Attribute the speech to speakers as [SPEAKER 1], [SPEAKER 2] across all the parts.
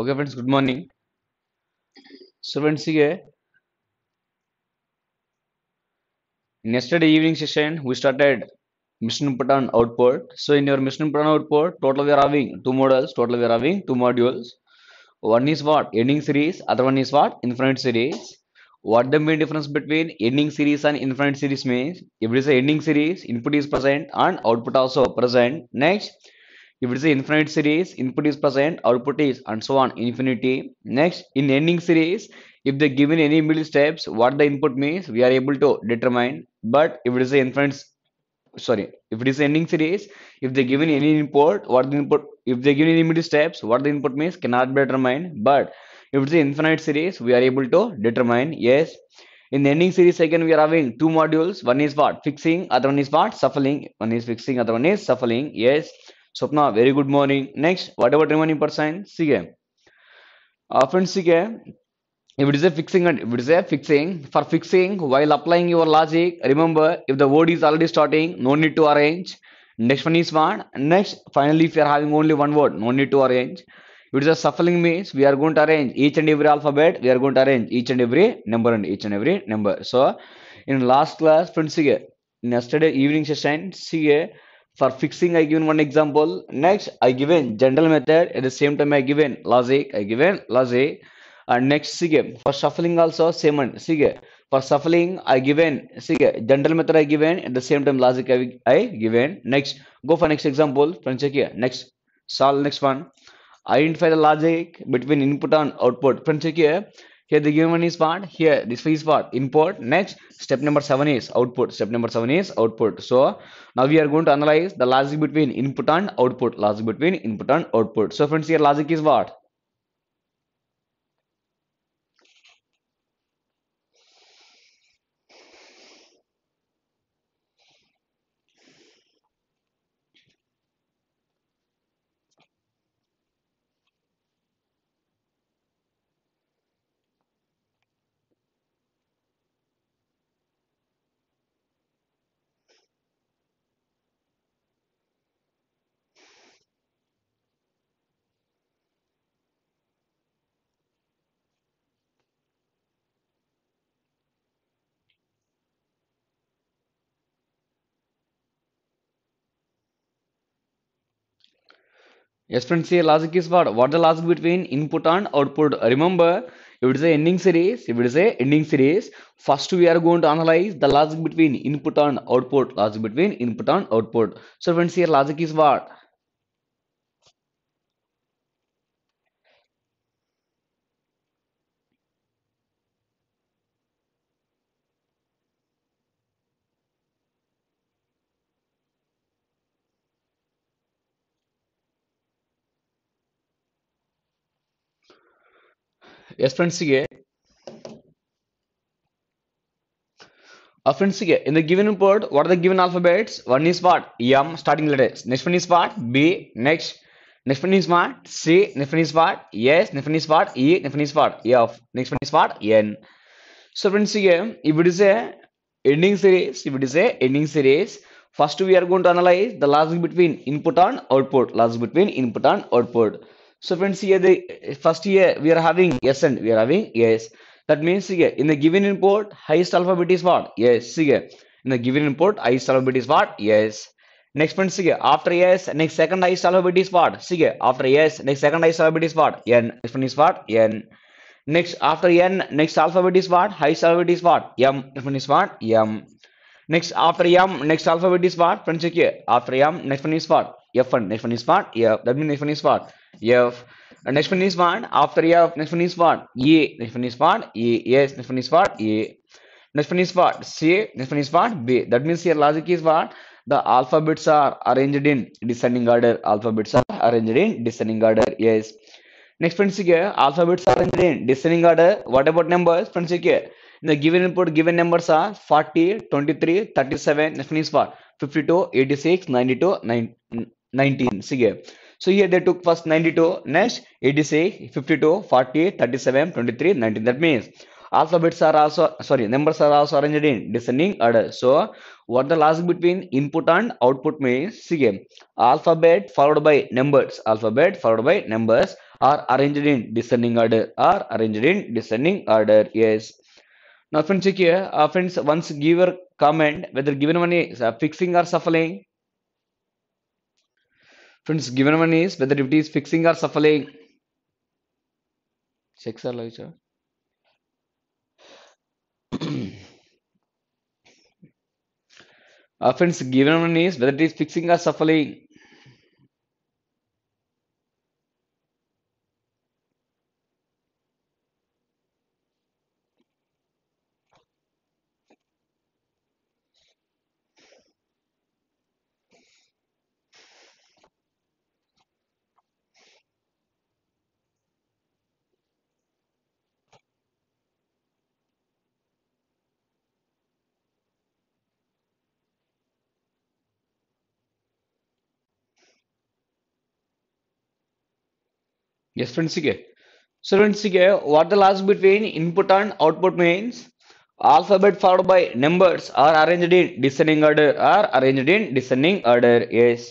[SPEAKER 1] Okay friends, good morning. So friends, in yesterday evening session we started mission pattern output. So in your mission pattern output, total we are having two models, total we are having two modules. One is what? Ending series. Other one is what? Infinite series. What the main difference between ending series and infinite series means? If it is an ending series, input is present and output also present. Next, if it is infinite series input is present output is and so on infinity next in ending series if they given any middle steps what the input means we are able to determine but if it is infinite sorry if it is ending series if they given any input what the input if they given any middle steps what the input means cannot be determined but if it's infinite series we are able to determine yes in the ending series again we are having two modules one is what fixing other one is what shuffling one is fixing other one is shuffling yes Swapna, very good morning. Next, whatever remaining percent, CK. see. Uh, friends, see. if it is a fixing and if it is a fixing, for fixing, while applying your logic, remember if the word is already starting, no need to arrange. Next one is one. Next, finally, if you are having only one word, no need to arrange. If it is a shuffling means we are going to arrange each and every alphabet, we are going to arrange each and every number and each and every number. So, in last class, friends, see. yesterday evening session, see. For fixing, I given one example. Next, I given general method. At the same time, I given logic. I given logic. And next, see. For shuffling also, same one. See. For shuffling, I given. See. General method I given. At the same time, logic I, I given. Next, go for next example. Friends, check here. Next, solve next one. Identify the logic between input and output. Friends, check here. Here the given one is part. Here this is part input. Next step number seven is output. Step number seven is output. So now we are going to analyze the logic between input and output, logic between input and output. So friends, here logic is what? Yes friends, here logic is what? What the logic between input and output? Remember, if it is a ending series, if it is a ending series, first we are going to analyze the logic between input and output, logic between input and output. So friends, here logic is what? Yes ಫ್ರೆಂಡ್ಸಿಗೆ A friends uh, in the given word, what are the given alphabets? One is what? M starting letters. Next one is what? B. Next. Next one is what? C. Next one is what? Yes. Next one is what? E. Next one is what? F. Next one is what? N. So friends again, if it is a ending series, if it is a ending series, first we are going to analyze the last between input and output. Last between input and output. So friends, here the first here we are having yes and we are having yes. That means here in the given input highest alphabet is what? Yes. Here in the given input highest alphabet is what? Yes. Next friends, here after yes, next second highest alphabet is what? Here after yes, next second highest alphabet is what? N. Next one is what? N. Next after N, next alphabet is what? Highest alphabet is what? M. Next one is what? M. Next, after yam, next alphabet is what? Friends, check here. After yam, next one is what? F1. Next one is what? F. That means next one is what? F. And next one is what? After F, next one is what? E. Next one is what? E. Yes, next one is what? E. Next one is what? C. Next one is what? B. That means here logic is what? The alphabets are arranged in descending order. Alphabets are arranged in descending order. Yes. Next, friends, here alphabets are arranged in descending order. What about numbers? Friends, here the given input, given numbers are 40, 23, 37, next one what? 52, 86, 92, 19. So here they took first 92, next 86, 52, 40, 37, 23, 19. That means alphabets are also, sorry, numbers are also arranged in descending order. So what the last between input and output means, see alphabet followed by numbers, alphabet followed by numbers are arranged in descending order are arranged in descending order yes now friends check here. Uh, friends once giver comment whether given one is uh, fixing or shuffling. Friends given one is whether it is fixing or shuffling. Check sir like sir. Uh, friends given one is whether it is fixing or shuffling. yes friends ठीक है so friends ठीक है what the last between input and output means alphabet followed by numbers are arranged in descending order are arranged in descending order yes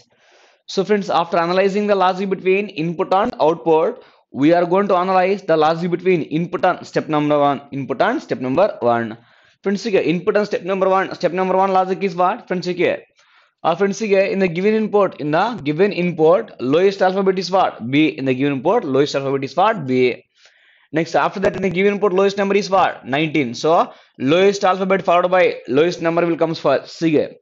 [SPEAKER 1] so friends after analyzing the logic between input and output we are going to analyze the logic between input and step number 1 input and step number 1 friends ठीक है input and step number 1 step number 1 logic is what friends ठीक है Our friends see here in the given import in the given import lowest alphabet is what B in the given import lowest alphabet is what B. Next after that in the given import lowest number is what 19. So lowest alphabet followed by lowest number will comes first. See here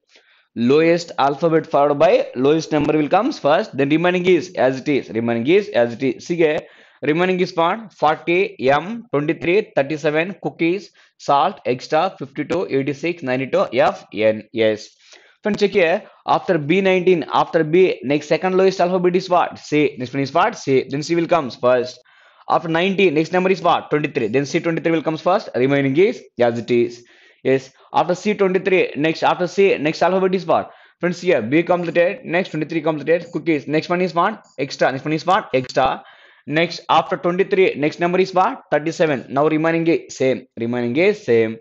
[SPEAKER 1] lowest alphabet followed by lowest number will comes first then remaining is as it is remaining is as it is see here remaining is part 40 m 23 37 cookies salt extra 52 86 92 f n yes Friends, check here. After B19, after B, next second lowest alphabet is what? C. Next one is what? C. Then C will comes first. After 19, next number is what? 23. Then C23 will comes first. Remaining is as it is. Yes. After C23, next after C, next alphabet is what? Friends, here B completed. Next 23 completed. Cookies. Next one is what? Extra. Next one is what? Extra. Next after 23, next number is what? 37. Now remaining is same. Remaining is same.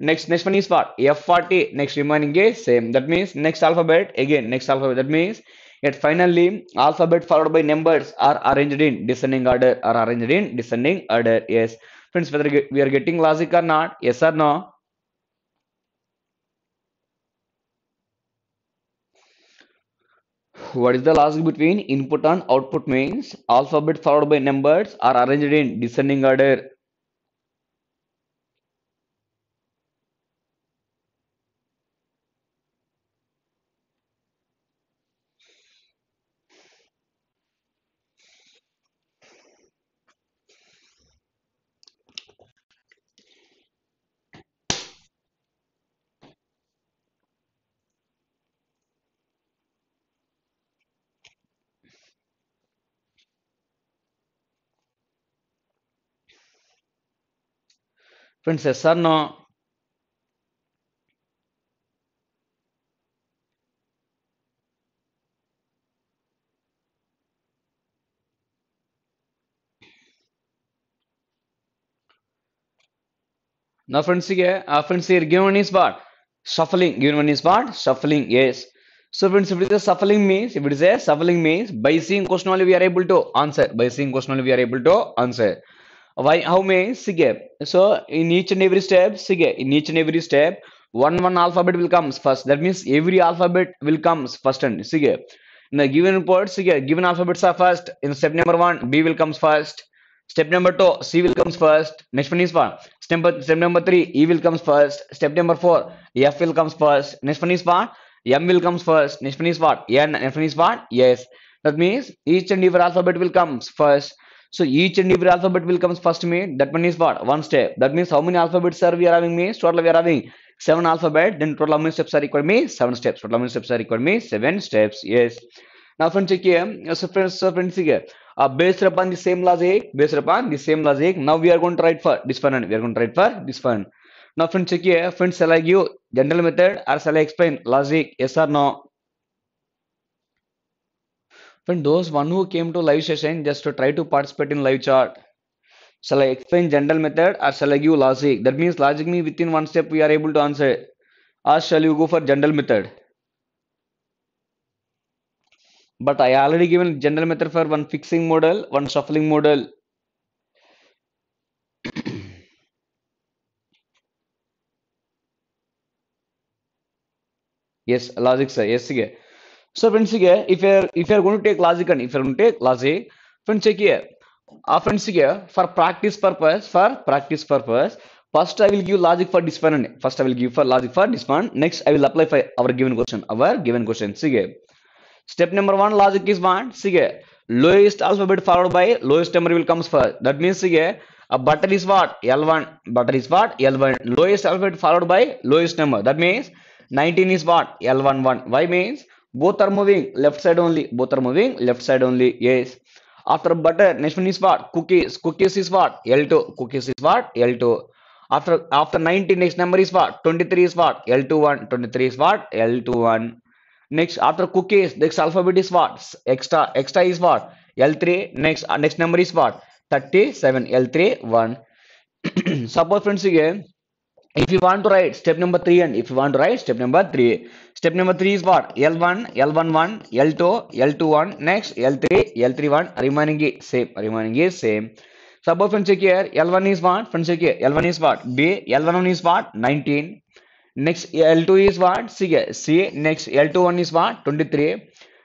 [SPEAKER 1] Next, next one is for F40. Next remaining is same. That means next alphabet again. Next alphabet. That means yet finally alphabet followed by numbers are arranged in descending order. Are arranged in descending order. Yes. Friends, whether we are getting logic or not? Yes or no? what is the logic between input and output means alphabet followed by numbers are arranged in descending order friends yes or no ना friends के आ friends is given in spot shuffling given in spot shuffling yes so friends if it is shuffling means if it is shuffling means by seeing question only we are able to answer by seeing question only we are able to answer why how many sigab so in each and every step sigab in each and every step one one alphabet will comes first that means every alphabet will comes first and sigab in the given words sigab given alphabets are first in step number 1 b will comes first step number 2 c will comes first next one is one step, step number 3 e will comes first step number 4 f will comes first next one is what m will comes first next one is what n next one is what yes that means each and every alphabet will comes first so each and every alphabet will comes first me. That means what? One step. That means how many alphabets are we are having me? Total we are having seven alphabet. Then total how many steps are required me? Seven steps. Total how many steps are required me? Seven steps. Yes. Now friends check here. So friends, so friends here. Uh, based upon the same logic, based upon the same logic. Now we are going to write for this one. We are going to write for this one. Now friends check here. Friends, shall I give general method or shall I explain logic? Yes or no? those one who came to live session just to try to participate in live chart. Shall I explain general method or shall I give logic? That means logic me within one step we are able to answer. Or shall you go for general method? But I already given general method for one fixing model, one shuffling model. yes, logic sir. Yes, okay. So friends here, if you're if you're going to take logic and if you're going to take logic, friends check here. Uh, friends here for practice purpose, for practice purpose, first I will give logic for this one. First I will give for logic for this one. Next I will apply for our given question. Our given question. See Step number one logic is one. See lowest alphabet followed by lowest number will comes first. That means see a button is what L1. Button is what L1. Lowest alphabet followed by lowest number. That means 19 is what L11. Why means both are moving left side only both are moving left side only yes after butter next one is what cookies cookies is what l2 cookies is what l2 after after 90 next number is what 23 is what l21 23 is what l21 next after cookies next alphabet is what extra extra is what l3 next next number is what 37 l3 1 suppose friends again if you want to write step number 3 and if you want to write step number 3 step number 3 is what l1 l11 l2 l21 next l3 l31 remaining is same remaining is same suppose friends check here l1 is what friends check here l1 is what b l11 is what 19 next l2 is what c c next l21 is what 23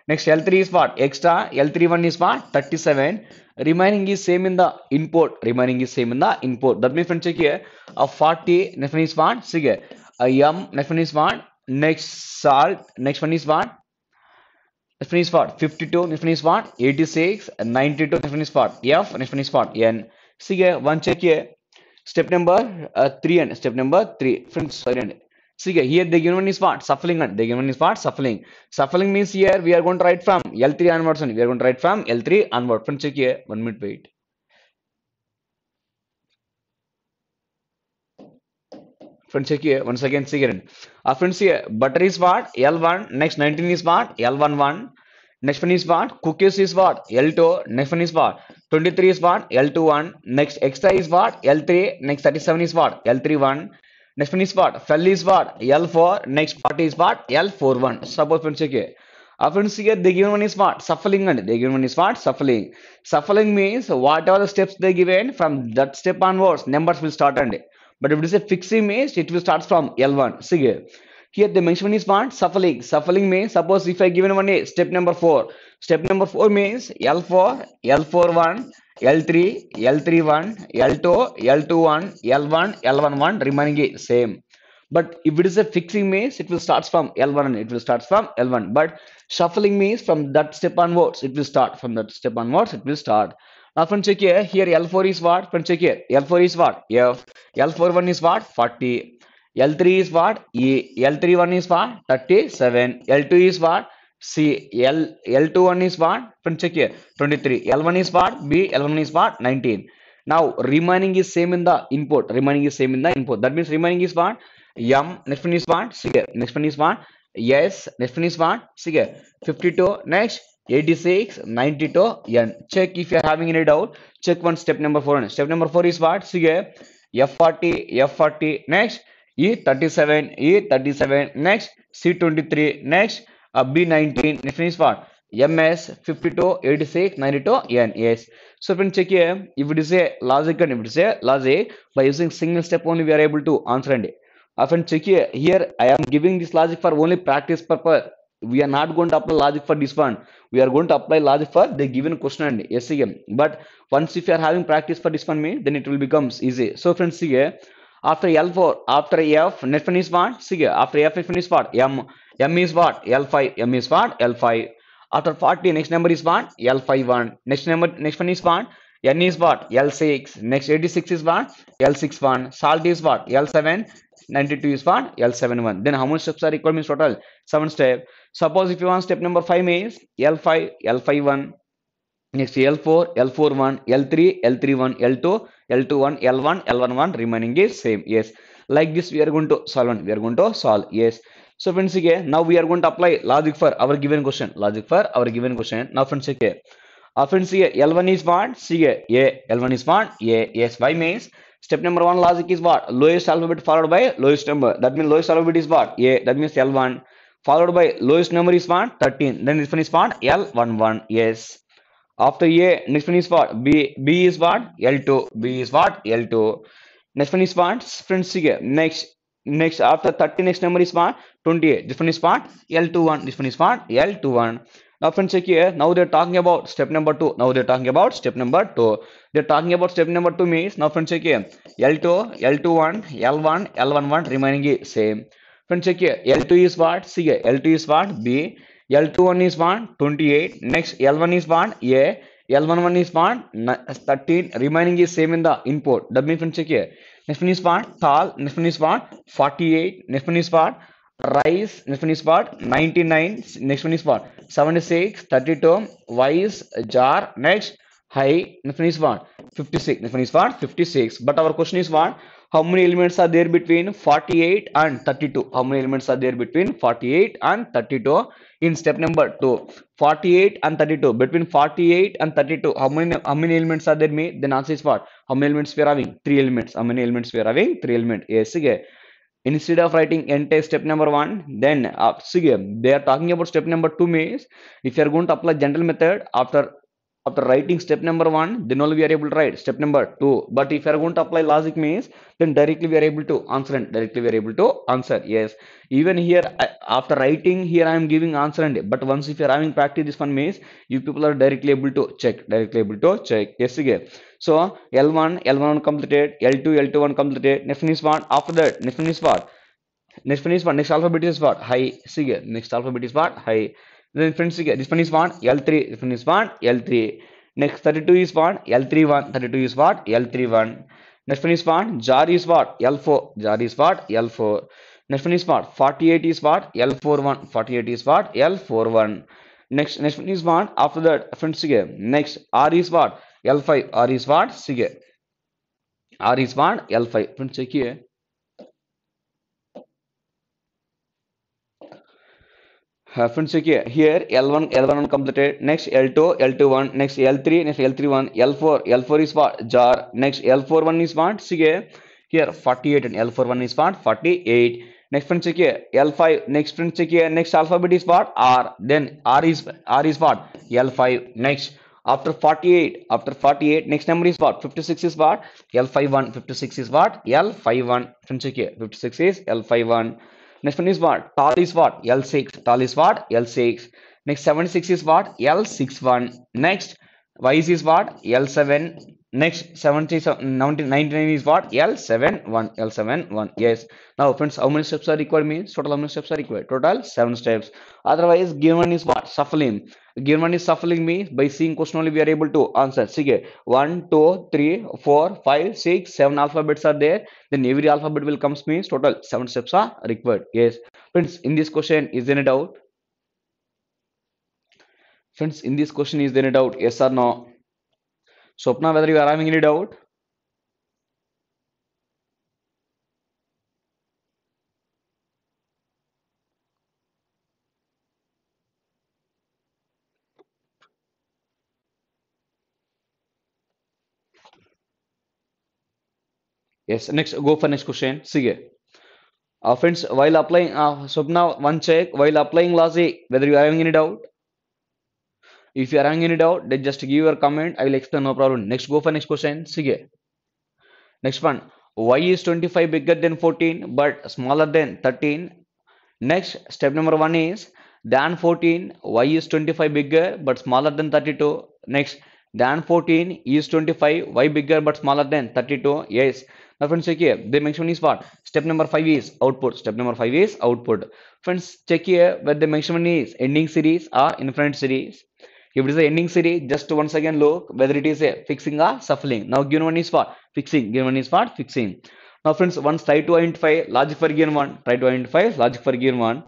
[SPEAKER 1] next l3 is what extra l31 is what 37 remaining is same in the import remaining is same in the import that means friends check here a 40 next one is what see here a yum next one is what next salt next one is what next one is what 52 next one is what 86 92 next one is what f next one is what n see here one check here step number uh, 3 and step number 3 friends sorry See here the given one is what? Shuffling. The given one is what? Shuffling. Shuffling means here we are going to write from L3 onwards and we are going to write from L3 onwards. Friends, check here. One minute wait. Friends, check here. Once again, see here. Our friends here, butter is what? L1. Next 19 is what? L11. Next one is what? Cookies is what? L2. Next one is what? 23 is what? L21. Next extra is what? L3. Next 37 is what? L31. Next one is what? Fell is what? L4. Next part is what? L41. Suppose friends okay. Uh, friends here the given one is what? suffering, and the given one is what? suffering. Suffering means whatever the steps they given from that step onwards numbers will start and but if it is a fixing means it will start from L1. See here. Here the mention is what? suffering. Suffering means suppose if I given one a step number 4. Step number 4 means L4, L41, L3, L31, L2, L21, L1, L11 remaining same. But if it is a fixing maze, it will start from L1 and it will start from L1. But shuffling means from that step onwards, it will start. From that step onwards, it will start. Now friends check here, here L4 is what? Friends check here, L4 is what? F. L41 is what? 40. L3 is what? E. L31 is what? 37. L2 is what? See, L, L21 is what? Friend, check here. 23. L1 is what? B, L1 is what? 19. Now, remaining is same in the input. Remaining is same in the input. That means remaining is what? M. Next one is what? See here. Next one is what? Yes. Next one is what? See here. 52. Next. 86, 92, N. Check if you are having any doubt. Check one step number 4. Step number 4 is what? See here. F40, F40. Next. E37, E37. Next. C23. Next. अब B nineteen, means what M S fifty two eighty six so friends check here if it is a logic and if it is a logic by using single step only we are able to answer and uh, check here here i am giving this logic for only practice purpose we are not going to apply logic for this one we are going to apply logic for the given question and SEM but once if you are having practice for this one then it will becomes easy so friends see here after L4 after F net finish part see here after F net finish part M M is what? L5. M is what? L5. After 40, next number is what? L51. Next number, next one is what? N is what? L6. Next 86 is what? L61. Salt is what? L7. 92 is what? L71. Then how many steps are required means total? 7 step. Suppose if you want step number 5 is L5, L51. Next L4, L41, L3, L31, L2, L21, L1, L11 remaining is same. Yes. Like this we are going to solve. We are going to solve. Yes. So friends, okay, now we are going to apply logic for our given question. Logic for our given question. Now friends, okay, uh, friends, okay, L1 is what? See, yeah, L1 is what? Yeah, yes. Why means step number one logic is what? Lowest alphabet followed by lowest number. That means lowest alphabet is what? Yeah, that means L1 followed by lowest number is what? 13. Then this one is what? L11. Yes. After A, next one is what? B, B is what? L2. B is what? L2. Next one is what? Friends, okay, next next after 30 next number is what 28 this one is what l21 this one is what l21 now friends check here now they're talking about step number two now they're talking about step number 2 they're talking about step number two means now friends check here l2 l21 l1 l11 remaining is same friends check here l2 is what c here l2 is what b l21 is what 28 next l1 is what a l11 is what 13 remaining is same in the input that friends check here next one is what tall next one is what 48 next one is what Rice, next one is what? 99, next one is what? 76, 32, wise, jar, next, high, next one is what? 56, next one is what? 56. But our question is what? How many elements are there between 48 and 32? How many elements are there between 48 and 32? In step number 2, 48 and 32. Between 48 and 32, how many how many elements are there? Then answer is what? How many elements we are having? Three elements. How many elements we are having? Three elements. Yes, okay instead of writing entire step number one then uh, see, they are talking about step number two means if you are going to apply general method after after writing step number one then only we are able to write step number two but if you are going to apply logic means then directly we are able to answer and directly we are able to answer yes even here after writing here i am giving answer and but once if you are having practice this one means you people are directly able to check directly able to check yes again so l1 l1 completed l2 l2 completed next is one after that next one is what next one is what next alphabet is what high see here next alphabet is what high Then friends, you get this one is 1, L3, this one is 1, L3. Next 32 is 1, L3 1, 32 is what? L3 one Next one is what jar is what? L4, jar is what? L4. Next one is what? 48 is what? L41, 48 is what? L41. Next, next one is what? After that, friends, next, R is what? L5, R is what? see R is what? L5. Friends, check here. Uh, friends, here, here L1, L1 completed, next L2, l 2 one. next L3, next l one. L4, L4 is what? Jar, next l 4 one is what? See here, 48 and l 4 one is what? 48. Next friends, okay. L5, next friends, okay. next alphabet is what? R, then R is, R is what? L5, next after 48 after 48 next number is what 56 is what l51 56 is what l51 one. check here 56 is l51 Next one is what? Tall is what? L6. Tall is what? L6. Next 76 is what? L61. Next Wise is what? L7. Next 77, is what? L71. L71. Yes. Now friends, how many steps are required means? Total how many steps are required? Total 7 steps. Otherwise given is what? Suffalim given one is shuffling me by seeing question only we are able to answer. Okay, 1, 2, 3, 4, 5, 6, 7 alphabets are there. Then every alphabet will comes means total 7 steps are required. Yes. Friends, in this question, is there any doubt? Friends, in this question, is there any doubt? Yes or no? now whether you are having any doubt? yes next go for next question see here uh, friends while applying uh, so now one check while applying laws a whether you are having any doubt if you are having any doubt then just give your comment i will explain no problem next go for next question see next one why is 25 bigger than 14 but smaller than 13 next step number one is than 14 why is 25 bigger but smaller than 32 next than 14 is 25 why bigger but smaller than 32 yes now friends check here they mention is what step number 5 is output step number 5 is output friends check here where the mention is ending series or infinite series if it is the ending series just once again look whether it is a fixing or shuffling now given one is what fixing given one is what fixing now friends once try to identify logic for given one try to identify logic for given one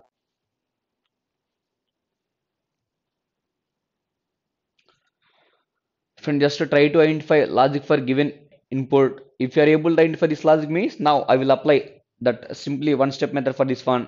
[SPEAKER 1] friend just to try to identify logic for given input if you are able to identify this logic means now i will apply that simply one step method for this one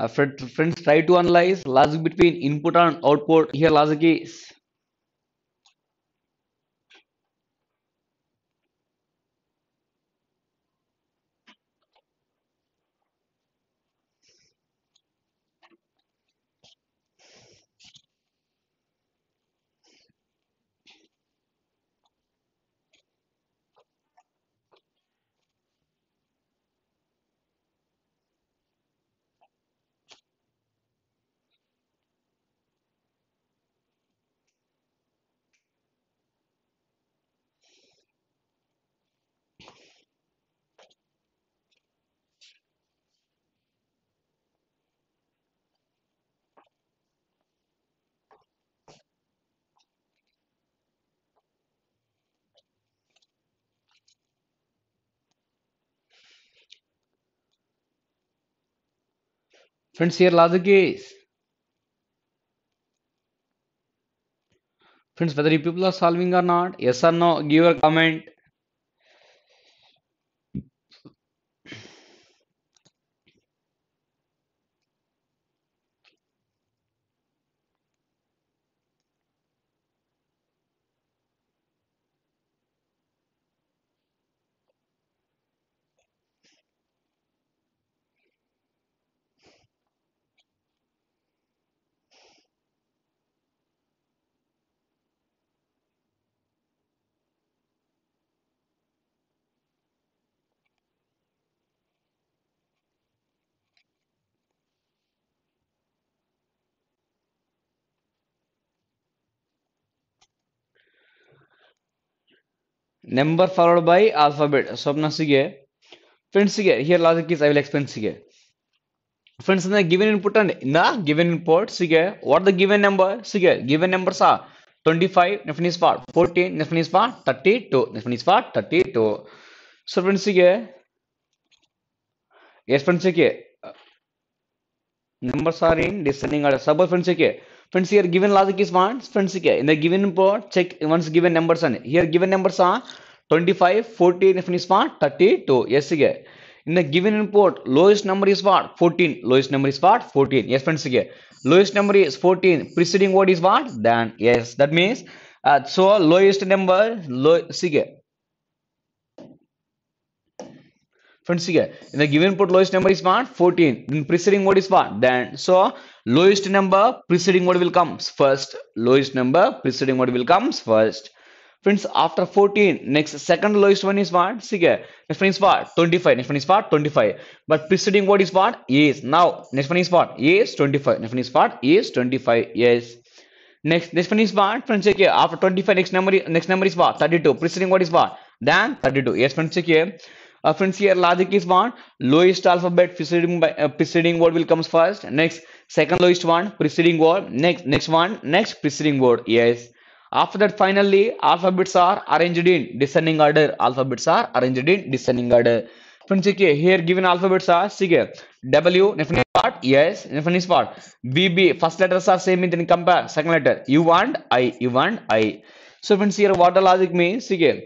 [SPEAKER 1] Uh, friends try to analyze logic between input and output. Here logic is Friends, here the is. Friends, whether you people are solving or not, yes or no, give a comment. number followed by alphabet so apna sige friends sige here logic is i will explain sige friends in the given input and in the given input sige what the given number sige given numbers are 25 next one is for 14 next one is for 32 next one is for 32 so friends sige yes friends sige numbers are in descending order suppose friends sige Friends, here given logic is what? Friends, here in the given part, check once given numbers and here given numbers are 25, 48, and is what? 32. Yes, here. In the given input, lowest number is what? 14. Lowest number is what? 14. Yes, friends, here. Lowest number is 14. Preceding word is what? then Yes, that means uh, so lowest number, low, see here. Friends, here in the given put lowest number is what 14. In preceding what is what then so lowest number preceding what will comes first. Lowest number preceding what will comes first. Friends, after 14, next second lowest one is what? See here. Next one is what? 25. Next one is what? 25. But preceding what is is what? Yes. Now, next one is what? Yes, 25. Next one is what? Yes, 25. Yes. Next, next one is what? Friends, check here. After 25, next number, next number is what? 32. Preceding what is what? Then 32. Yes, friends, check here. Uh, friends, here logic is one lowest alphabet preceding by uh, preceding word will comes first. Next, second lowest one preceding word. Next, next one next preceding word. Yes. After that, finally, alphabets are arranged in descending order. Alphabets are arranged in descending order. Friends, okay, here given alphabets are see here W definite part yes definite part VB first letters are same then compare second letter U and I U and I. So friends, here what the logic means see here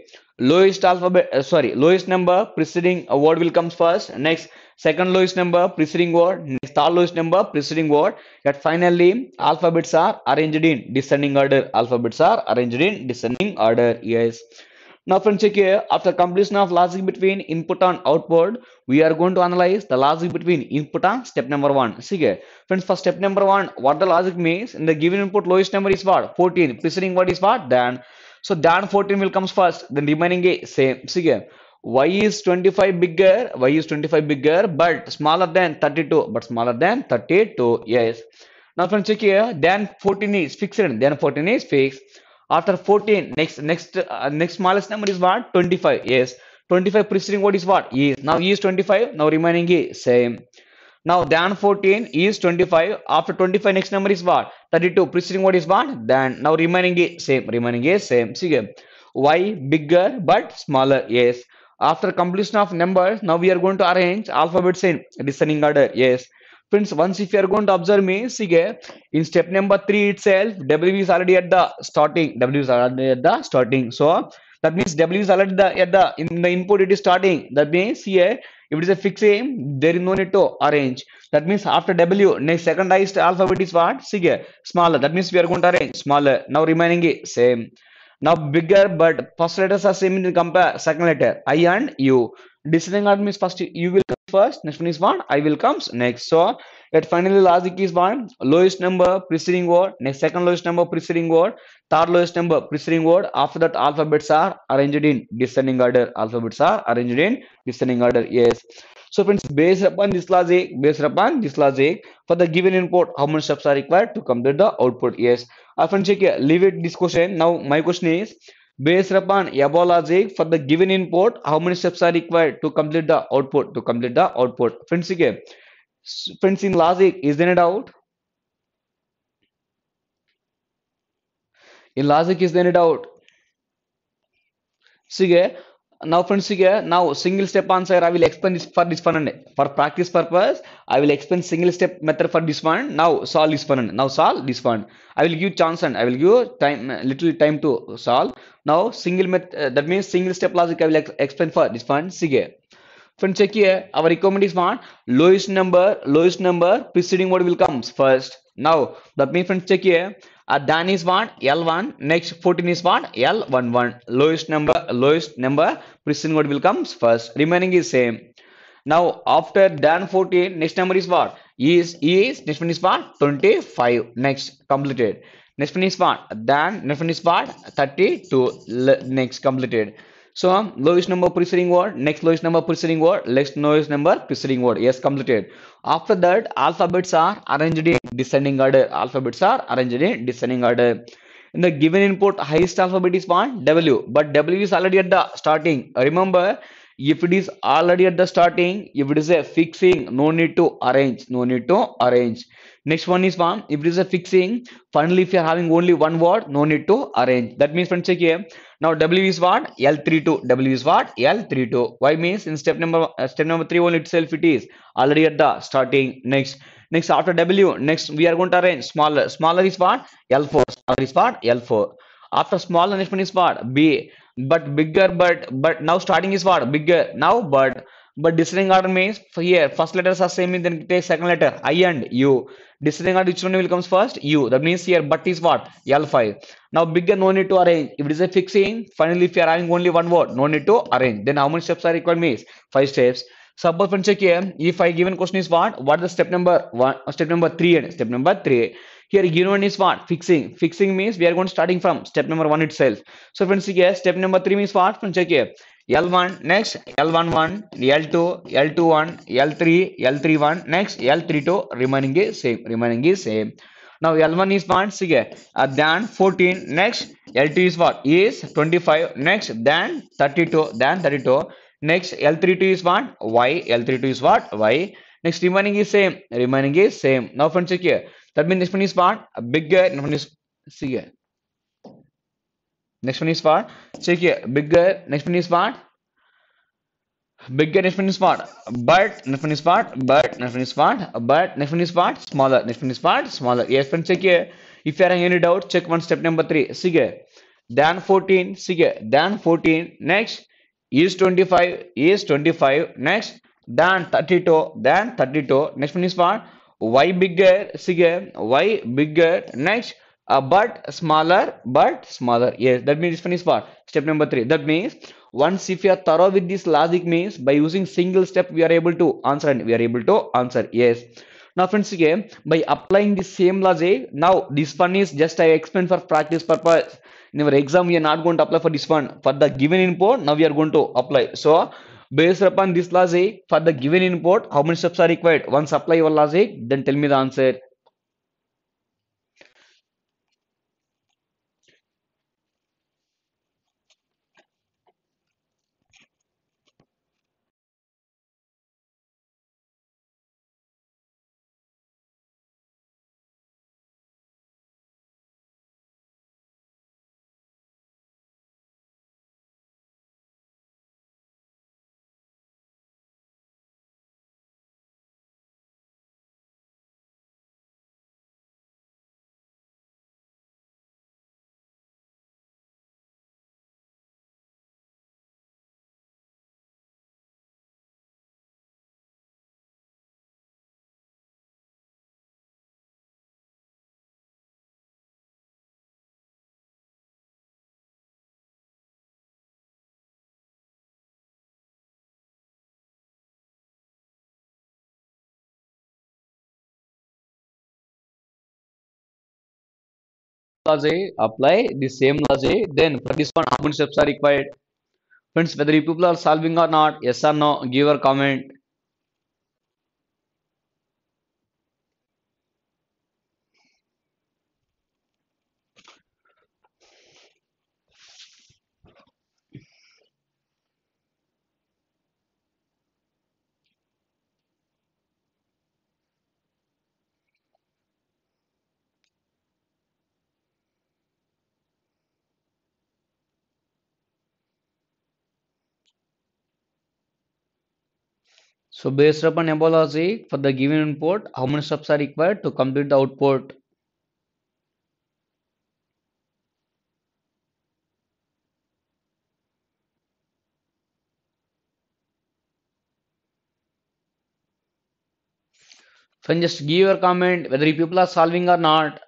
[SPEAKER 1] lowest alphabet uh, sorry lowest number preceding a word will comes first next second lowest number preceding word next third lowest number preceding word that finally alphabets are arranged in descending order alphabets are arranged in descending order yes now friends check here after completion of logic between input and output we are going to analyze the logic between input and step number one see here friends for step number one what the logic means in the given input lowest number is what 14 preceding word is what then so Dan 14 will comes first, then remaining a same. See here, y is 25 bigger, y is 25 bigger, but smaller than 32, but smaller than 32. Yes. Now friends, check here. Then 14 is fixed. Then 14 is fixed. After 14, next next uh, next smallest number is what? 25. Yes. 25 preceding what is what? Yes. Now e is 25. Now remaining is same. Now than 14 is 25. After 25, next number is what? 32. Preceding what is what? Than. Now remaining is same. Remaining is same. See here. Y bigger but smaller. Yes. After completion of numbers, now we are going to arrange alphabets in descending order. Yes. Friends, once if you are going to observe me, see here, in step number 3 itself, W is already at the starting. W is already at the starting. So that means W is already the, at the in the input it is starting. That means here If it is a fixed aim, there is no need to arrange. That means after W, next secondized alphabet is what? Sige, smaller. That means we are going to arrange smaller. Now remaining is same. Now bigger, but first letters are same in the compare second letter I and U. descending order means first you will come first next one is one i will comes next so that finally logic is one lowest number preceding word next second lowest number preceding word third lowest number preceding word after that alphabets are arranged in descending order alphabets are arranged in descending order yes so friends based upon this logic based upon this logic for the given input how many steps are required to complete the output yes i uh, friends check here leave it this question now my question is based upon Ebola jig for the given input, how many steps are required to complete the output? To complete the output. Friends, again, friends in logic, is there a doubt? In logic, is there a doubt? See, now friends ಈಗ Now single step answer I will explain this for this one for practice purpose I will explain single step method for this one now solve this one now solve this one I will give chance and I will give time little time to solve now single method uh, that means single step logic I will ex explain for this one sige friends check here our requirement is one lowest number lowest number preceding word will comes first now that means friends check here uh, Dan is one, L1 next 14 is one, L11 lowest number lowest number Christian God will comes first. Remaining is same. Now after dan 14, next number is what? Is is next one is what? 25. Next completed. Next one is what? Then next one is what? 32. next completed. So um, lowest number preceding word, next lowest number preceding word, next lowest number preceding word. Yes, completed. After that, alphabets are arranged in descending order. Alphabets are arranged in descending order in the given input highest alphabet is one w but w is already at the starting remember if it is already at the starting if it is a fixing no need to arrange no need to arrange next one is one if it is a fixing finally if you are having only one word no need to arrange that means friends check here now w is what l32 w is what l32 why means in step number uh, step number three one itself it is already at the starting next Next, after W, next we are going to arrange smaller. Smaller is what? L4. Smaller is what? L4. After smaller, next one is what? B. But bigger, but but now starting is what? Bigger. Now, but but descending order means here first letters are same then take second letter i and u descending order which one will comes first u that means here but is what l5 now bigger no need to arrange if it is a fixing finally if you are having only one word no need to arrange then how many steps are required means five steps Suppose friends check if I given question is what? What is the step number one, uh, step number three and step number three. Here given is what? Fixing. Fixing means we are going starting from step number one itself. So friends here, step number three means what? Friends check L1 next L11 L2 L21 L3 L31 next L32 remaining is same remaining is same now L1 is what See, uh, then 14 next L2 is what is 25 next then 32 then 32 Next, L32 is what? Y. L32 is what? Y. Next, remaining is same. Remaining is same. Now, friends, check here. That means next one is what? Bigger. Next one is bigger. Next one is what? Check here. Bigger. Next one is what? Bigger. Next one is what? But next one is what? But next one is what? But next one is what? Smaller. Next one is what? Smaller. Yes, friends, check here. If you are any doubt, check one step number three. here Then 14. here Then 14. Next. is 25 is 25 next then 32 then 32 next one is what y bigger bigger y bigger next uh, but smaller but smaller yes that means this one is what step number three that means once if you are thorough with this logic means by using single step we are able to answer and we are able to answer yes now friends again by applying the same logic now this one is just i explained for practice purpose in our exam we are not going to apply for this one for the given import now we are going to apply so based upon this logic for the given import how many steps are required once apply your logic then tell me the answer apply the same laws A, then for this one how many steps are required? Friends, whether you people are solving or not, yes or no, give your comment. So based upon abology for the given input, how many steps are required to complete the output? Friend, just give your comment whether people are solving or not.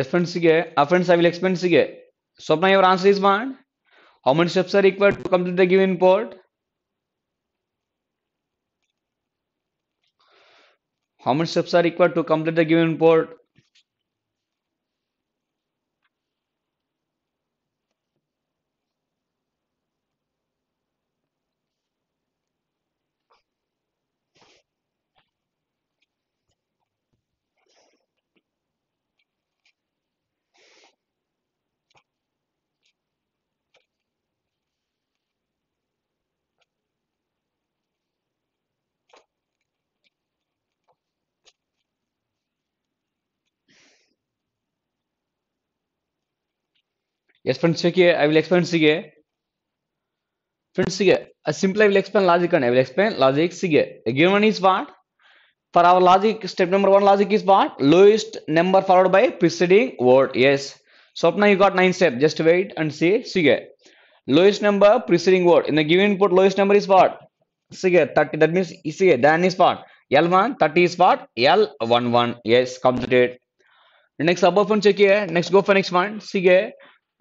[SPEAKER 1] expense offense civil expense so now your answer is one how many steps are required to complete the given part how many steps are required to complete the given part Yes, friends, okay, I will explain sige. Friends, sige, simple I will explain logic and I will explain logic sige. A given is what? For our logic, step number one logic is what? Lowest number followed by preceding word. Yes. So now you got nine step Just wait and see. Sige. Lowest number preceding word. In the given input, lowest number is what? Sige, 30. That means sige. Then is what? L1, 30 is what? L11. Yes, completed. Next above one check here. Next go for next one. Sige.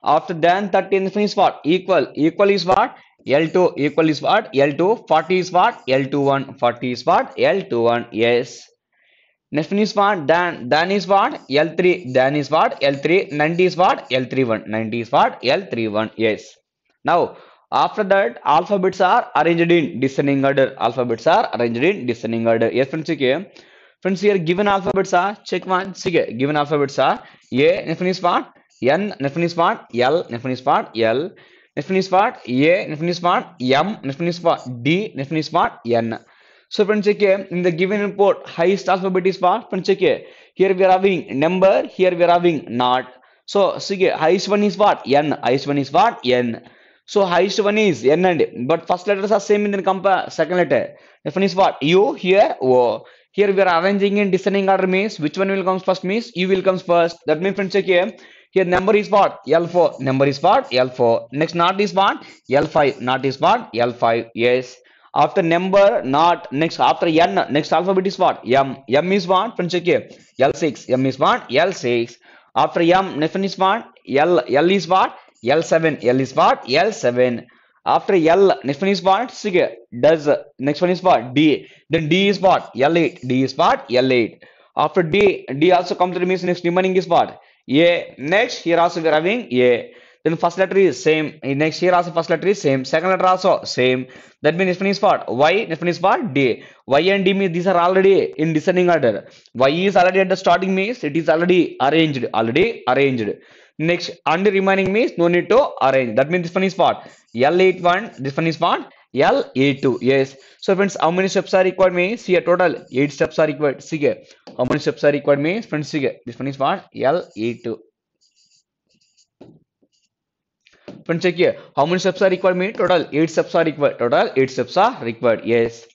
[SPEAKER 1] after then 30 is what equal equal is what l2 equal is what l2 40 is what l21 40 is what l21 yes next one is what then then is what l3 then is what l3 90 is what l31 90 is what l31 yes now after that alphabets are arranged in descending order alphabets are arranged in descending order yes friends okay friends here given alphabets are check one see given alphabets are a next one is what N net finish L net finish L net A M D net finish N. So friends okay, in the given input, highest alphabet is what friends okay, here we are having number here we are having not. So see highest one is what N highest one is what N. So highest one is N and but first letters are same in the compare second letter. Net U here O. Here we are arranging in descending order means which one will comes first means U will comes first. That means friends okay Here number is what? L4. Number is what? L4. Next not is what? L5. Not is what? L5. Yes. After number, not. Next after N. Next alphabet is what? M. M is what? Friends check here. L6. M is what? L6. After M, next one is what? L. L is what? L7. L is what? L7. After L, next one is what? Sige. Does. Next one is what? D. Then D is what? L8. D is what? L8. After D, D also comes to means next remaining is what? A. Next, here also we are having A. Then first letter is same. Next here also first letter is same. Second letter also same. That means next one is what? Y. Next one is what? D. Y and D means these are already in descending order. Y is already at the starting means it is already arranged. Already arranged. Next and remaining means no need to arrange. That means this one is for L81. This one is what? LA2. Yes. So friends, how many steps are required? See a total 8 steps are required. See here. How many steps are required? me? friends, see here. This one is what? LA2. Friends, check here. How many steps are required? me? total 8 steps are required. Total 8 steps are required. Yes.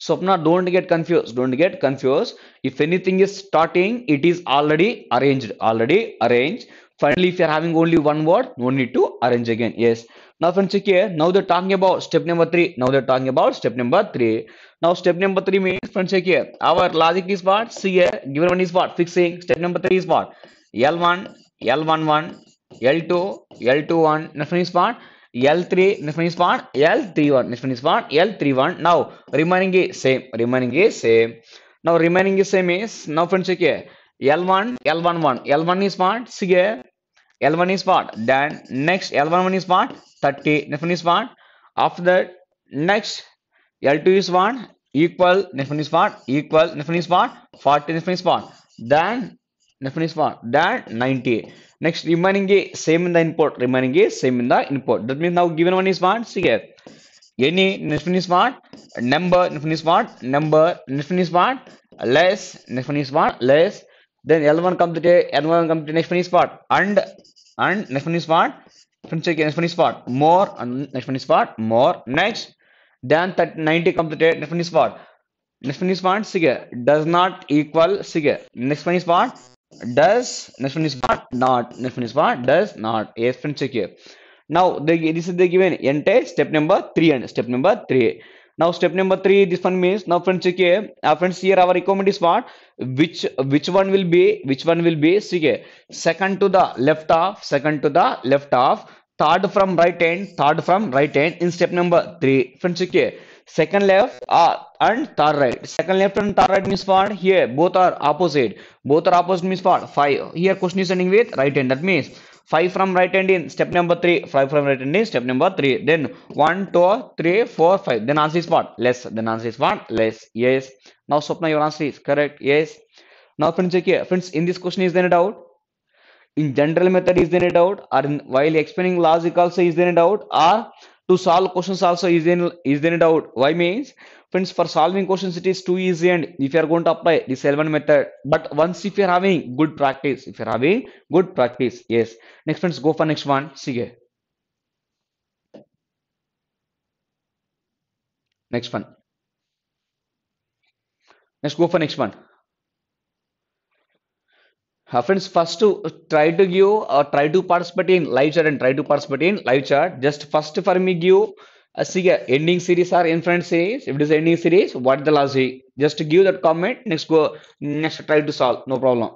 [SPEAKER 1] So, don't get confused. Don't get confused. If anything is starting, it is already arranged. Already arranged. Finally, if you are having only one word, no need to arrange again. Yes. Now friends check here. Now they're talking about step number three. Now they're talking about step number three. Now step number three means friends check here. Our logic is what? See here. Given one is what? Fixing. Step number three is what? L1, L11, L2, L21. Next one is what? L3. Next one is what? L31. Next one is what? one. Now remaining is same. Remaining is same. Now remaining is same is now friends check here. L L one, one one. L one is what? See here. L one is what? Then next L one one is what? 30 Nephin is 1. After that, next L2 is 1 equal Nephin is 1 equal Nephin is 1 40 Nephin is 1. Then Nephin is 1. Then 90. Next remaining is same in the input. Remaining is same in the input. That means now given one is 1. See here. Any Nephin is 1. Number Nephin is 1. Number Nephin is 1. Less Nephin is 1. Less. Then L1 comes to N1 comes to Nephin is 1. And and Nephin is 1. Friends, okay. next one is what? More. And next one is what? More. Next. than 30, 90 completed. Next one is what? Next one is what? Sige. Does not equal. Sige. Next one is what? Does. Next one is what? Not. Next one is what? Does not. Yes, friends, check here. Now, they, this is the given entire step number 3 and step number 3 now step number three this one means now friends okay uh, friends here our requirement is what which which one will be which one will be okay second to the left half second to the left half third from right hand third from right hand in step number three friends okay second left uh, and third right second left and third right means what here both are opposite both are opposite means what five here question is ending with right hand that means 5 from right hand in step number 3 5 from right hand in step number 3 then 1 2 3 4 5 then answer is what less then answer is what less yes now Swapna your answer is correct yes now friends check here friends in this question is there any doubt in general method is there any doubt or in, while explaining logic also is there any doubt or to solve questions also is there, is there any doubt why means Friends, for solving questions, it is too easy. And if you are going to apply this l method, but once if you are having good practice, if you are having good practice, yes. Next, friends, go for next one. See you. Next one. Let's go for next one. Uh, friends, first to uh, try to give or uh, try to participate in live chat and try to participate in live chat. Just first for me give uh, As a ending series or inference series, if it is ending series, what the logic? Just give that comment. Next go next try to solve. No problem.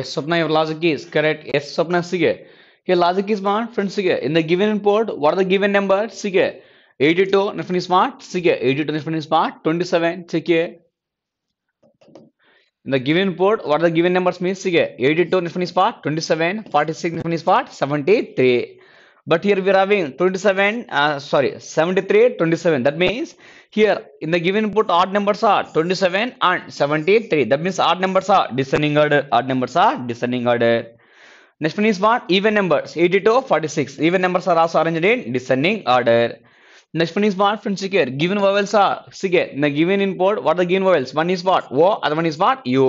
[SPEAKER 1] ಎಷ್ಟು Swapna your logic is correct ಎಷ್ಟು ಸ್ವಪ್ನ ಸಿಗೆ your logic is ಮಾಡ್ friend ಸಿಗೆ in the given import what the given number ಸಿಗೆ eighty two infinity smart सीखे eighty two infinity smart twenty seven सीखिए the given port what are the given numbers means 82 infinity part 27 46 infinity part 73 but here we are having 27 uh, sorry 73 27 that means here in the given input odd numbers are 27 and 73 that means odd numbers are descending order odd numbers are descending order next one is what even numbers 82 46 even numbers are also arranged in descending order next one is what friends here given vowels are see here in the given input what are the given vowels one is what o other one is what u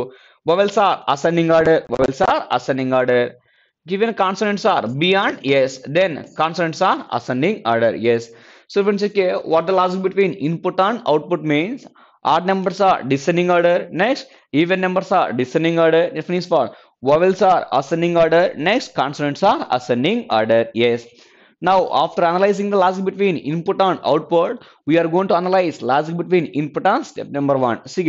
[SPEAKER 1] vowels are ascending order vowels are ascending order given consonants are beyond yes then consonants are ascending order yes so friends okay what the logic between input and output means odd numbers are descending order next even numbers are descending order it means for vowels are ascending order next consonants are ascending order yes now after analyzing the logic between input and output we are going to analyze logic between input and step number one see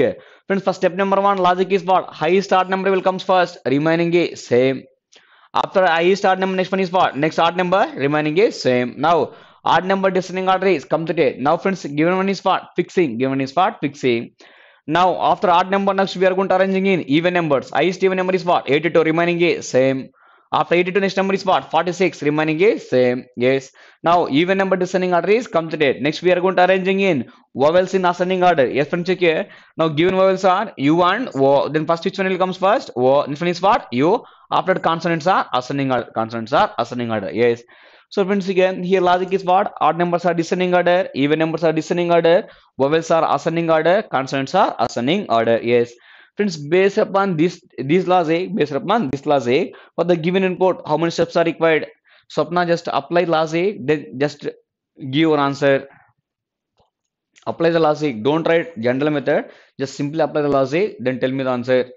[SPEAKER 1] friends for step number one logic is what highest odd number will comes first remaining a same after I is odd number, next one is what? Next odd number remaining is same. Now, odd number descending order is completed. Now, friends, given one is what? Fixing. Given is what? Fixing. Now, after odd number, next we are going to arranging in even numbers. Highest even number is what? 82 remaining is same. After 82, next number is what? 46 remaining is same. Yes. Now, even number descending order is completed. Next, we are going to arranging in vowels in ascending order. Yes, friends, check here. Now, given vowels are U and O. Then first, which one will comes first? O. Next one is what? U. After consonants are ascending order. Consonants are ascending order. Yes. So friends again here logic is what? Odd numbers are descending order, even numbers are descending order, vowels are ascending order, consonants are ascending order. Yes. Friends, based upon this these laws A, based upon this laws A, for the given input, how many steps are required? Swapna just apply laws A, then just give your answer. Apply the laws A. Don't write general method. Just simply apply the laws A, then tell me the answer.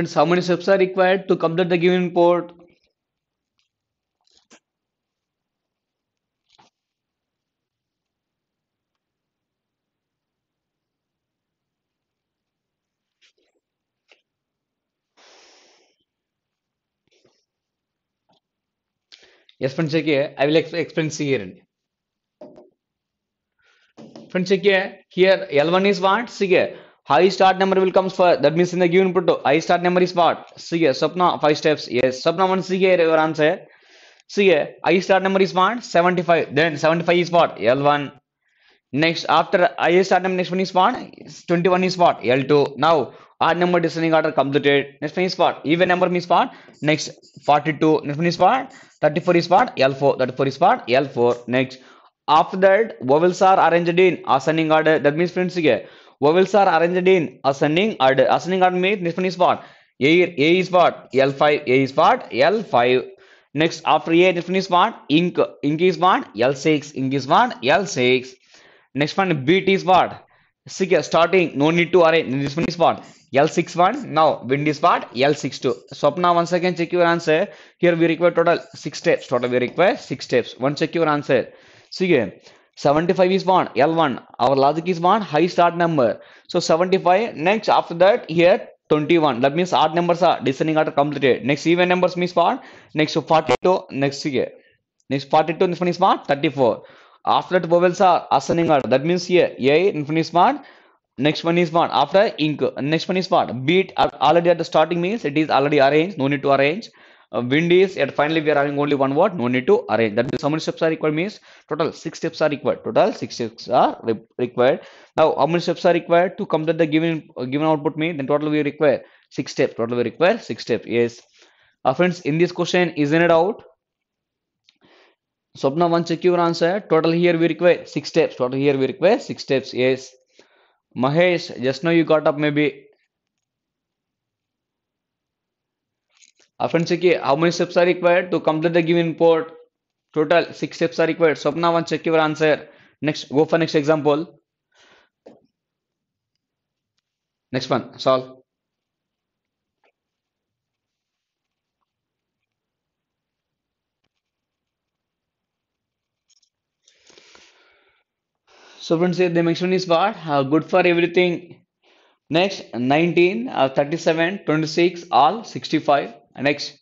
[SPEAKER 1] Friends, how many steps are required to complete the given port? yes friends okay. i will explain here friends here here l1 is what here High start number will comes first. That means in the given proto, high start number is what? See here, Sapna, 5 steps. Yes, Sapna 1, see here, your answer. See here, high start number is what? 75. Then 75 is what? L1. Next, after high start number, next one is what? 21 is what? L2. Now, odd number descending order completed. Next one is what? Even number means what? Next, 42. Next one is what? 34 is what? L4. 34 is what? L4. Next, after that, vowels are arranged in ascending order. That means, friends, here. Vowels are arranged in ascending order. Ascending order means this one is what? A, A is what? L5. A is what? L5. Next, after A, this one is what? Ink. Ink is what? L6. Ink is what? L6. Next one, beat is what? see Starting, no need to arrange. This one is what? l6 one Now, wind is what? l6 L62. Swapna, once again, check your answer. Here we require total six steps. Total we require six steps. One check your answer. See here 75 is 1 l1 our logic is 1 high start number so 75 next after that here 21 that means odd numbers are descending order completed next even numbers means what next 42 next here next 42 this one is what 34 after that vowels are ascending order that means here a infinite one is next one is what after ink next one is what beat already at the starting means it is already arranged no need to arrange uh, wind is and finally we are having only one word no need to arrange that means how many steps are required means total six steps are required total six steps are re required now how many steps are required to complete the given uh, given output mean then total we require six steps total we require six steps yes uh, friends in this question isn't it out Swapna one check your answer total here we require six steps total here we require six steps yes Mahesh just now you got up maybe friends, say how many steps are required to complete the given port? Total six steps are required. So now one check your answer. Next, go for next example. Next one, solve. So friends, the mention is what? Uh, good for everything. Next, 19, uh, 37, 26, all 65 next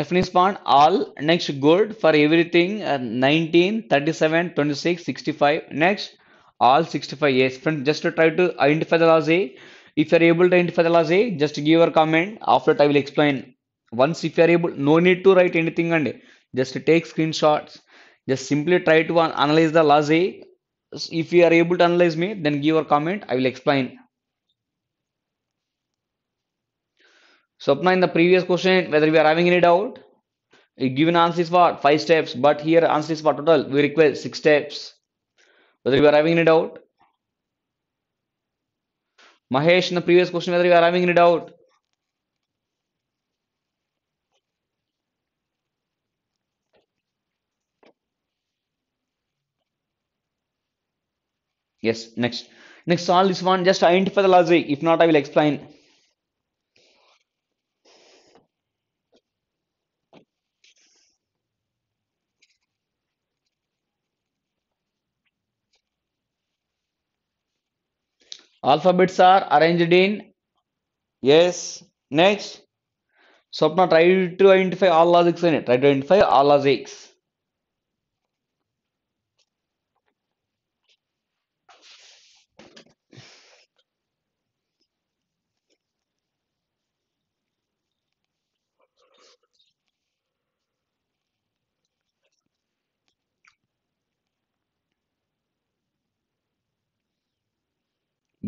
[SPEAKER 1] Definite fund all next good for everything uh, 19 37 26 65 next all 65 yes friend just to try to identify the last a if you are able to identify the last a just give your comment after that I will explain once if you are able no need to write anything and just take screenshots just simply try to analyze the last a if you are able to analyze me then give your comment I will explain Swapna, in the previous question, whether we are having any doubt, given answer is 5 steps, but here answer is total? We require 6 steps. Whether we are having any doubt? Mahesh, in the previous question, whether we are having any doubt? Yes, next. Next, solve this one. Just identify the logic. If not, I will explain. alphabets are arranged in yes next Swapna try to identify all logics in it try to identify all logics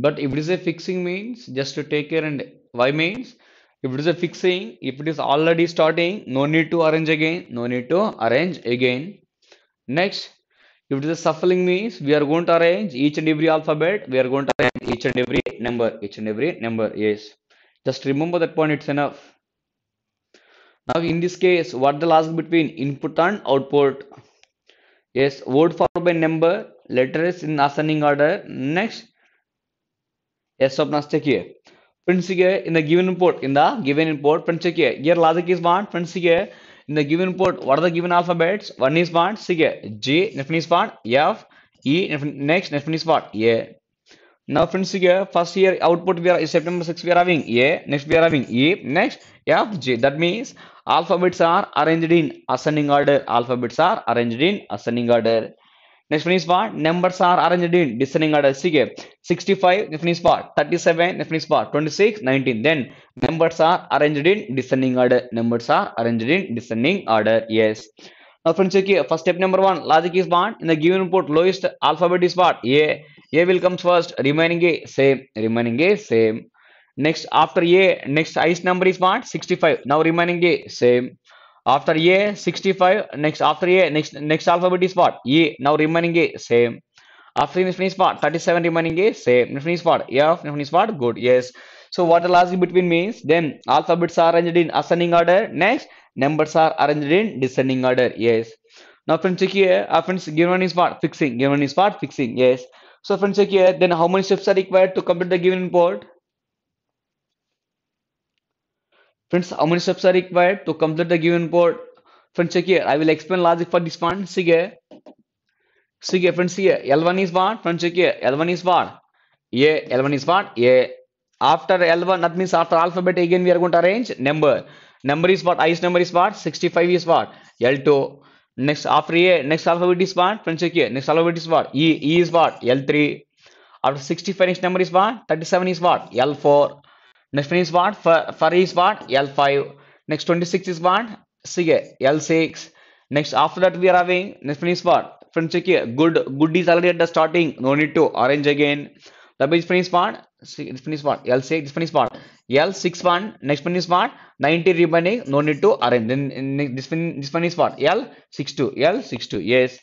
[SPEAKER 1] but if it is a fixing means just to take care and why means if it is a fixing if it is already starting no need to arrange again no need to arrange again next if it is a shuffling means we are going to arrange each and every alphabet we are going to arrange each and every number each and every number yes just remember that point it's enough now in this case what the last between input and output yes word followed by number letters in ascending order next yes S check here friends सीखिए in the given import in the given import friends check here here logic is bound friends सीखिए in the given import what are the given alphabets one is bound सीखिए G infinite is bound F E next infinite is bound A now friends here first year output we are September 6 we are having A next we are having E next F G that means alphabets are arranged in ascending order alphabets are arranged in ascending order Next one is what? Numbers are arranged in descending order. See, here 65, next one is what? 37, next one is what? 26, 19. Then numbers are arranged in descending order. Numbers are arranged in descending order. Yes. Now friends, check First step number one. Logic is what? In the given input, lowest alphabet is what? A. A will comes first. Remaining A same. Remaining A same. Next after A, next highest number is what? 65. Now remaining A same. after a 65 next after a next next alphabet is what e now remaining a same after next is what 37 remaining a same next is what f next is what good yes so what the last between means then alphabets are arranged in ascending order next numbers are arranged in descending order yes now friends check here our uh, friends given is what fixing given is what fixing yes so friends check here then how many steps are required to complete the given board? Friends, how many steps are required to complete the given board? Friends, check here. I will explain logic for this one. See here. See here, friends, here. L1 is what? Friends, check here. L1 is what? A. L1 is what? A. After L1, that means after alphabet, again we are going to arrange number. Number is what? I's number is what? 65 is what? L2. Next, after A, next alphabet is what? Friends, check here. Next alphabet is what? E. E is what? L3. After 65, next number is what? 37 is what? L4. Next one is what? For, for is what? L5. Next 26 is what? See, L6. Next after that we are having next one is what? Friends check here. Good good is already at the starting. No need to orange again. That means finish what? See, this finish what? L6. This finish what? L6 Next one is what? 90 remaining. No need to arrange. Then this one this one is what? L62. L62. Yes.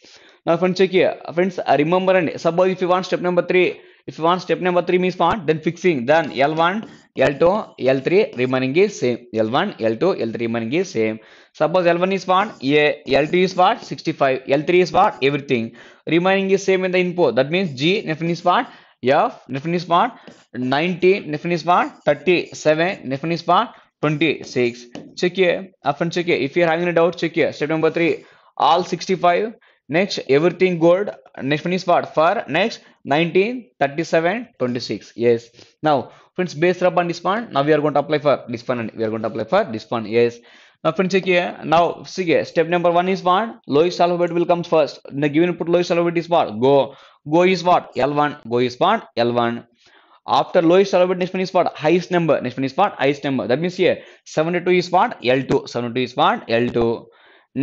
[SPEAKER 1] Now friends check here. Friends remember and suppose if you want step number three. If you want step number 3 means what? Then fixing. Then L1, L2, L3 remaining is same. L1, L2, L3 remaining is same. Suppose L1 is what? A, L2 is what? 65. L3 is what? Everything. Remaining is same in the input. That means G, Nephin is what? F, Nephin is what? 90, Nephin is what? 37, Nephin is what? 26. Check here. Often check here. If you are having a doubt, check here. Step number 3. All 65. Next, everything good. Next is what? For next 19 37 26 yes now friends base upon this one now we are going to apply for this one and we are going to apply for this one yes now friends check here now see here step number one is what lowest alphabet will come first the given input lowest alphabet is what go go is what l1 go is what l1 after lowest alphabet next one is what highest number next one is what highest number that means here 72 is what l2 72 is what l2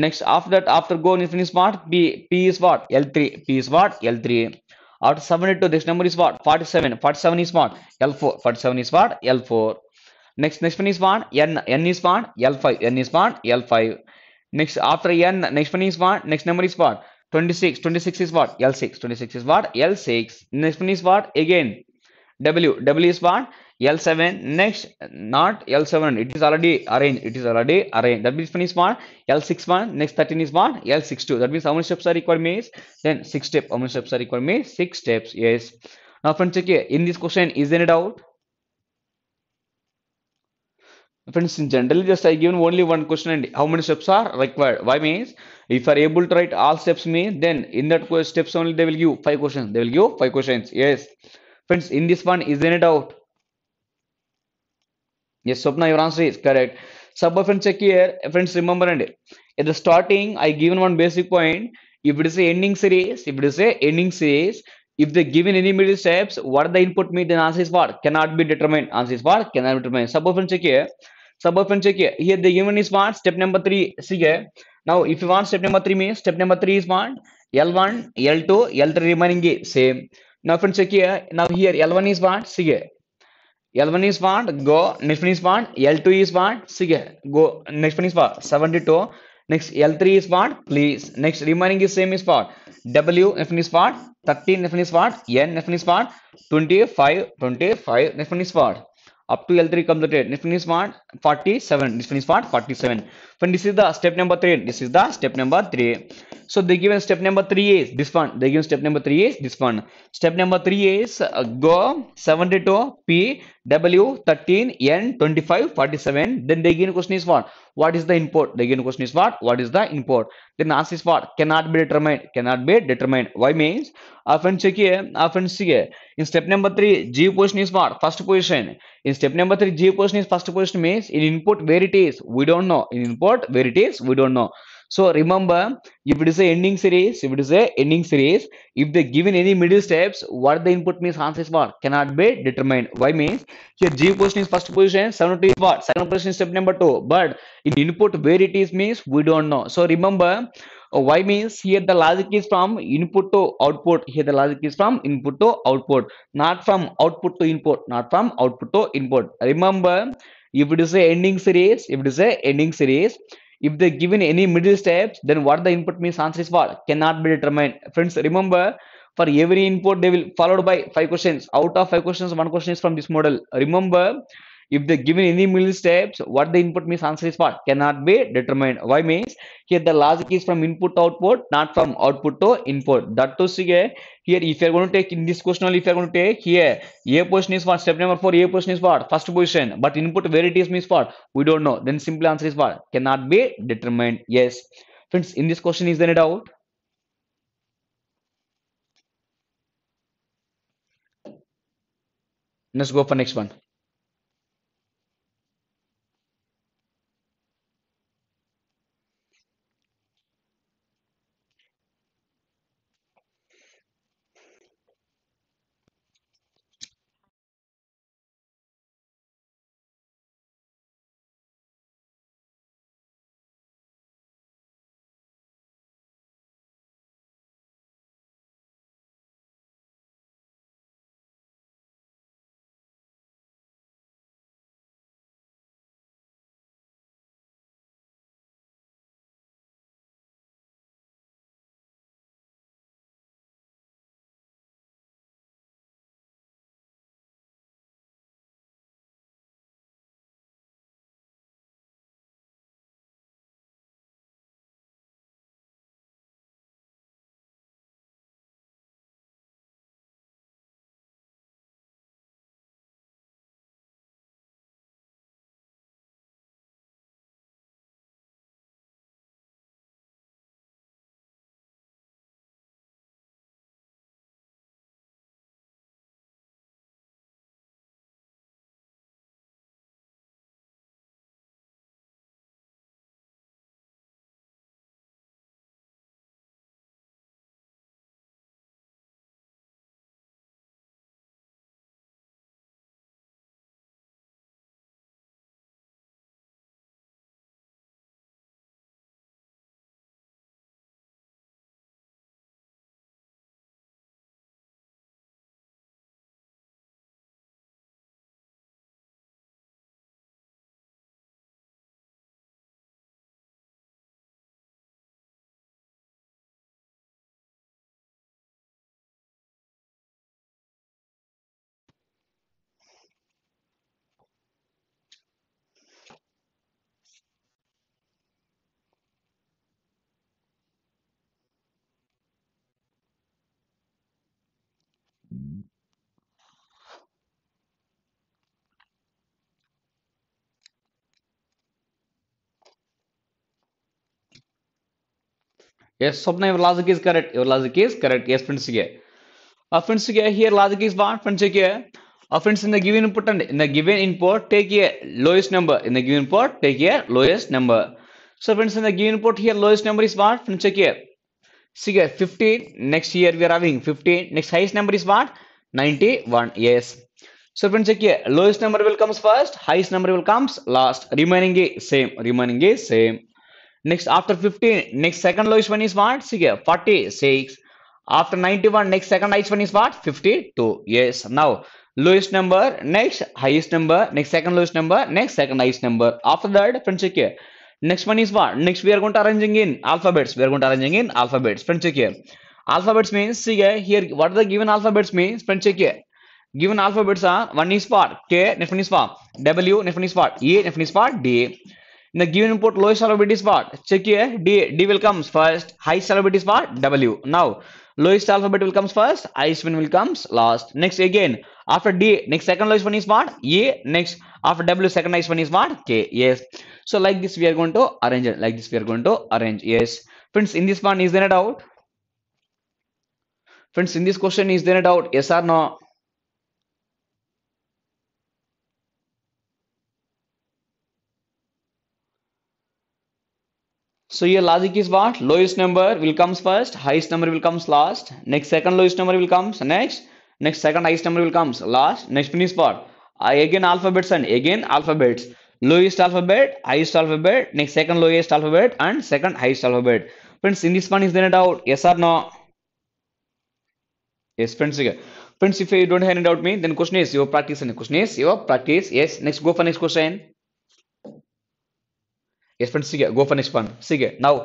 [SPEAKER 1] next after that after go next one is what p p is what l3 p is what l3 after submit to this number is what? 47. 47 is what? L4. 47 is what? L4. Next, next one is what? N. N is what? L5. N is what? L5. Next, after N, next one is what? Next number is what? 26. 26 is what? L6. 26 is what? L6. Next one is what? Again. W. W is what? L7 next not L7 it is already arranged it is already arranged that means one is one L6 one next 13 is one l six two. that means how many steps are required means then six step how many steps are required means six steps yes now friends check here in this question is any doubt friends in generally just I given only one question and how many steps are required why means if you are able to write all steps means then in that steps only they will give five questions they will give five questions yes friends in this one is any doubt Yes, Swapna, your answer is correct. Subreference check here. Friends, remember and at the starting, I given one basic point. If it is a ending series, if it is a ending series, if they given any middle steps, what are the input mean? Then answer is what cannot be determined. Answer is what cannot be determined. Subreference check here. Subreference check here. Here the given is what step number three. See here. Now, if you want step number three means step number three is what L1, L2, L3 remaining same. Now, friends, check here. Now here L1 is what? See here. L1 is found, go. Next one is found, L2 is found, see, go. Next one is found, 72. Next L3 is found, please. Next remaining is same is found. W next one is found, 13 next one is found, N next one is found, 25, 25 next one is found. Up to L3 completed. Next one is found, 47. Next one is found, 47. Friend, this is the step number three. This is the step number three. So they given step number three is this one. they given step number three is this one. Step number three is uh, go 72 P W 13 N 25 47. Then they again question is what? What is the import? they again question is what? What is the import? Then answer is what? Cannot be determined. Cannot be determined. Why means? often friend check here. often friend see here. In step number three, G position is what? First position. In step number three, G position is first position means in input where it is. We don't know. In input what where it is we don't know so remember if it is a ending series if it is a ending series if they given any middle steps what the input means answer is what cannot be determined why means here g position is first position seven is what second position step number two but in input where it is means we don't know so remember why means here the logic is from input to output here the logic is from input to output not from output to input not from output to input remember if it is a ending series if it is a ending series if they given any middle steps then what the input means answer is what cannot be determined friends remember for every input they will followed by five questions out of five questions one question is from this model remember if they given any middle steps what the input means answer is what cannot be determined why means here the logic is from input to output not from output to input that to see eh, here if you're going to take in this question only if you're going to take here a position is what step number four a position is what first position but input where it is means what we don't know then simple answer is what cannot be determined yes friends in this question is there any doubt let's go for next one Yes, Swapna, your logic is correct. Your logic is correct. Yes, friends, yeah. Offense क्या है here logic is what friends क्या है offense in the given input and in the given input take a lowest number in the given input take a lowest number so friends in the given input here lowest number is what friends check here see here 15 next year we are having 15 next highest number is what 91 yes so friends check here lowest number will comes first highest number will comes last remaining is same remaining is same Next, after 15, next second lowest one is what? See here, 46. After 91, next second highest one is what? 52. Yes. Now, lowest number, next highest number, next second lowest number, next second highest number. After that, friends, check here. Next one is what? Next, we are going to arranging in alphabets. We are going to arranging in alphabets. Friends, check here. Alphabets means, see here, here, what are the given alphabets means? Friends, check here. Given alphabets are, one is what? K, next one is what? W, next one is what? E, next one is what? D. In the given input, lowest alphabet is what? Check here. D, D will comes first. Highest alphabet is what? W. Now, lowest alphabet will comes first. Highest one will comes last. Next again. After D, next second lowest one is what? A. Next, after W, second highest one is what? K. Yes. So, like this, we are going to arrange it. Like this, we are going to arrange. Yes. Friends, in this one, is there a doubt? Friends, in this question, is there a doubt? Yes or no? So your logic is what? Lowest number will comes first, highest number will comes last. Next second lowest number will comes next. Next second highest number will comes last. Next finish is i Again alphabets and again alphabets. Lowest alphabet, highest alphabet, next second lowest alphabet and second highest alphabet. Friends, in this one is there a doubt? Yes or no? Yes, friends. Friends, if you don't have any doubt, me then question is your practice and question is your practice. Yes. Next, go for next question. Yes friends సిగే go for నిస్పాన్ సిగే now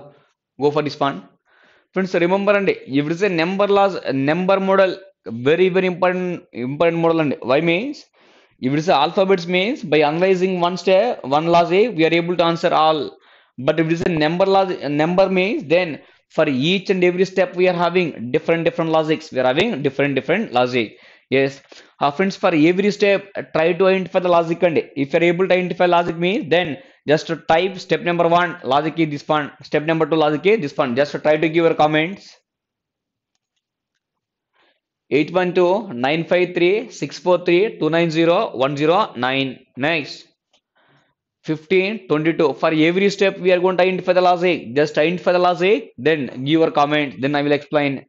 [SPEAKER 1] go for నిస్పాన్ friends remember అండి if is a number loss number model very very important important model అండి why means if it's alphabets means by analysing one stay one loss a we are able to answer all but if is a number loss number means then for each and every step we are having different different logics we are having different different logic yes ah friends for every step try to identify the logic అండి if you're able to identify logic means then just type step number one logic this one step number two logic this one just try to give your comments 812-953-643-290-109 nice 15 22 for every step we are going to identify the logic just identify the logic then give your comment then i will explain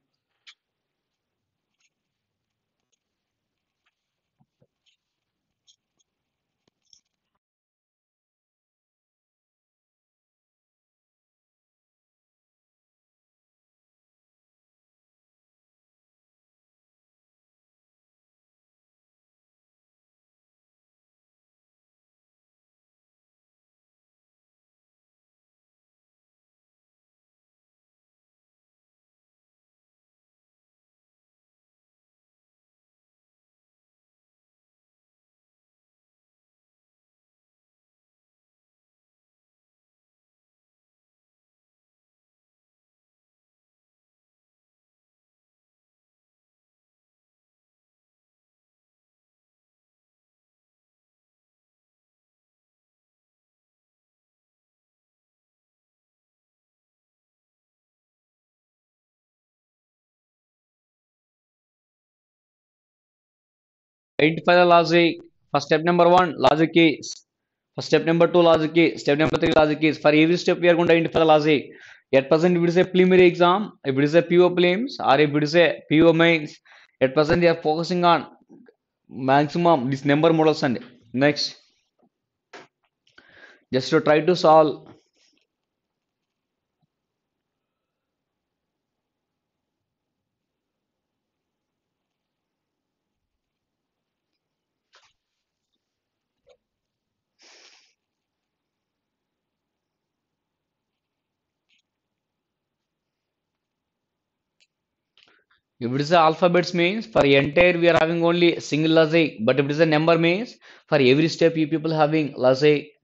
[SPEAKER 1] identify the logic first step number one logic keys first step number two logic keys step number three logic keys for every step we are going to identify the logic at present if it is a preliminary exam if it is a PO prelims or if it is a PO mains at present they are focusing on maximum this number models and next just to try to solve If it is alphabets means for entire we are having only single lazy, But if it is a number means for every step you people having lazy.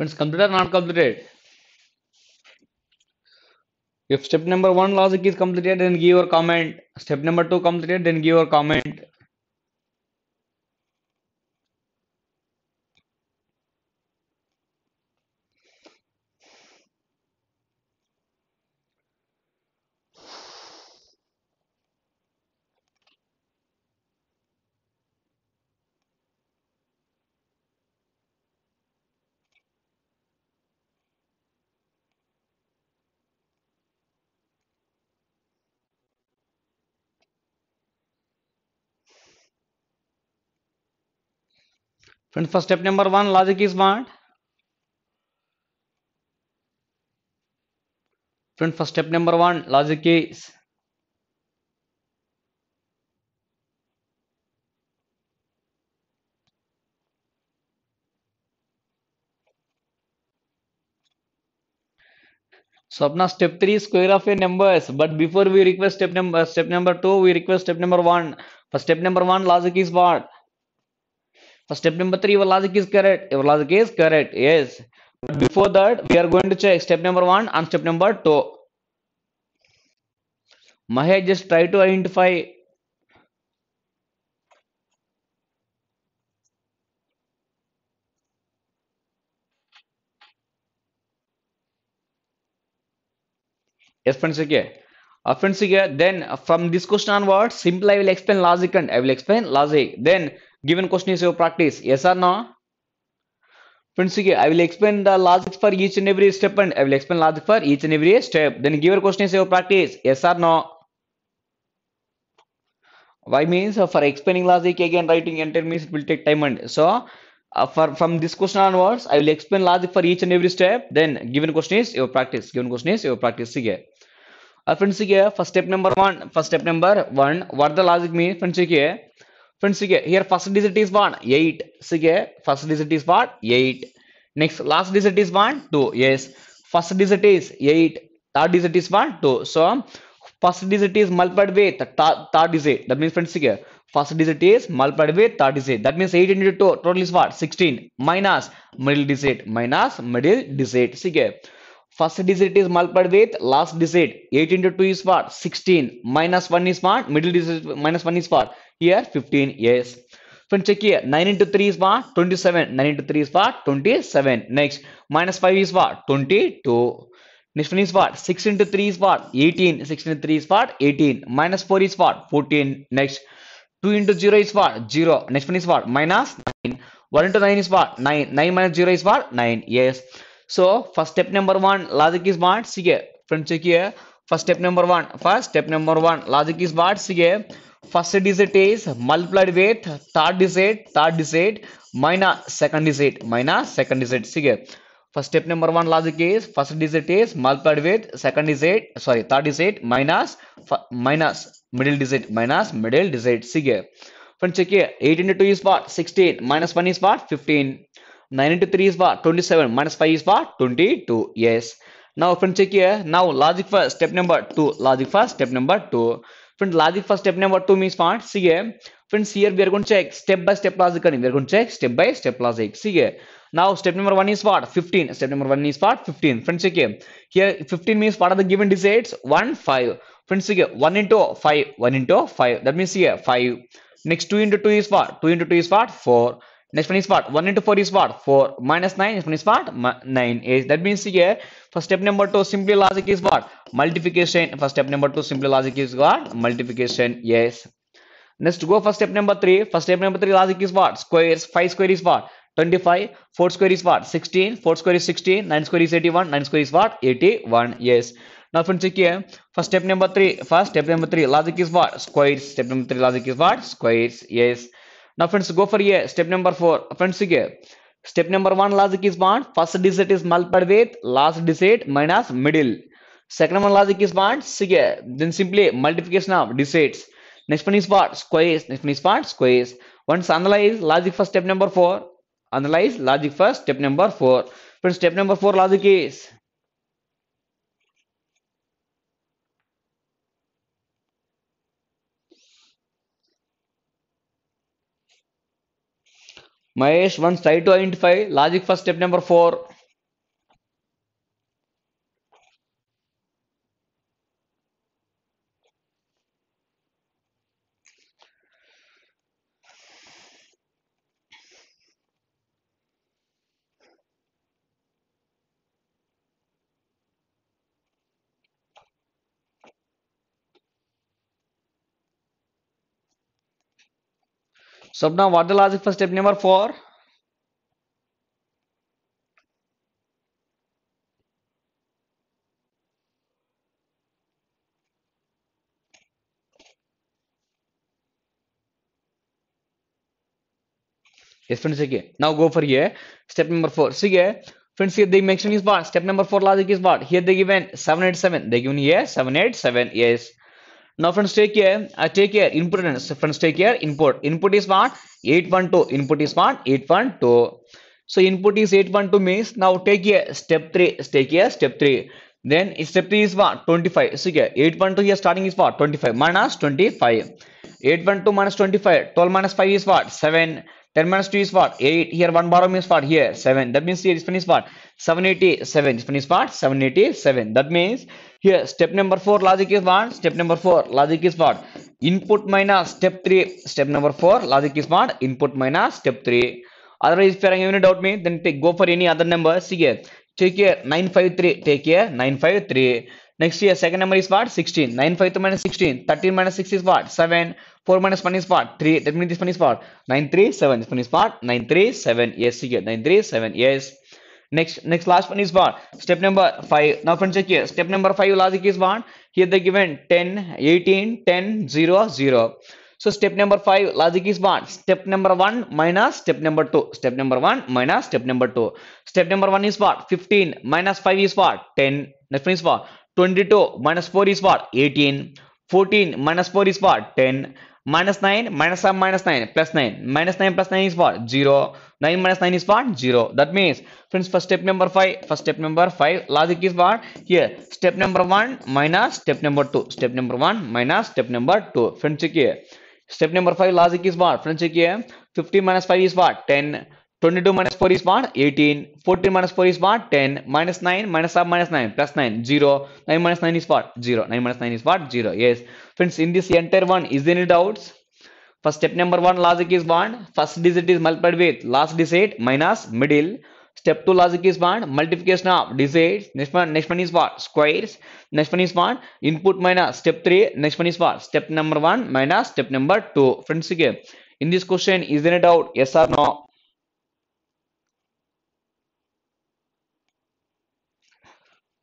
[SPEAKER 1] When it's completed or not completed? If step number 1 logic is completed, then give your comment. Step number 2 completed, then give your comment. Friends, first step number 1, logic is what? Friends, first step number 1, logic is so apna step 3 square of a numbers, but before we request step uh, number 2, we request step number 1. For step number 1, logic is what? So step number 3 your logic is correct. Your logic is correct. Yes. But before that, we are going to check step number 1 and step number 2 Mahesh just try to identify yes friends okay uh, friends okay then from this question onwards simply i will explain logic and i will explain logic then Given question is your practice. Yes or no? Friends, okay, I will explain the logic for each and every step and I will explain logic for each and every step. Then given question is your practice. Yes or no? Why means uh, for explaining logic again writing enter means it will take time and so uh, for from this question onwards I will explain logic for each and every step. Then given question is your practice. Given question is your practice. Okay. Uh, friends, okay, first step number one. First step number one. What the logic means? Friends, okay. Friends, here first digit is 1, 8. See here, first digit is what? 8. Next, last digit is 1, 2. Yes, first digit is 8. Third digit is 1, 2. So, first digit is multiplied with third digit. That means, friends, here first digit is multiplied with third digit. That means 8 into 2, total is what? 16 minus middle digit minus middle digit. See here. First digit is multiplied with last digit. 8 into 2 is what? 16 minus 1 is what? Middle digit minus 1 is what? here 15 years Friends, check here. 9 into 3 is what? 27. 9 into 3 is what? 27. Next, minus 5 is what? 22. Next one is what? 6 into 3 is what? 18. 6 into 3 is what? 18. Minus 4 is what? 14. Next, 2 into 0 is what? 0. Next one is what? Minus 9. 1 into 9 is what? 9. 9 minus 0 is what? 9. Yes. So, first step number 1, logic is what? See here. Friends, check here. First step number 1. First step number 1, logic is what? See here. First digit is multiplied with third digit third digit minus second digit minus second digit ठीक है first step number one logic is first digit is multiplied with second digit sorry third digit minus minus middle digit minus middle digit ठीक है friend चेकिए eight into two is bar sixteen minus one is bar fifteen nine into three is bar twenty seven minus five is bar twenty two yes now friend चेकिए now logic first step number two logic first step number two friend logic first step number two mean point see है friends here we are going to check step by step logic करनी we are going to check step by step logic see है now step number 1 is what 15 step number 1 is what 15 friends check here 15 means what are the given digits 1 5 friends check 1 5 1 5 that means here 5 next 2 2 is what 2 2 is what Next one is what? 1 into 4 is what? 4 minus 9. Next one is what? Ma 9. Is That means here, first step number 2, simply logic is what? Multiplication. First step number 2, simply logic is what? Multiplication. Yes. Next, go first step number 3. First step number 3, logic is what? Squares. 5 square is what? 25. 4 square is what? 16. 4 square is 16. 9 square is 81. 9 square is what? 81. Yes. Now friends check here. First step number 3. First step number 3. Logic is what? Squares. Step number 3 logic is what? Squares. Yes. Now friends, go for a step number four. Friends, here. Step number one, logic is bond First digit is multiplied with last digit minus middle. Second one logic is one. Here. Then simply multiplication of digits. Next one is what? Squares. Next one is what? Squares. Once analyze logic for step number four. Analyze logic for step number four. Friends, step number four logic is Mahesh, once try to identify logic first step number 4. So now what the logic for step number 4? Yes friends okay. Now go for here. Step number 4. See here. Friends here the mention is what? Step number 4 logic is what? Here they given 787. They given here 787. Yes. Now friends take care, uh, take care, input and friends take care, input. Input is what? 812. Input is what? 812. So input is 812 means now take care step 3, take care step 3. Then step 3 is what? 25. So here 812 here starting is what? 25 minus 25. 812 minus 25. 12 minus 5 is what? 7. 10 minus 2 is what? 8. Here 1 bar means what? Here 7. That means here this one is what? 787. This one is what? 787. That means here step number 4 logic is what? Step number 4 logic is what? Input minus step 3. Step number 4 logic is what? Input minus step 3. Otherwise if you are any doubt me then take, go for any other number. See here. Take here 953. Take here 953. Next year, second number is what? 16. 9 5 2 minus 16. 13 minus 6 is what? 7. 4 minus 1 is what? 3. That means this one is what? 9 3 7. This one is what? 9 3 7. Yes, see here. 9 3 7. Yes. Next, next last one is what? Step number 5. Now friends check here. Step number 5 logic is what? Here they given 10, 18, 10, 0, 0. So step number 5 logic is what? Step number 1 minus step number 2. Step number 1 minus step number 2. Step number 1 is what? 15 minus 5 is what? 10. Next one is what? 22 minus 4 is what? 18. 14 minus 4 is what? 10. Minus 9 minus 7 minus 9 plus 9. Minus 9 plus 9 is what? 0. 9 minus 9 is what? 0. That means, friends, first step number 5. First step number 5. Logic is what? Here. Step number 1 minus step number 2. Step number 1 minus step number 2. Friends, check here. Step number 5 logic is what? Friends, check here. 50 minus 5 is what? 10. 22 minus 4 is what? 18. 14 minus 4 is what? 10. Minus 9, Minus 9, plus 9, 0. 9 minus 9 is what? 0. 9 minus 9 is what? 0. Yes. Friends, in this entire one, is there any doubts? First step number 1 logic is what? First digit is multiplied with last digit minus middle. Step 2 logic is what? Multiplication of digits. Next one, next one is what? Squares. Next one is what? Input minus step 3. Next one is what? Step number 1 minus step number 2. Friends, again, in this question, is there a doubt? Yes or no?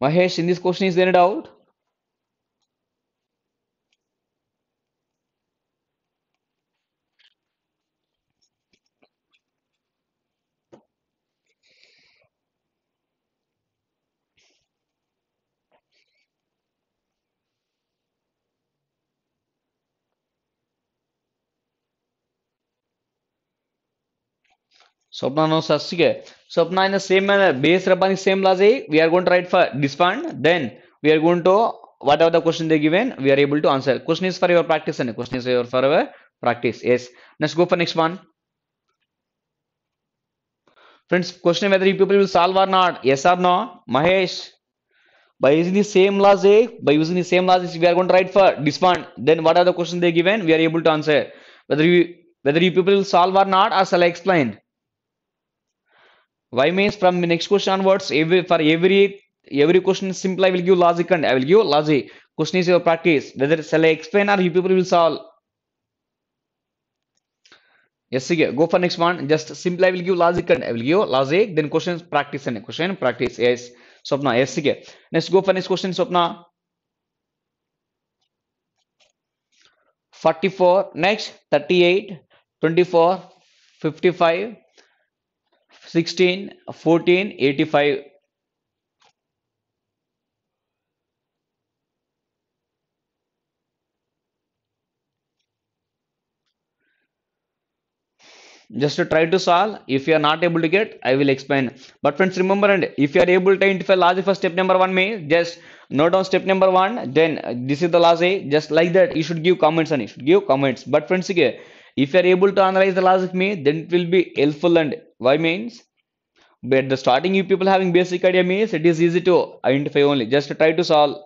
[SPEAKER 1] Mahesh, in this question, is there any doubt? Swapna knows Sasuke. Swapna in the same manner, base Rabban is same lazi. We are going to write for this one. Then we are going to whatever the question they given, we are able to answer. Question is for your practice and question is for your forever practice. Yes. Let's go for next one. Friends, question whether you people will solve or not yes or no Mahesh By using the same laws A, by using the same laws, we are going to write for this one. Then what are the questions they given? We are able to answer. Whether you whether you people will solve or not, as I'll explain. why means from the next question onwards every for every every question simple i will give logic and i will give logic question is your practice whether shall i explain or you people will solve yes okay go for next one just simple i will give logic and i will give logic then questions practice and question practice yes swapna yes okay next go for next question swapna 44 next 38 24 55 16 14 85 just to try to solve if you are not able to get i will explain but friends remember and if you are able to identify last, for step number one may just note down step number one then this is the last a just like that you should give comments and you should give comments but friends again if you are able to analyze the last me, then it will be helpful and why means but the starting you people having basic idea means it is easy to identify only just try to solve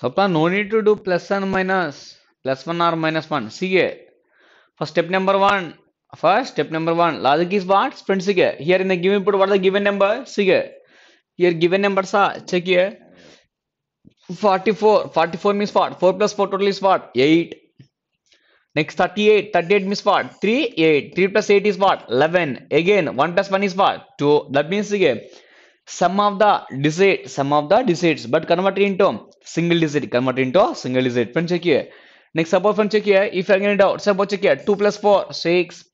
[SPEAKER 1] Sapna, no need to do plus and minus, plus 1 or minus 1. See here. First step number 1. First step number 1. Logic is what? Friends, see here. Here in the given input, what are the given number? See here. Here given numbers are, check here. 44. 44 means what? 4 plus 4 total is what? 8. Next 38. 38 means what? 3, 8. 3 plus 8 is what? 11. Again 1 plus 1 is what? 2. That means again sum of the digit sum of the digits but convert into single digit convert into single digit friends check here next suppose of check here if you are getting doubt suppose check here 2 plus 4 6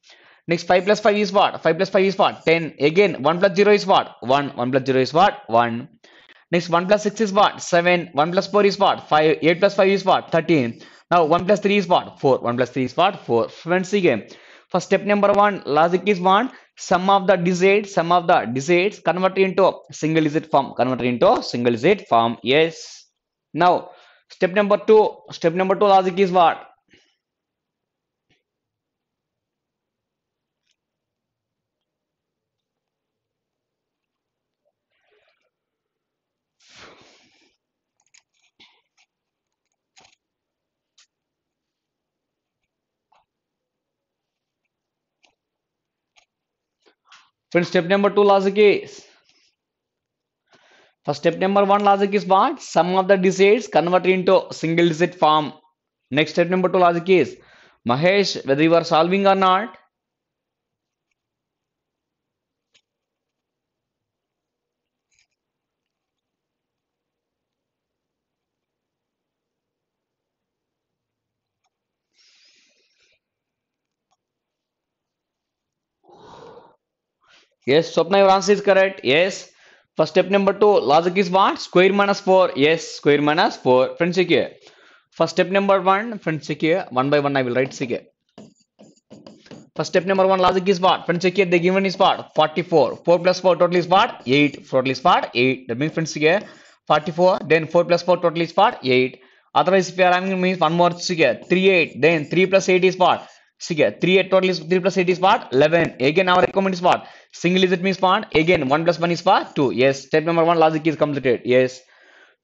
[SPEAKER 1] next 5 plus 5 is what 5 plus 5 is what 10 again 1 plus 0 is what 1 1 plus 0 is what 1 next 1 plus 6 is what 7 1 plus 4 is what 5 8 plus 5 is what 13 now 1 plus 3 is what 4 1 plus 3 is what 4 friends again for step number 1 logic is one sum of the digits sum of the digits convert into single digit form convert into single digit form yes now step number two step number two logic is what First step number two, लाज case First step number one logic is what? Sum of the digits converted into single digit form. Next step number two logic is Mahesh, whether you are solving or not, Yes, Swapna, your answer is correct. Yes. First step number two, logic is what? Square minus 4. Yes, square minus 4. Friends, here. First step number one, friends, here. One by one, I will write here. First step number one, logic is what? Friends, here, the given is what? 44. 4 plus 4 total is what? 8. 4 total is what? 8. That means, friends, here, 44. Then 4 plus 4 total is what? 8. Otherwise, if you are having means one more here, 3, 8. Then 3 plus 8 is what? ठीक है three eight total three plus eight is part eleven again our recommend is part single is it mean part again one plus one is part two yes step number one logic is completed yes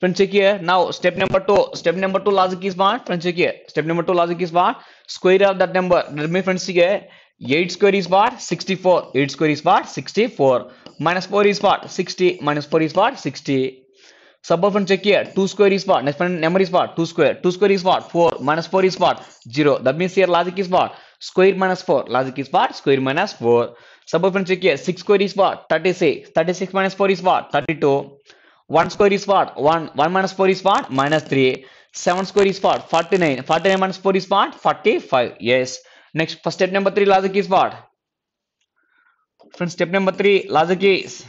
[SPEAKER 1] friends चेकिए now step number two step number two logic is part friends चेकिए step number two logic is part square of that number that mean friends चेकिए 8 square is what 64 8 square is what 64 minus 4 is what 60 minus 4 is what 60 suppose from check here 2 square is what next one number is what 2 square 2 square is what 4 minus 4 is what 0 that means here logic is what Square minus 4. Logic is what? Square minus 4. Suboption check here. 6 square is what? 36. 36 minus 4 is what? 32. 1 square is what? 1. 1 minus 4 is what? Minus 3. 7 square is what? 49. 49 minus 4 is what? 45. Yes. Next, first step number 3 logic is what? Friends, step number 3 logic is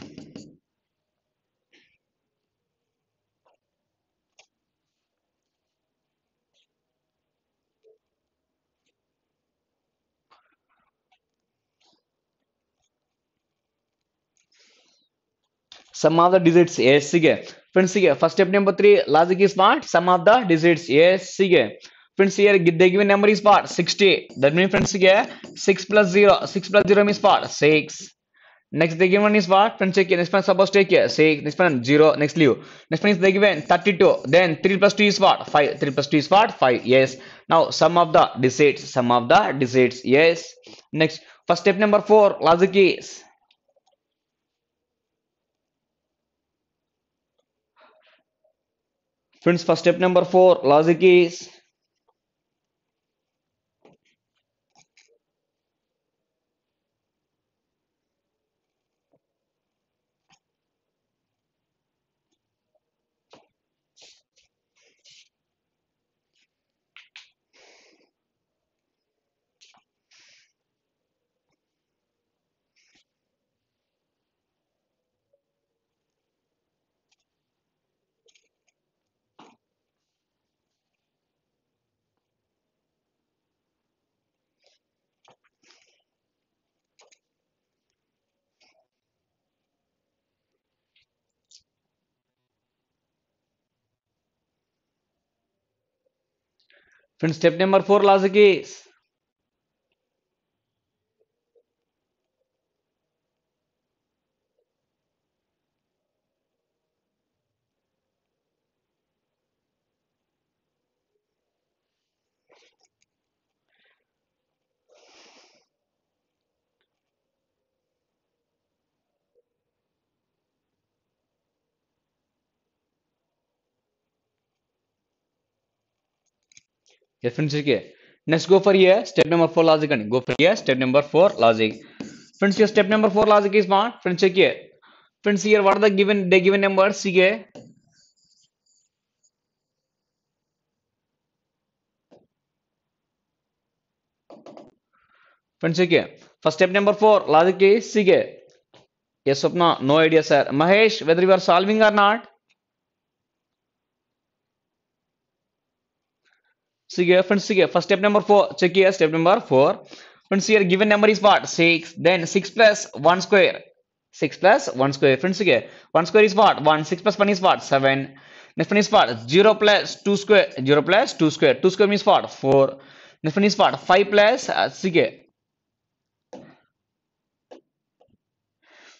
[SPEAKER 1] Sum of the digits s ಗೆ friends ಗೆ first step number 3 logic is what sum of the digits s ಗೆ friends here the given number is what 60 that means friends ಗೆ 6 plus 0 6 plus 0 means what 6 Next, the given one is what? Friends, check Next one, suppose take here. Say, next one, 0. Next, leave. Next one is the given 32. Then, 3 plus 2 is what? 5. 3 plus 2 is what? 5. Yes. Now, sum of the digits. Sum of the digits. Yes. Next, first step number 4. Logic is Friends, for step number four, logic is Friends, step number 4 logic is difference क्या next go for ये step number four logic go for ये step number four logic friends ये step number four logic is one friends check ये friends here what are the given they given numbers ये friends check ये first step number four logic is सी के ये Swapna no idea sir Mahesh whether you are solving or not see here friends here first step number 4 check here step number 4 friends here given number is what 6 then 6 plus 1 square 6 plus 1 square friends here 1 square is what 1 6 plus 1 is what 7 next one is what 0 plus 2 square 0 plus 2 square 2 square means what 4 next one is what 5 plus uh, 6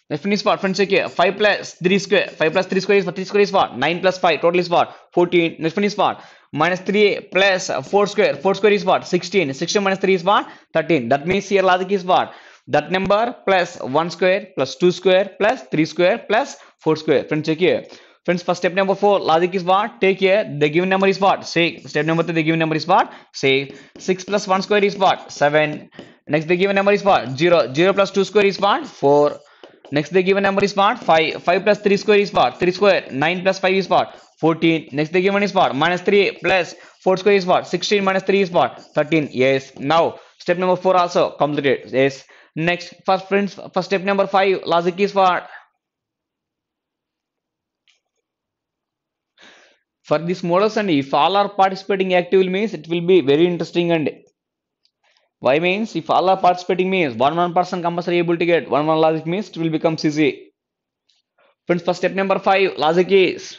[SPEAKER 1] Let's finish what? Friends, okay, 5 plus 3 square. 5 plus 3 square is what? 3 square is what? 9 plus 5. Total is what? 14. Let's finish is what? Minus 3 plus 4 square. 4 square is what? 16. 16 minus 3 is what? 13. That means here logic is what? That number plus 1 square plus 2 square plus 3 square plus 4 square. Friends, check here. Friends, first step number 4, logic is what? Take here, the given number is what? Say, step number 3, the given number is what? Say, 6 plus 1 square is what? 7. Next, the given number is what? 0. 0 plus 2 square is what? 4. Next the given number is what? 5. 5 plus 3 square is what? 3 square. 9 plus 5 is what? 14. Next the given is what? Minus 3 plus 4 square is what? 16 minus 3 is what? 13. Yes. Now step number 4 also completed. Yes. Next first friends first step number 5 logic is what? For this models and if all are participating actively means it will be very interesting and why means if all are participating means one one person compulsory able to get one one logic means it will become CC. Friends, step number five, logic is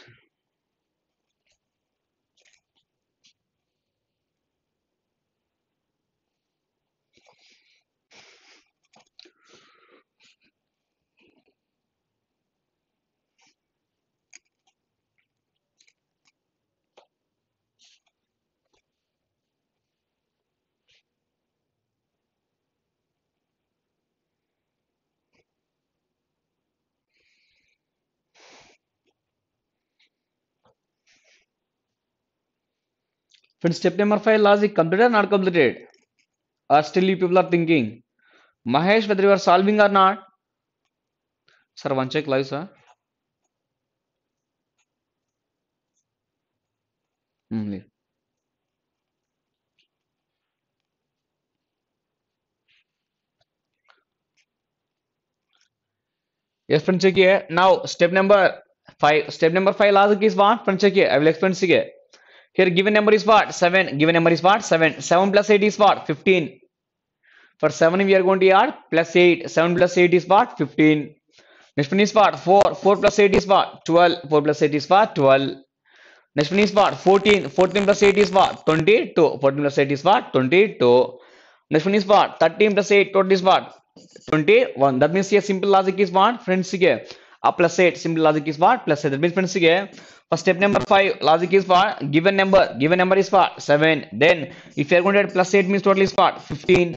[SPEAKER 1] फिर step number five last is completed not completed or still you people are thinking Mahesh, whether you are solving or not. Sir, one check live, sir. Mm -hmm. Yes, friends check here. Now, step number five. Step number five, last is what? friends check here. I will explain it. Here given number is what? 7. Given number is what? 7. 7 plus 8 is what? 15. For 7 we are going to add plus 8. 7 plus 8 is what? 15. Next one is what? 4. 4 plus 8 is what? 12. 4 plus 8 is what? 12. Next one is what? 14. 14 plus 8 is what? 22. 14 plus 8 is what? 22. Next one is what? 13 plus 8. What is what? 21. That means here simple logic is what? Friends, here. Up plus 8, simple logic is what? Plus 8. That means friends, first step number 5, logic is what? Given number. Given number is what? 7. Then, if you are going to add plus 8 means total is what? 15.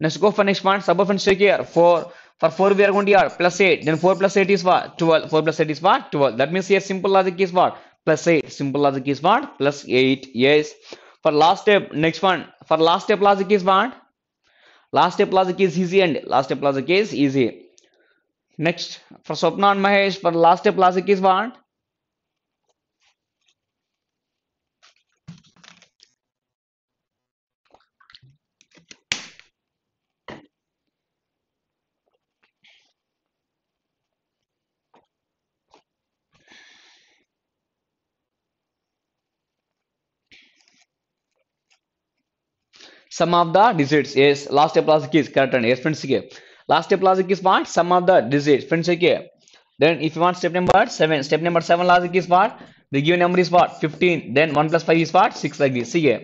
[SPEAKER 1] Let's go for next one. Sub friends, check here. 4. For 4 we are going to add plus 8. Then 4 plus 8 is what? 12. 4 plus 8 is what? 12. That means here simple logic is what? Plus 8. Simple logic is what? Plus 8. Yes. For last step, next one. For last step logic is what? Last step logic is easy and last step logic is easy. Next, for Swapna and Mahesh, for last step classic is what? Sum of the digits yes last plus की correct అండి yes friends last step logic is what sum of the digits friends okay then if you want step number 7 step number 7 logic is what the given number is what 15 then 1 plus 5 is what 6 like this see here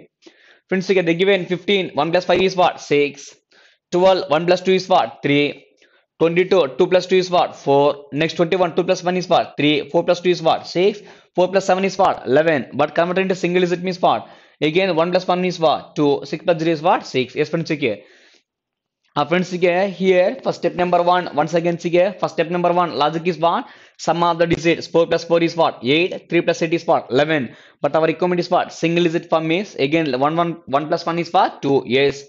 [SPEAKER 1] friends okay the given 15 1 plus 5 is what 6 12 1 plus 2 is what 3 22 2 plus 2 is what 4 next 21 2 plus 1 is what 3 4 plus 2 is what 6 4 plus 7 is what 11 but converted into single is it means what again 1 plus 1 is what 2 6 plus plus three is what 6 yes friends check here हाँ friends here first step number one one seconds के first step number one logic is one sum of the digit four plus four is what eight three plus eight is what eleven but our requirement is what single digit for means again one one one plus one is what two yes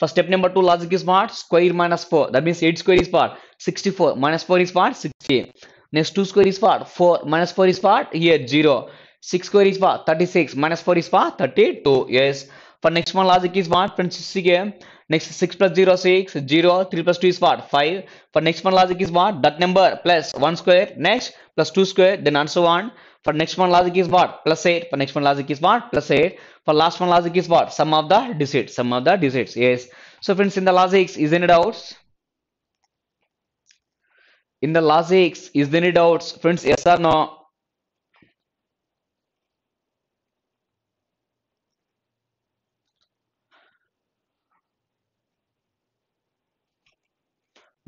[SPEAKER 1] first step number two logic is what square minus four that mean eight square is what sixty four minus four is what sixty next two square is what four minus four is what here zero six square is what thirty six minus four is what thirty two yes for next one logic is what friends के Next 6 plus 0 6, 0, 3 plus 2 is what? 5. For next one logic is what? That number plus 1 square, next plus 2 square, then and so on. For next one logic is what? Plus 8. For next one logic is what? Plus 8. For last one logic is what? Sum of the digits. Sum of the digits. Yes. So friends, in the logics, is in any doubts? In the logics, is there any doubts? Friends, yes or no?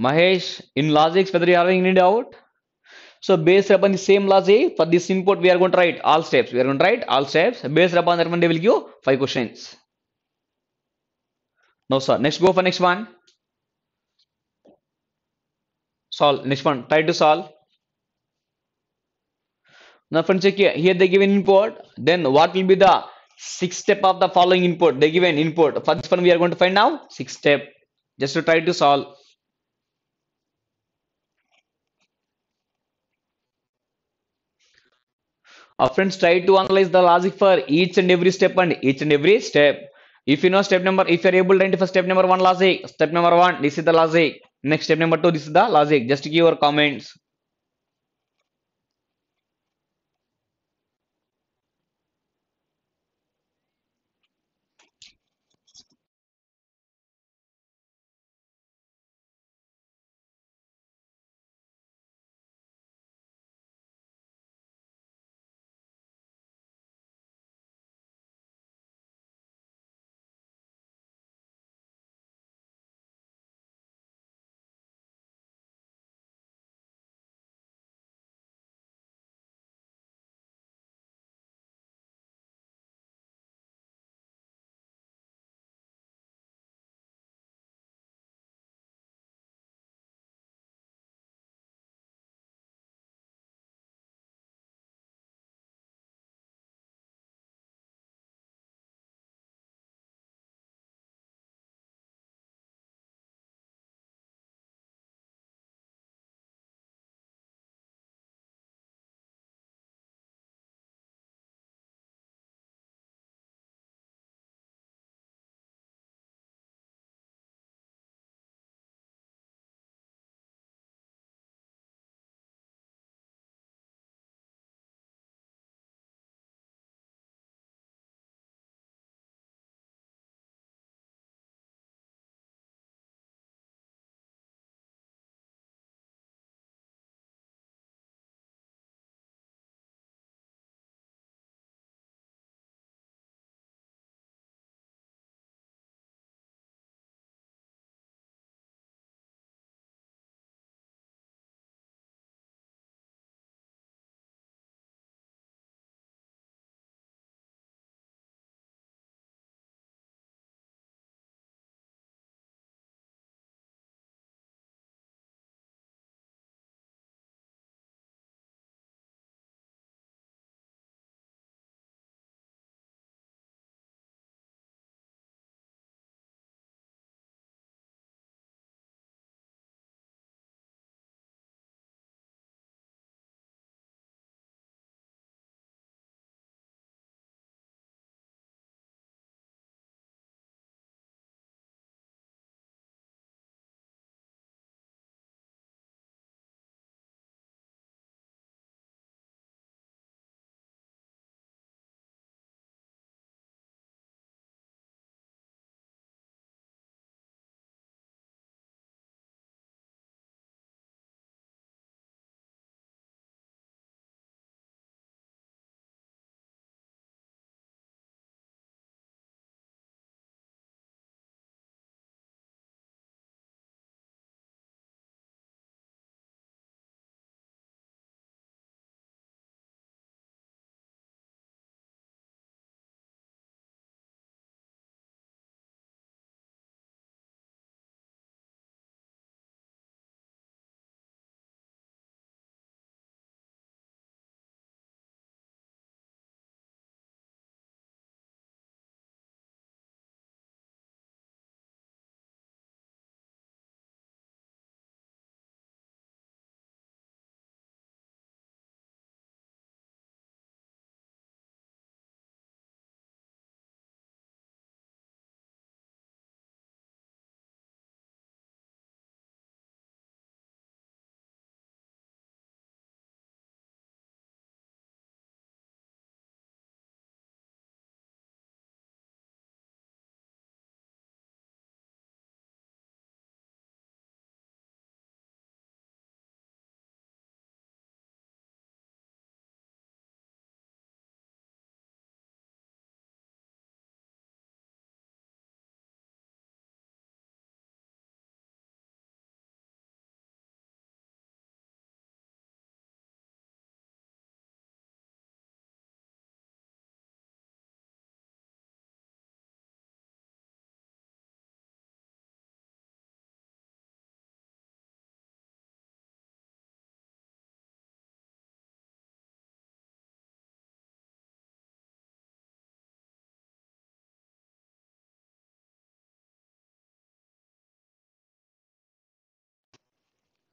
[SPEAKER 1] Mahesh, in logics, whether you are having any doubt? So based upon the same logic, for this input, we are going to write all steps. We are going to write all steps. Based upon that one, they will give five questions. No, sir. Next, go for next one. Solve. Next one. Try to solve. Now, friends, check here. Here they give an input. Then what will be the sixth step of the following input? They give an input. For this one, we are going to find now sixth step. Just to try to solve. uh, friends try to analyze the logic for each and every step and each and every step if you know step number if you're able to identify step number one logic step number one this is the logic next step number two this is the logic just give your comments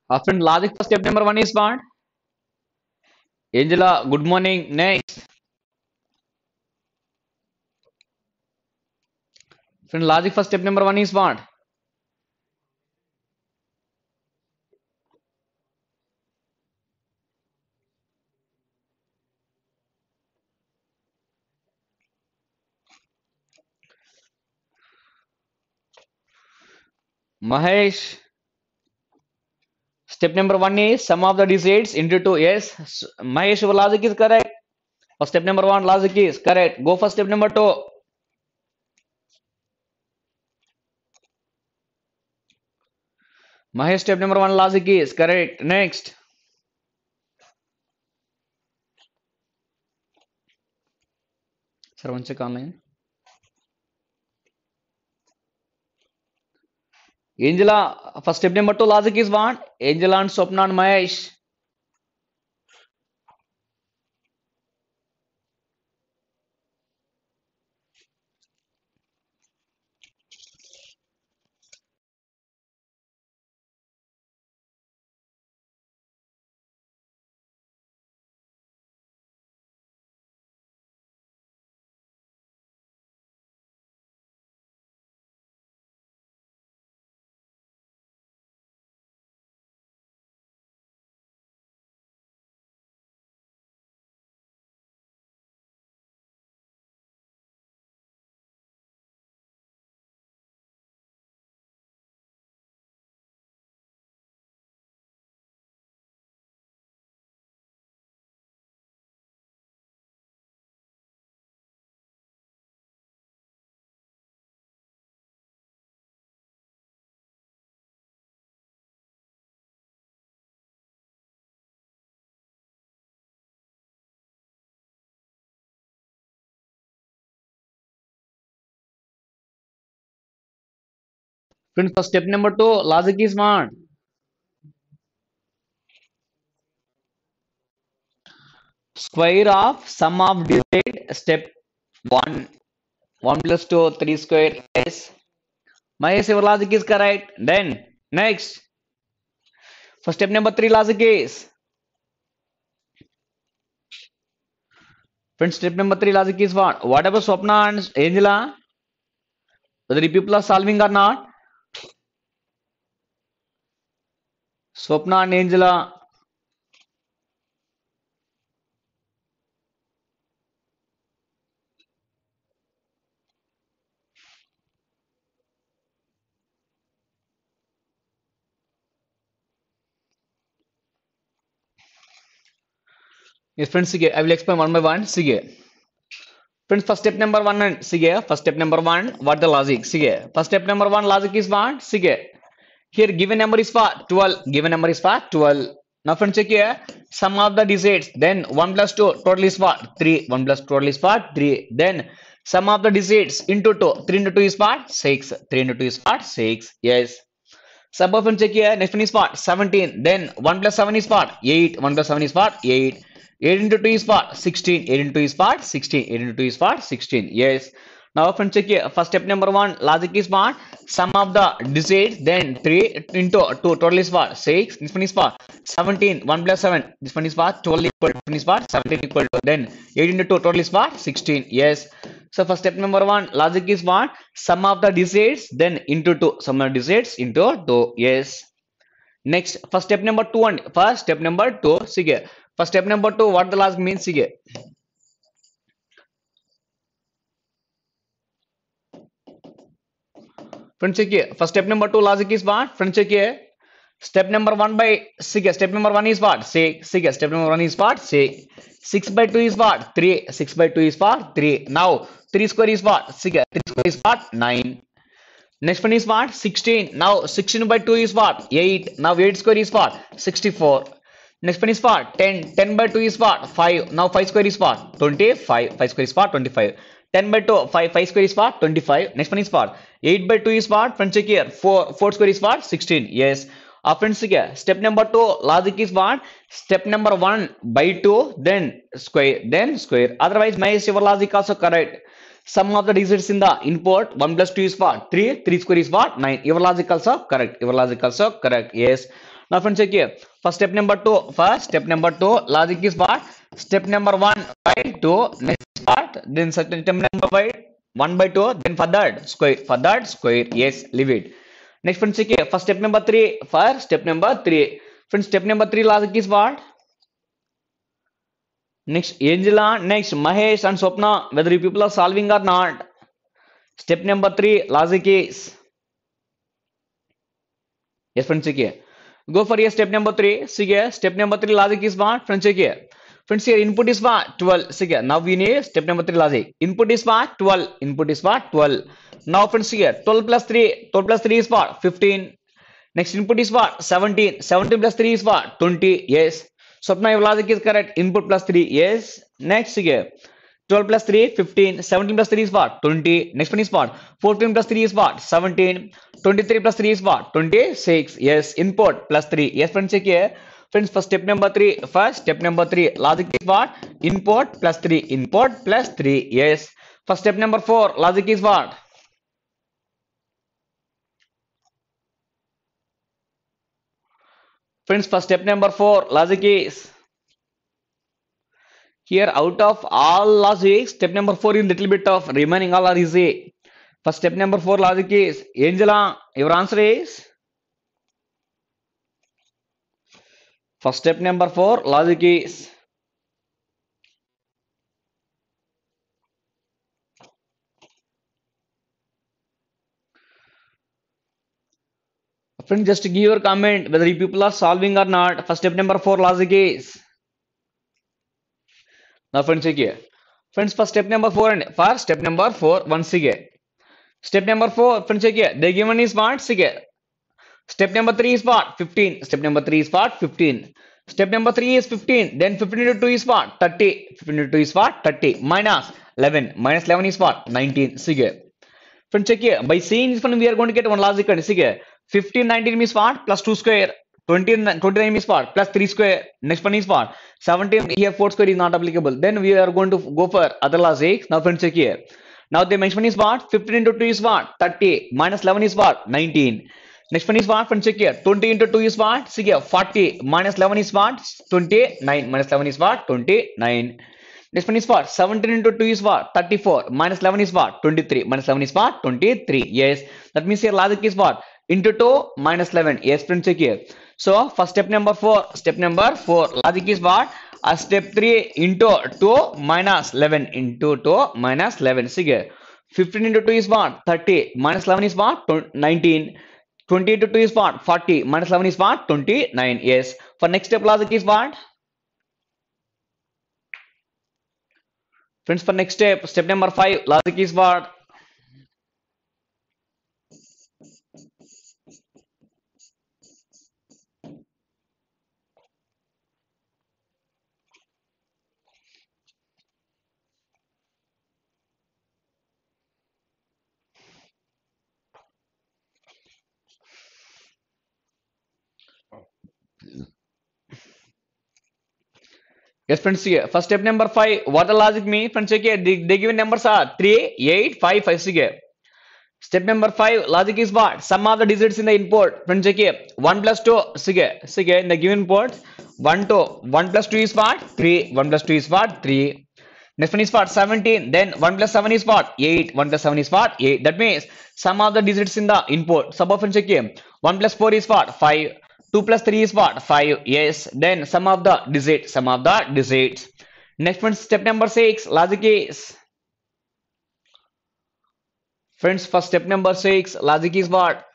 [SPEAKER 1] Friend, logic for step number 1 is what? Angela, good morning. Next. Friend, logic for step number 1 is what? Mahesh. Step number one is sum of the digits into two. Yes, Mahesh, your logic is correct. Or step number one logic is correct. Go for step number two. Mahesh, step number one logic is correct. Next. Sir, one check online. Angela, first step number two, logic is one. Angela and Swapna and Mahesh friends step number two logic is smart square of sum of divide step one one plus two three square is minus ever logic is correct then next first step number three logic is friends step number three logic is whatever Swapna Angela whether people are solving or not Swapna and Angela friends ಸಿಗೆ I will explain one by one ಸಿಗೆ friends first step number one ಸಿಗೆ first step number one what the logic ಸಿಗೆ first step number one logic is what ಸಿಗೆ Here given number is what? 12. Given number is what? 12. Now friends check here. Sum of the digits. Then 1 plus 2. Total is what? 3. 1 plus total is what? 3. Then sum of the digits into 2. 3 into 2 is what? 6. 3 into 2 is what? 6. Yes. Sub of check here. Next one is what? 17. Then 1 plus 7 is what? 8. 1 plus 7 is what? 8. 8 into 2 is what? 16. 8 into 2 is what? 16. 8 into 2 is what? 16. Yes. Now friends, check first step number one. Logic is what sum of the digits. Then three into two total is what six. This one is what seventeen. One plus seven. This one is what twelve equal. This one is what seventeen equal. To. Then eight into two total is what sixteen. Yes. So first step number one. Logic is what sum of the digits. Then into two. Sum of the digits into two. Yes. Next, first step number two and first step number two. See here. First step number two. What the logic means? See here. Friends देखिए first step number two logic is what friends देखिए step number one by six step number one is what six step number one is what six by two is what three six by two is what three now three square is what six three square is what nine Next one is what? 16. Now 16 by 2 is what? 8. Now 8 square is what? 64. Next one is what? 10. 10 by 2 is what? 5. Now 5 square is what? 25. 5 square is what? 25. 10 by 2. 5. 5 square is what? 25. Next one is what? 8 by 2 is what? Friends, check here. 4, 4 square is what? 16. Yes. Uh, friends, check here. Step number 2, logic is what? Step number 1 by 2, then square, then square. Otherwise, my your logic also correct. Sum of the digits in the input, 1 plus 2 is what? 3, 3 square is what? 9. Your logic also correct. Your logic also correct. Yes. Now, friends, check here. First step number 2. First step number 2, logic is what? Step number 1 by 2, next part, then step number 5. 1 by 2 then for that square for that square yes leave it next friends देखिए first step number 3 for step number 3 friends step number 3 last is what next angela next mahesh and swapna whether you people are solving or not step number 3 logic is yes friends देखिए go for your step number 3 see here step number 3 logic is what friends देखिए Friends, here input is what? 12. see here, now we need step number 3 logic. Input is what? 12. Input is what? 12. Now friends, here 12 plus 3. 12 plus 3 is what? 15. Next input is what? 17. 17 plus 3 is what? 20. Yes. So now your logic is correct. Input plus 3. Yes. Next see here. 12 plus 3 15 17 plus 3 is what 20 next one is what 14 plus 3 is what 17 23 plus 3 is what 26 yes input plus 3 yes friends check here Friends, for step number 3, first step number 3, logic is what? Import plus 3, import plus 3, yes. For step number 4, logic is what? Friends, for step number 4, logic is here out of all logic step number 4 is little bit of remaining all are easy first step number 4 logic is angela your answer is First step number four, logic is Friend, just give your comment whether you people are solving or not. First step number four, logic is. Now, friends, check here. Friends, first step number four and first step number four, once again. Step number four, friends, check here. They given is what? Sige. Step number 3 is what? 15. Step number 3 is what? 15. Step number 3 is 15. Then 15 into 2 is what? 30. 15 into 2 is what? 30. Minus 11. Minus 11 is what? 19. See here. Friend, check here. By seeing this one, we are going to get one logic. See here. 15, 19 means what? Plus 2 square. 20, 29 is what? Plus 3 square. Next one is what? 17. Here 4 square is not applicable. Then we are going to go for other logics. Now friend, check here. Now the mention is what? 15 into 2 is what? 30. Minus 11 is what? 19. Next one is what? Friends, check here. 20 into 2 is what? See here. 40 minus 11 is what? 29. Minus 11 is what? 29. Next one is what? 17 into 2 is what? 34. Minus 11 is what? 23. Minus 11 is what? 23. Yes. That means your logic is what? Into 2 minus 11. Yes, friends, check here. So, first step number 4. Step number 4. Logic is what? Uh, step 3 into 2 minus 11 into 2 minus 11. See here. 15 into 2 is what? 30. Minus 11 is what? 19. 20 into 2 is what? 40. Minus 11 is what? 29. Yes. For next step logic is what? Friends, for next step, step number 5, logic is what? Yes, friends. First step number five. What the logic mean? Friends, okay, they, given numbers are 3, 8, 5, 5. 6 Step number 5. Logic is what? Sum of the digits in the input. Friends, okay. 1 plus 2. Okay. Okay. In the given port, 1 to 1 plus 2 is what? 3. 1 plus 2 is what? 3. Next one is what? 17. Then 1 plus 7 is what? 8. 1 plus 7 is what? 8. That means sum of the digits in the input. Sub of friends, okay. 1 plus 4 is what? 5. 2 plus 3 is what? 5. Yes. Then sum of the digits. Sum of the digits. Next one, step number 6. Logic is. Friends, first step number 6. Logic is what?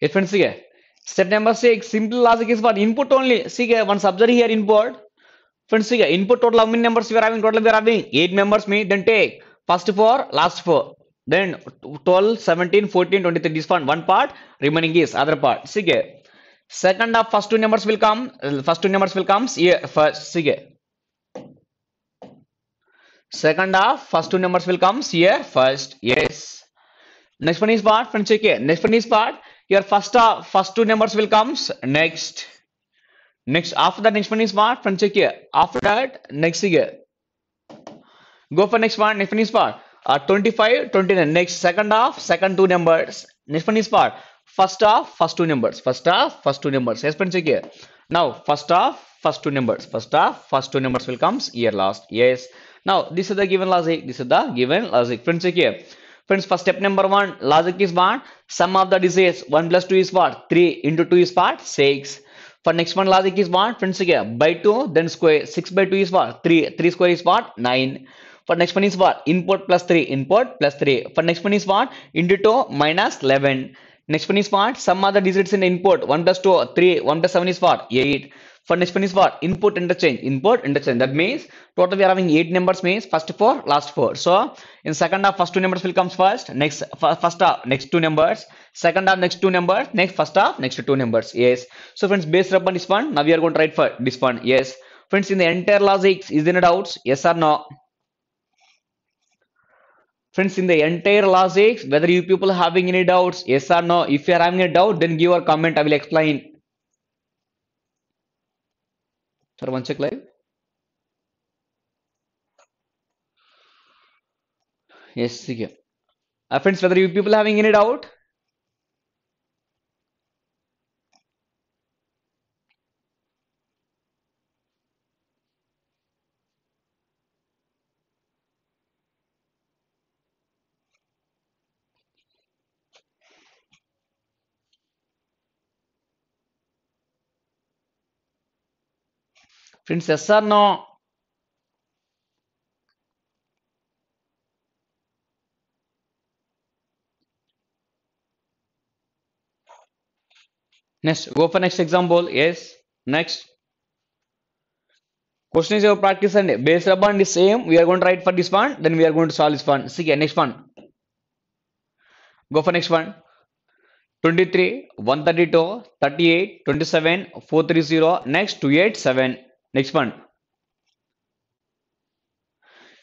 [SPEAKER 1] it friends see step number 6 simple logic is for input only see one subject here input friends see input total how many numbers we are having total we are having 8 members me then take first 4 last 4 then 12 17 14 23 this one one part remaining is other part see second of first two numbers will come first two numbers will comes here first see second half first two numbers will comes here first yes next one is part friends okay next one is part Your first uh, first two numbers will comes next. Next after that next one is what? Friend check here. After that next here. Go for next one. Next one is what? Uh, 25, 29. Next second half, second two numbers. Next one is what? First half, first two numbers. First half, first two numbers. Yes, friends, check here. Now first half, first two numbers. First half, first two numbers will comes year last. Yes. Now this is the given logic. This is the given logic. Friends, check here. Friends, first step number one, logic is what? Sum of the digits 1 plus 2 is what? 3 into 2 is what? 6. For next one, logic is what? Friends, again, by 2, then square. 6 by 2 is what? 3. 3 square is what? 9. For next one is what? Input plus 3. Input plus 3. For next one is what? Into minus 11. Next one is what? Sum of the digits in input 1 plus 2, 3. 1 plus 7 is what? 8. For next one is what? Input interchange. Input interchange. That means total we are having eight numbers means first four, last four. So in second half, first two numbers will comes first. Next first half, next two numbers. Second half, next two numbers. Next first half, next two numbers. Yes. So friends, base upon this one, now we are going to write for this one. Yes. Friends, in the entire logic, is there any doubts? Yes or no? Friends, in the entire logic, whether you people having any doubts, yes or no. If you are having a doubt, then give a comment. I will explain. Sir, one check live. Yes, yeah. Uh, friends, whether you people having any doubt? Friends, yes or no? Next, go for next example. Yes. Next. Question is your practice and base upon the same. We are going to write for this one. Then we are going to solve this one. See, next one. Go for next one. 23, 132, 38, 27, 430, next 287. Next one.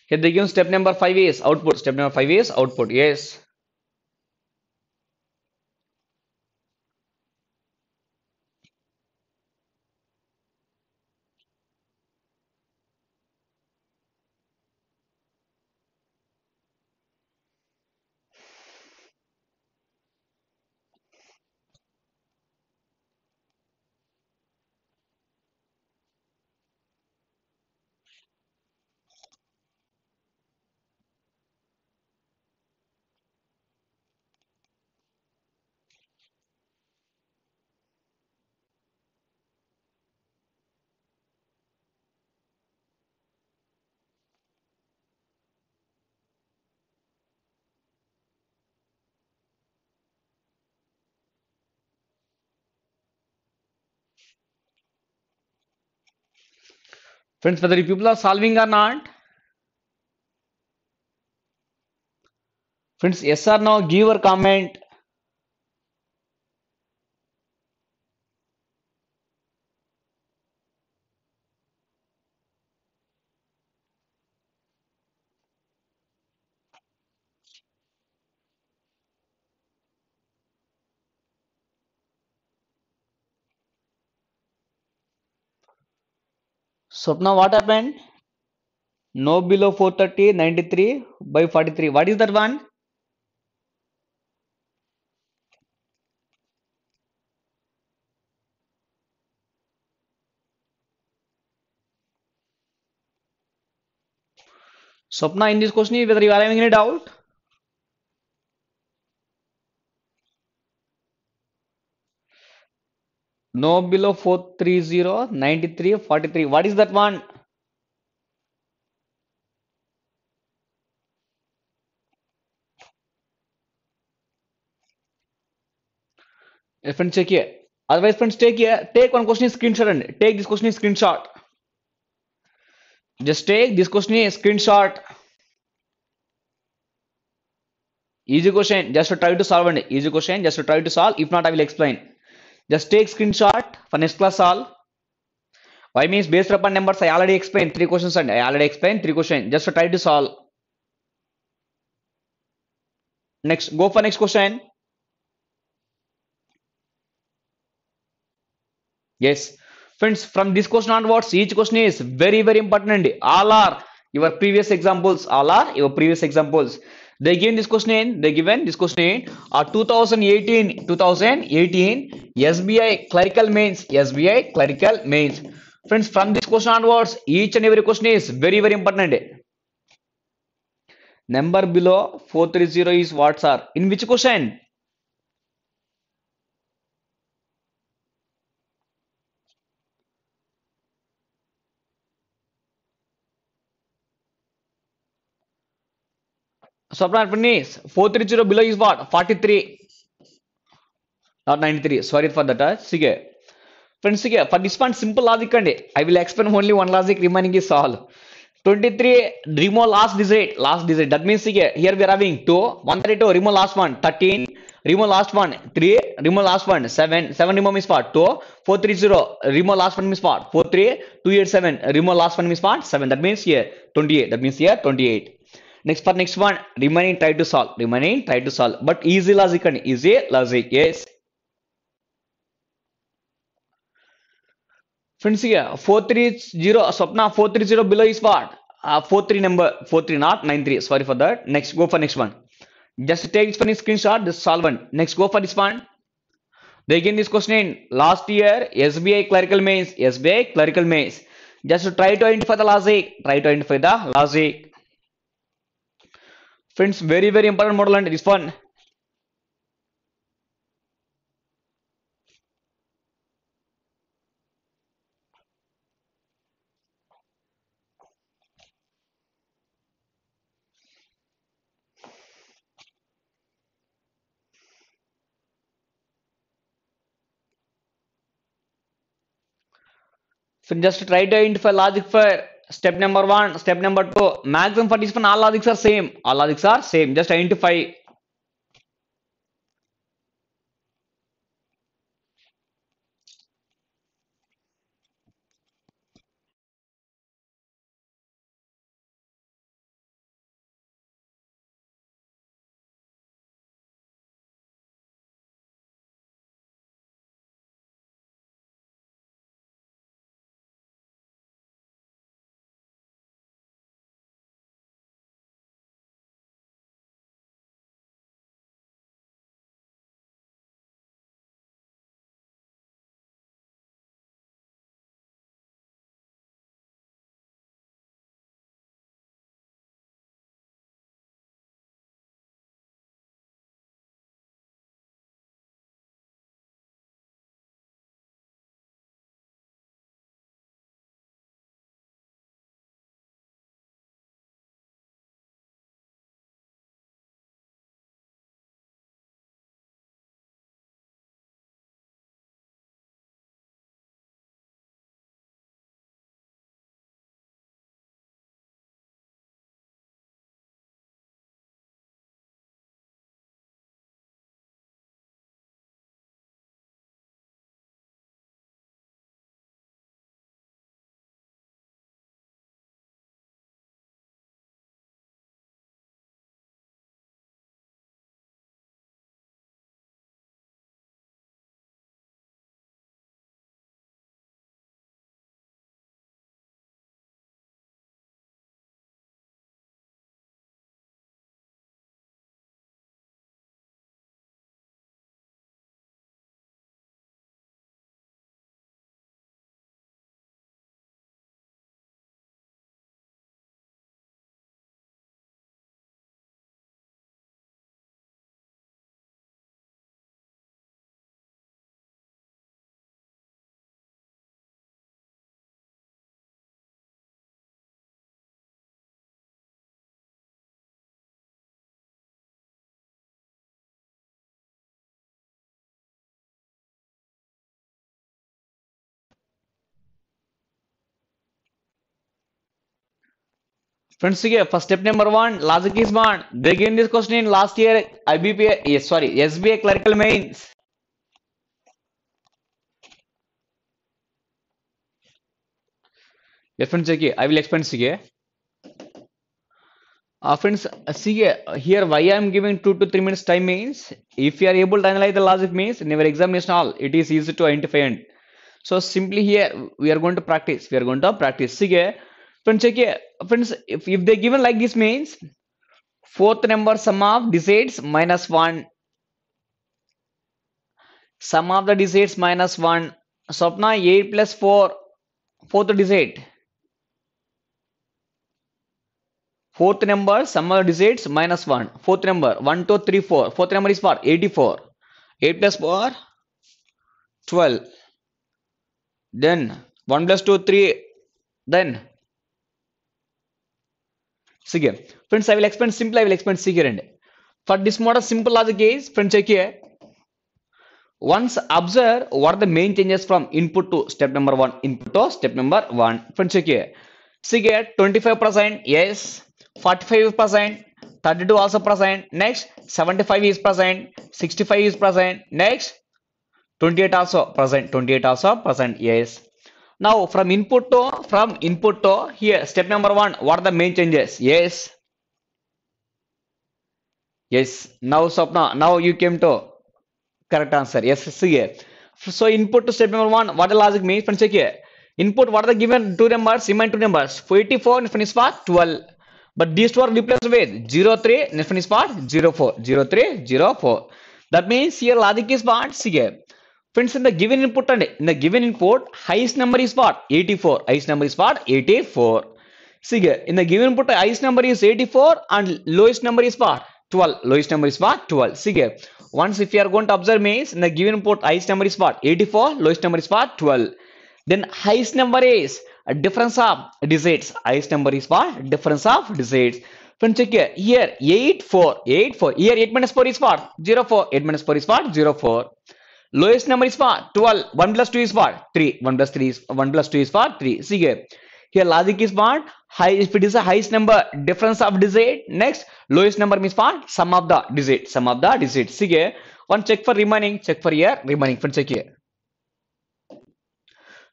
[SPEAKER 1] Here they give step number 5 is output. Step number 5 is output. Yes. Friends, whether you people are solving or not, friends, yes or no, give your comment. Swapna, what happened? No below 430, 93 by 43. What is that one? Swapna, in this question, whether you are having any doubt? No below 430, 93, 43. What is that one? Friends, check here. Otherwise, friends, take here. Take one question screenshot and take this question screenshot. Just take this question screenshot. Easy question. Just try to solve and easy question. Just try to solve. If not, I will explain. Just take screenshot for next class solve. Why means based upon numbers I already explained three questions and I already explained three questions. Just try to solve. Next, go for next question. Yes, friends, from this question onwards, each question is very very important. All are your previous examples. All are your previous examples. They given this question in they given this question in uh, 2018 2018 SBI clerical mains SBI clerical mains. Friends, from this question onwards, each and every question is very very important. Number below 430 is what sir? In which question? Swapna plan finish 430 below is what 43 not 93 sorry for that sige friends sige for this one simple logic I will explain only one logic remaining is all 23 remove last digit last digit that means sige here we are having 2 132 remove last one 13 remove last one 3 remove last one 7 7 remove is what? 2 430 remove last one is what? 43 287 remove last one is what? 7 that means here 28 that means here 28 Next for next one, remaining try to solve. Remaining try to solve. But easy logic and easy logic. Yes. Friends here, 430 Swapna 430 below is what? Uh, 43 number 43 not 93. Sorry for that. Next, go for next one. Just take this one in screenshot, this solvent. Next, go for this one. They again this question in last year SBI clerical mains, SBI clerical mains. Just try to identify the logic. Try to identify the logic. Friends, very, very important model and this one. So just try to identify logic for step number one step number two maximum participant all logics are same all logics are same just identify friends First step, number one. One logic is bond they this question in last year ibpa I B P S sorry S B I okay i will explain sige uh, friends uh, see uh, here why i am giving 2 to 3 minutes time means if you are able to analyze the logic means in your examination all it is easy to identify and so simply here we are going to practice we are going to practice sige friends check here friends if, if they given like this means fourth number sum of decides minus 1 sum of the decides minus 1 swapna 8 plus 4 fourth decide fourth number sum of decides minus 1 fourth number 1 2 3 4 fourth number is for 84 8 plus 4 12 then 1 plus 2 3 then figure. Friends, I will explain simple, I will explain figure and for this model, simple logic is friends check here. Once observe what are the main changes from input to step number one, input to step number one. Friends check here. See here 25% yes, 45% 32 also present next 75 is present 65 is present next 28 also present 28 also present yes Now from input to from input to here step number one what are the main changes? Yes. Yes. Now Swapna now you came to correct answer. Yes, see here. So input to step number one what the logic means friends check here. Input what are the given two numbers remain two numbers 44 and finish for 12 but these two are replaced with 03 and finish part 04 03 04 that means here logic is what see here Friends, in the given input and in the given input, highest number is what? 84. Highest number is what? 84. See in the given input, highest number is 84 and lowest number is what? 12. Lowest number is what? 12. See once if you are going to observe means in the given input, highest number is what? 84. Lowest number is what? 12. Then highest number is a difference of digits. Highest number is what? Difference of digits. Friends, check here. Here 8, 4, 8, 4. Here 8 minus 4 is what? 0, 4. 8 minus 4 is what? 0, 4. Lowest number is what? 12. 1 plus 2 is what? 3. 1 plus 3 is 1 plus 2 is what? 3. See here. Here logic is what? High if it is a highest number, difference of digit. Next, lowest number means what? Sum of the digit. Sum of the digit. See here. One check for remaining. Check for here. Remaining. from check here.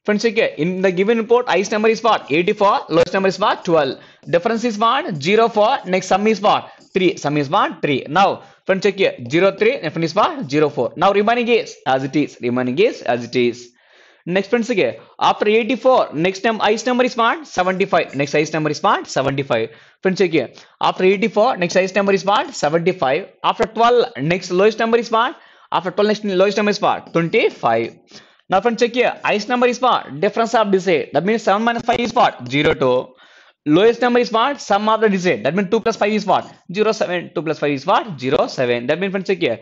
[SPEAKER 1] Friends, okay, in the given report, highest number is what? 84, lowest number is what? 12. Difference is what? 0 for, next sum is what? 3. Sum is what? 3. Now, friends, okay 0, 3, next one is what? 0, 4. Now, remaining is as it is, remaining is as it is. Next, friends, okay, after 84, next time highest number is what? 75. Next highest number is what? 75. Friends, okay after 84, next highest number is what? 75. After 12, next lowest number is what? After 12, next lowest number is what? 25. Now friend check here. Highest number is what? Difference of digit. That means 7 minus 5 is what? 0, 2. Lowest number is what? Sum of the digit. That means 2 plus 5 is what? 0, 7. 2 plus 5 is what? 0, 7. That means friend check here.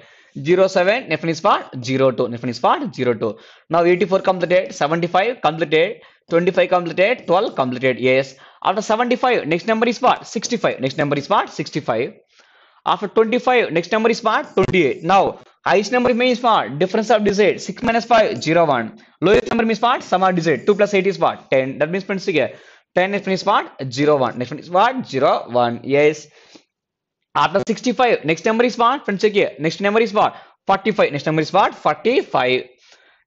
[SPEAKER 1] 0, 7. Next is what? 0, 2. Next is what? 0, 2. Now 84 completed. 75 completed. 25 completed. 12 completed. Yes. After 75, next number is what? 65. Next number is what? 65. After 25, next number is what? 28. Now, Highest number means what? Difference of digit. 6 minus 5, 0, 1. Lowest number means what? Sum of digit. 2 plus 8 is what? 10. That means friends, 10 next one is what? 0, 1. Next one is what? 0, 1. Yes. After 65, next number is what? Friends, check Next number is what? 45. Next number is what? 45.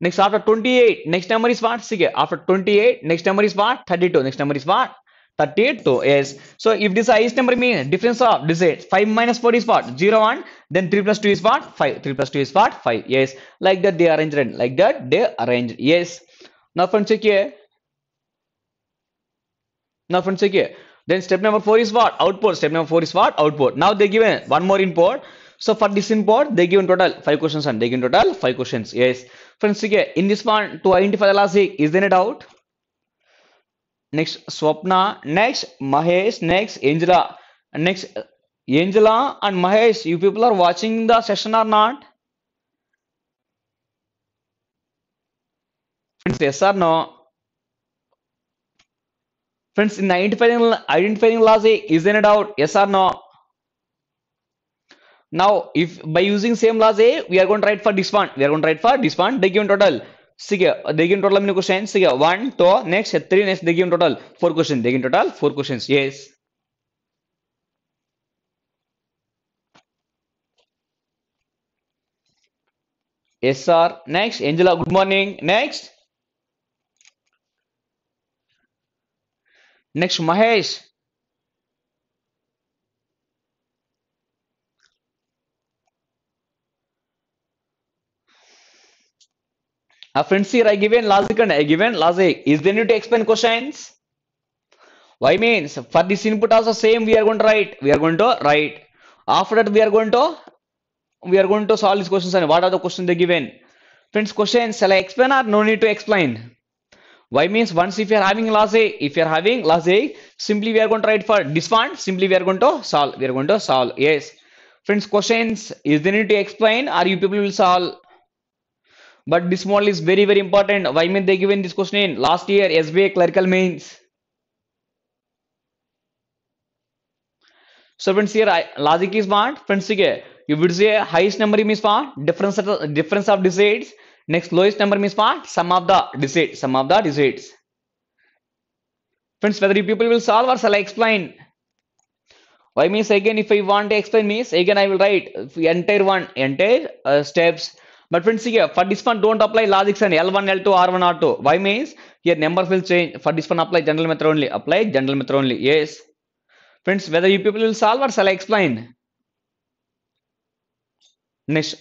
[SPEAKER 1] Next after 28, next number is what? Sige. After 28, next number is what? 32. Next number is what? 32 yes so if this highest number mean difference of this is 5 minus 4 is what 0 1 then 3 plus 2 is what 5 3 plus 2 is what 5 yes like that they arranged it like that they arranged yes now friends check here now friends check here then step number 4 is what output step number 4 is what output now they given one more import so for this import they given total 5 questions and they given total 5 questions yes friends check here in this one to identify the logic is there a doubt next Swapna, next Mahesh, next Angela. Next Angela and Mahesh, you people are watching the session or not? Friends, yes or no? Friends, in identifying laws is in a doubt, yes or no? Now, if by using same laws we are going to write for this one, we are going to write for this one, the given total. ठीक है देखिए total हमने question ठीक है one तो next है three next देखिए total four question देखिए टोटल फोर क्वेश्चन ये yes sir next angela good morning next next mahesh Now friends here I given logic and I given logic. Is there need to explain questions? Why means for this input also same we are going to write. We are going to write. After that we are going to we are going to solve these questions and what are the questions they given. Friends questions shall I explain or no need to explain? Why means once if you are having logic, if you are having logic, simply we are going to write for this one. Simply we are going to solve. We are going to solve. Yes. Friends questions is there need to explain Are you people will solve but this model is very, very important. Why may they given this question? in Last year, SBA clerical mains. So friends, here logic is what? Friends, you would say highest number means what? Difference of, difference of decides. Next lowest number means what? Sum of the decides. Sum of the decides. Friends, whether you people will solve or shall I explain? Why means again if I want to explain means again I will write entire one entire uh, steps But friends, see here for this one, don't apply logics and L1, L2, R1, R2. Why means here numbers will change. For this one, apply general method only. Apply general method only. Yes. Friends, whether you people will solve or shall I explain? Next.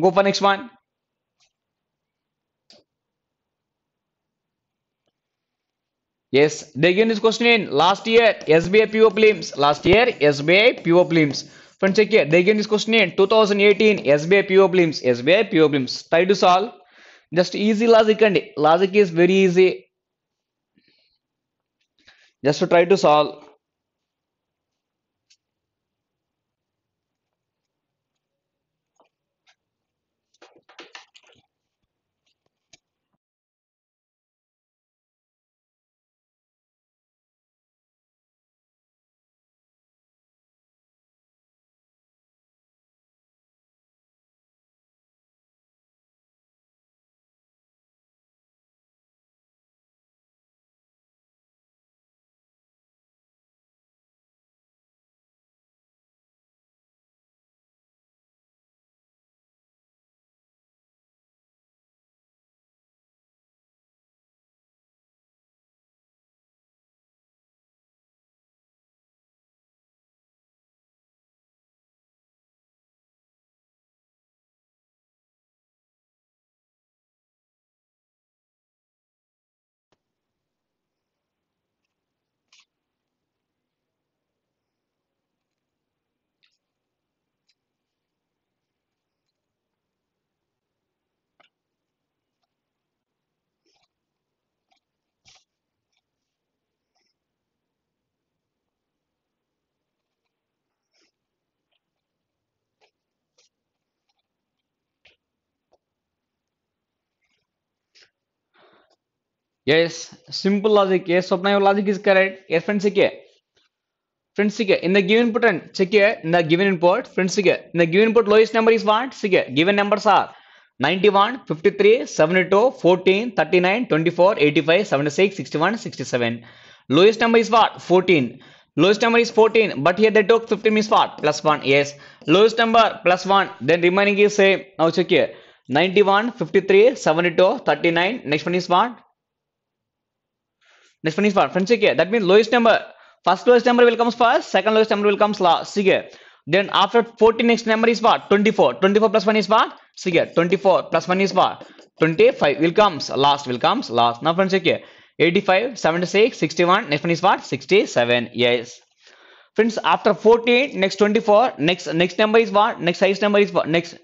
[SPEAKER 1] Go for next one. Yes, they given this question in last year SBI PO prelims. Last year SBI PO prelims. Friends, check here. They gave this question in 2018 SBI PO Blims. SBI PO Blims. Try to solve. Just easy logic and logic is very easy. Just to try to solve. yes simple logic yes of logic is correct yes friends here friends here in the given input and check here in the given input friends here in the given input lowest number is what here given numbers are 91 53 72 14 39 24 85 76 61 67 lowest number is what 14 lowest number is 14 but here they took 15 means what plus 1 yes lowest number plus 1 then remaining is say now check here 91 53 72 39 next one is what Next one is for friendship here. That means lowest number. First lowest number will comes first. Second lowest number will comes last. See here. Then after 14 next number is what? 24. 24 plus 1 is what? See here. 24 plus 1 is what? 25 will comes last will comes last. Now friends check here. 85, 76, 61. Next one is what? 67. Yes. Friends, after 48, next 24, next next number is what? Next highest number is what? Next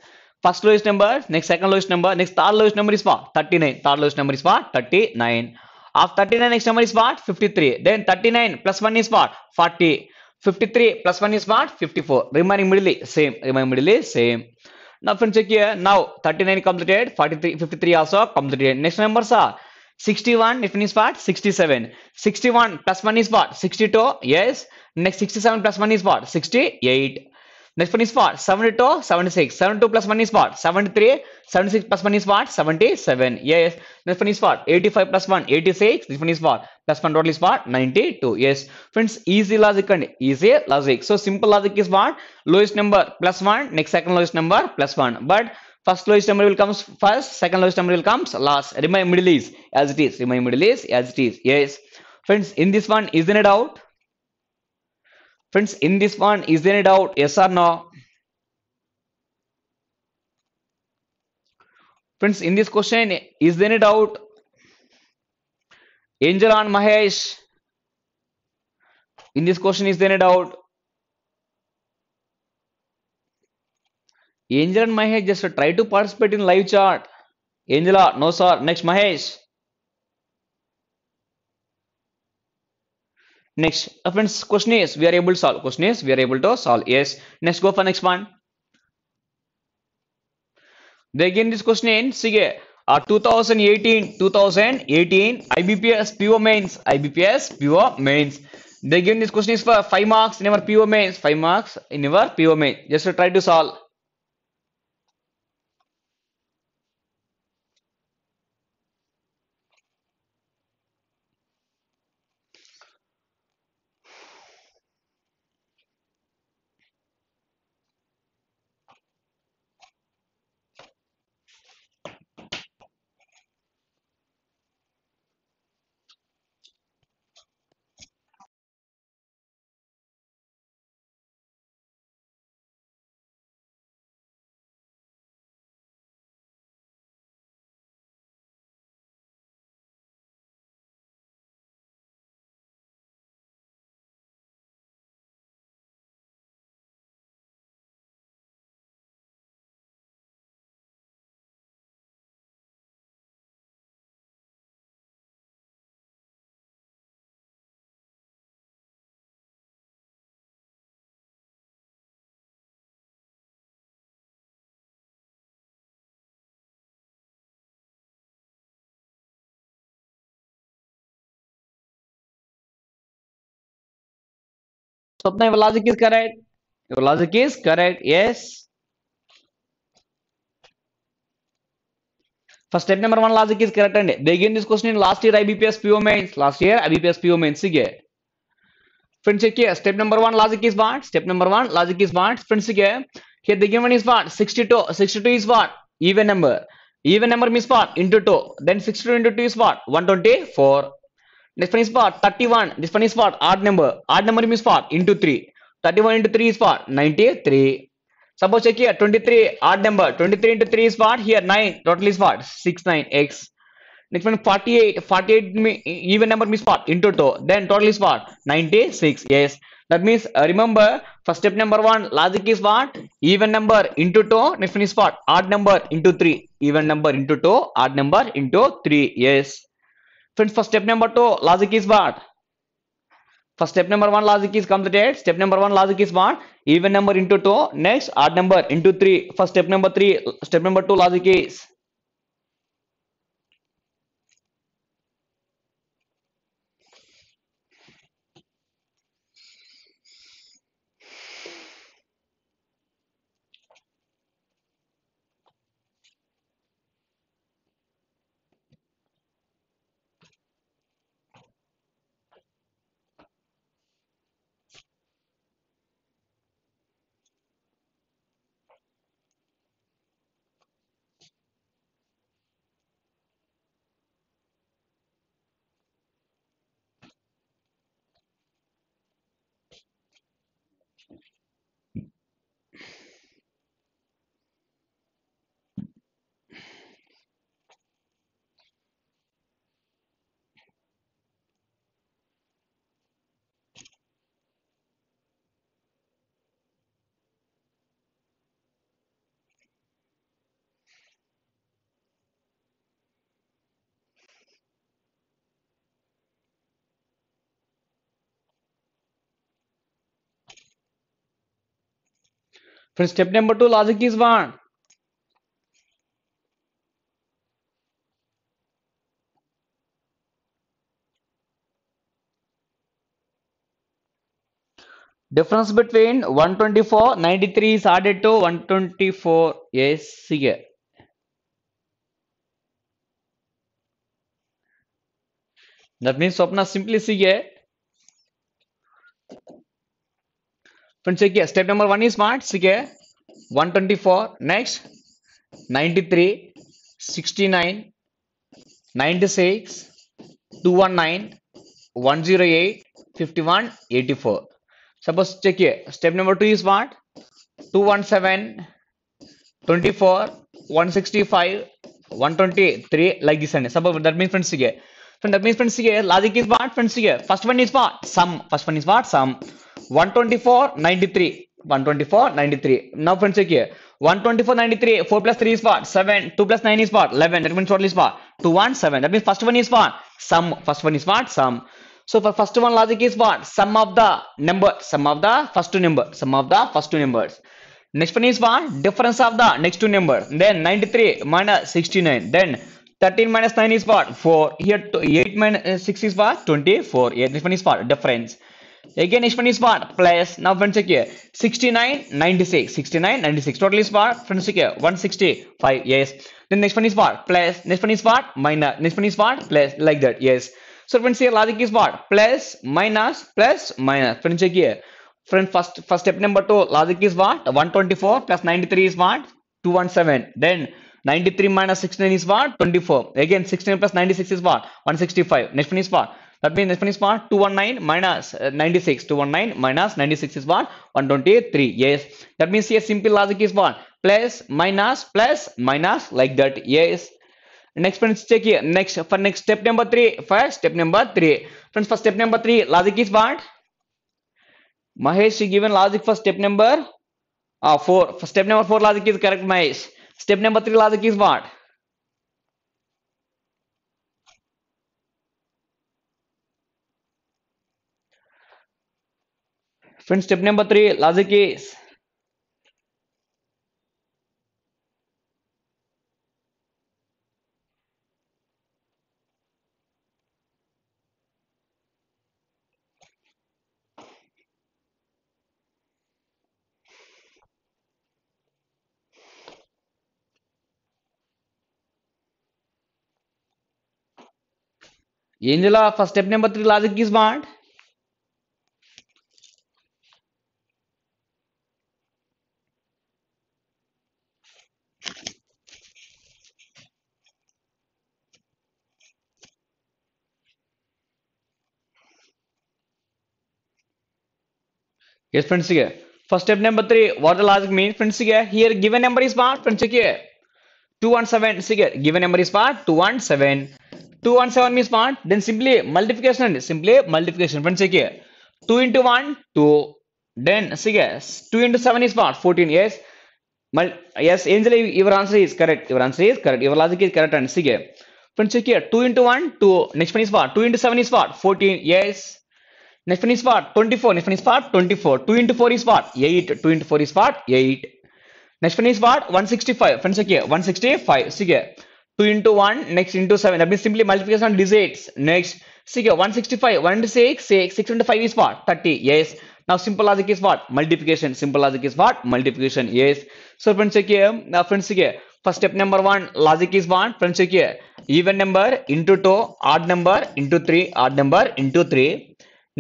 [SPEAKER 1] first lowest number, next second lowest number, next third lowest number is what? 39. Third lowest number is what? 39. Of 39 number is what? 53. Then 39 plus 1 is what? 40. 53 plus 1 is what? 54. Remaining middle same. Remaining middle same. Now friends check here. Now 39 completed. 43, 53 also completed. Next numbers are 61. It means what? 67. 61 plus 1 is what? 62. Yes. Next 67 plus 1 is what? 68. Next one is what? 72, 76. 72 plus 1 is what? 73. 76 plus 1 is what? 77. Yes. Next one is what? 85 plus 1, 86. This one is what? Plus 1 total is what? 92. Yes. Friends, easy logic and easy logic. So, simple logic is what? Lowest number plus 1. Next second lowest number plus 1. But first lowest number will comes first. Second lowest number will comes last. Remain middle is as it is. Remain middle is as it is. Yes. Friends, in this one, isn't it out? Friends, in this one, is there any doubt? Yes or no? Friends, in this question, is there any doubt? Angel and Mahesh. In this question, is there any doubt? Angel and Mahesh just try to participate in live chat. Angela, no sir. Next, Mahesh. Next, uh, friends, question is we are able to solve. Question is we are able to solve. Yes. Next, go for next one. They again this question in see a Uh, 2018 2018 IBPS PO mains IBPS PO mains they given this question is for 5 marks in your PO mains 5 marks in your PO mains just to try to solve Swapna, your logic is correct. Your logic is correct. Yes. First step number one logic is correct and they gained this question in last year IBPS PO mains. Last year IBPS PO mains. See Friends, here step number one logic is what? Step number one logic is what? Friends, here the given is what? 62. 62 is what? Even number. Even number means what? Into 2. Then 62 into 2 is what? 124. Next one is for 31. This one is for Odd number. Odd number means for Into 3. 31 into 3 is for 93. Suppose check here 23 odd number 23 into 3 is what here 9 total is what 69 x next one 48 48 even number means what into two then total is what 96 yes that means uh, remember first step number one logic is what even number into two next one is what odd number into three even number into two odd number into three yes Friends, for step number 2, logic is what? For step number 1, logic is completed. Step number 1, logic is what? Even number into 2. Next, odd number into 3. For step number 3, step number 2, logic is फिर step number two logic is one difference between 124 93 twenty four ninety two one twenty four S that mean Swapna simply see है friends देखिए step number one is march ठीक है 124 next 93 69 96 219 108 51 84 suppose देखिए step number two is what 217 24 165 123 like this and suppose that means friends That means friends here, logic is what friends here? First one is what? Sum. First one is what? Sum. 124, 93. 124, 93. Now friends here, 124, 93. 4 plus 3 is what? 7. 2 plus 9 is what? 11. That means total is what? 217. That means first one is what? Sum. First one is what? Sum. So for first one logic is what? Sum of the number. Sum of the first two numbers. Sum of the first two numbers. Next one is what? Difference of the next two numbers. Then 93 minus 69. Then 13 minus 9 is what? 4. Here 8 minus 6 is what? 24. Yeah, this one is what? Difference. Again, each one is what? Plus. Now, friends, check here. 69, 96. 69, 96. Total is what? Friends, check here. 165. Yes. Then next one is what? Plus. Next one is what? Minus. Next one is what? Plus. Like that. Yes. So, friends, here logic is what? Plus, minus, plus, minus. Friends, check here. Friend, first, first step number 2. Logic is what? 124 plus 93 is what? 217. Then 93 minus 69 is what? 24. Again, 69 plus 96 is what? 165. Next one is what? That means next one is what? 219 minus uh, 96. 219 minus 96 is what? 123. Yes. That means here simple logic is what? Plus, minus, plus, minus like that. Yes. Next friends check here. Next for next step number three. First step number three. Friends for step number three logic is what? Mahesh given logic for step number uh, four. For step number four logic is correct Mahesh. Step number three लाज is what friend step number three लाज is Angela first step number three three logic is friends के first step number three what the logic mean friends के here given number is part friends के two one seven see given number is part seven two one seven mean one then simply multiplication अंडी simply multiplication friends देखिए two into one two then ठीक है two into seven is what fourteen yes yes Angel your answer is correct your answer is correct your logic is correct and ठीक है friends देखिए two into one two next one is what two into seven is what fourteen yes Next one is what? 24. Next one is what? 24. 2 into 4 is what? 8. 2 into 4 is what? 8. Next one is what? 165. Friends, okay. 165. See here. 2 into 1 next into 7 that means simply multiplication on these next see here 165 106 6 6 into 5 is what 30 yes now simple logic is what multiplication simple logic is what multiplication yes so friends check here now friends check here first step number one logic is one friends check here even number into two odd number into three odd number into three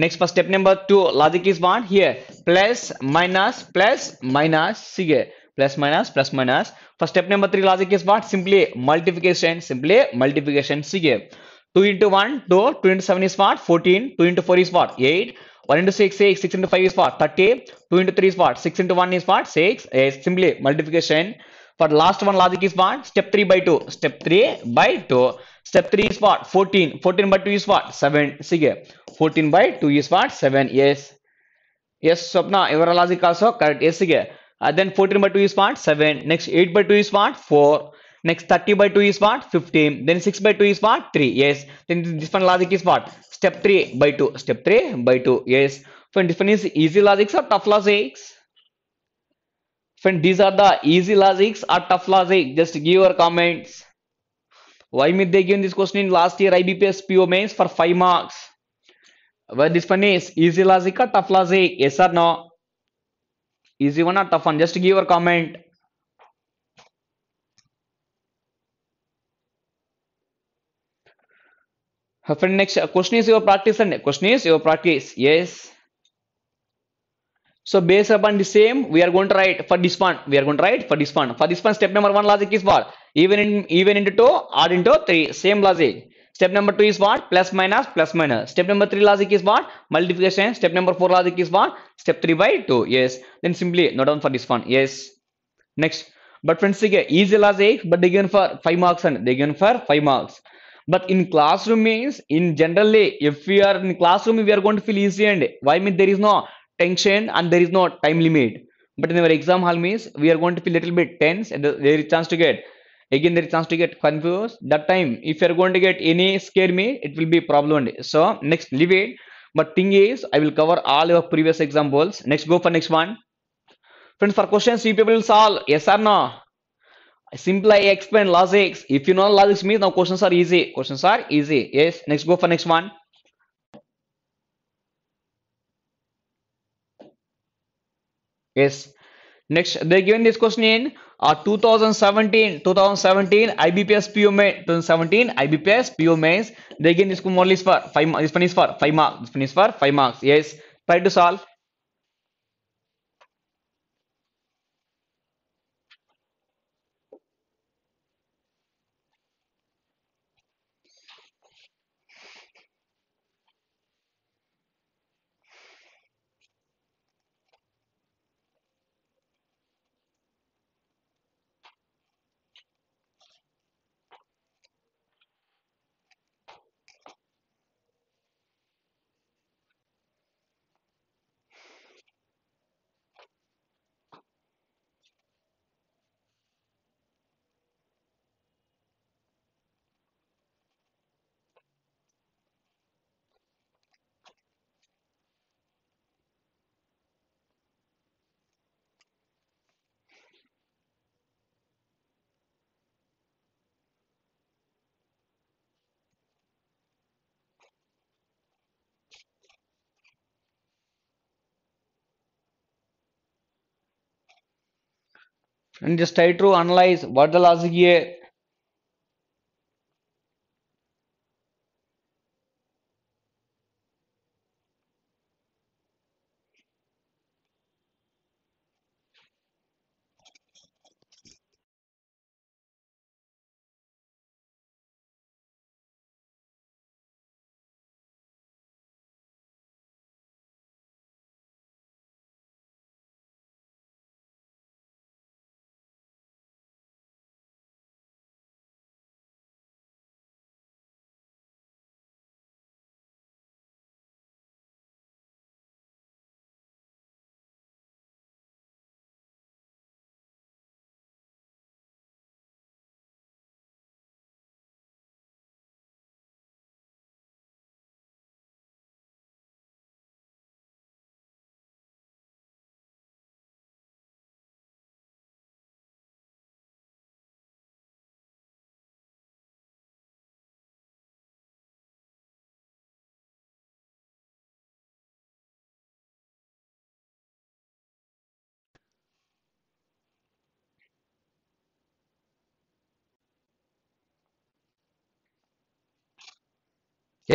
[SPEAKER 1] next first step number two logic is one here plus minus plus minus see here Plus minus, plus minus. For step number 3 logic is what? Simply multiplication. Simply multiplication. See, 2 into 1, 2. 2 into 7 is what? 14. 2 into 4 is what? 8. 1 into 6, 8. 6 into 5 is what? 30. 2 into 3 is what? 6 into 1 is what? 6. Simply multiplication. For last one logic is what? Step 3 by 2. Step 3 by 2. Step 3 is what? 14. 14 by 2 is what? 7. See, 14 by 2 is what? 7. Yes. Yes, Swapna, your logic also correct. Yes, uh, then 14 by 2 is what 7 next 8 by 2 is what 4 next 30 by 2 is what 15 then 6 by 2 is what 3 yes then this one logic is what step 3 by 2 step 3 by 2 yes friend this one is easy logics or tough logics friend these are the easy logics or tough logic just give your comments why me? they given this question in last year ibps po mains for 5 marks where this one is easy logic or tough logic yes or no easy one or tough one just give your comment friend next uh, question is your practice and question is your practice yes so based upon the same we are going to write for this one we are going to write for this one for this one step number one logic is what even in even into two or into three same logic Step number two is what? Plus minus plus minus. Step number three logic is what? Multiplication. Step number four logic is what? Step three by two. Yes. Then simply not on for this one. Yes. Next. But friends, again, easy logic, but they given for five marks and they given for five marks. But in classroom means in generally, if we are in classroom, we are going to feel easy and why mean there is no tension and there is no time limit. But in our exam hall means we are going to feel little bit tense and there is chance to get again there is chance to get confused that time if you are going to get any scare me it will be problem only. so next leave it but thing is i will cover all your previous examples next go for next one friends for questions you people will solve yes or no simply i explain logics if you know logics means now questions are easy questions are easy yes next go for next one yes next they're given this question in और 2017 2017 IBPS PO में 2017 IBPS PO mains देखिए इसको model इस पर five इस पर इस पर फाइव मार्क्स इस पर इस पर five marks yes try to solve and just try to analyze what the logic here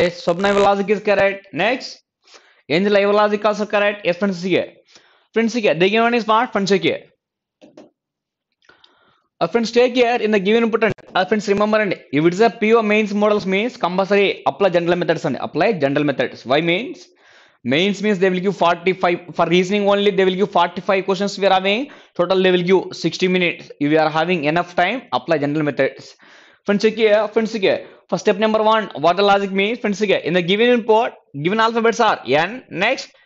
[SPEAKER 1] yes subnivelogic is correct next angel ivologic also correct yes friends see here friends see here the given is what friends check here uh, friends take care in the given input and uh, friends remember and if it is a PO mains models means compulsory apply general methods and apply general methods why means mains means they will give 45 for reasoning only they will give 45 questions we are having total they will give 60 minutes if you are having enough time apply general methods friends क्या है friends क्या है first step number one what the logic means friends again in the given input given alphabets are n next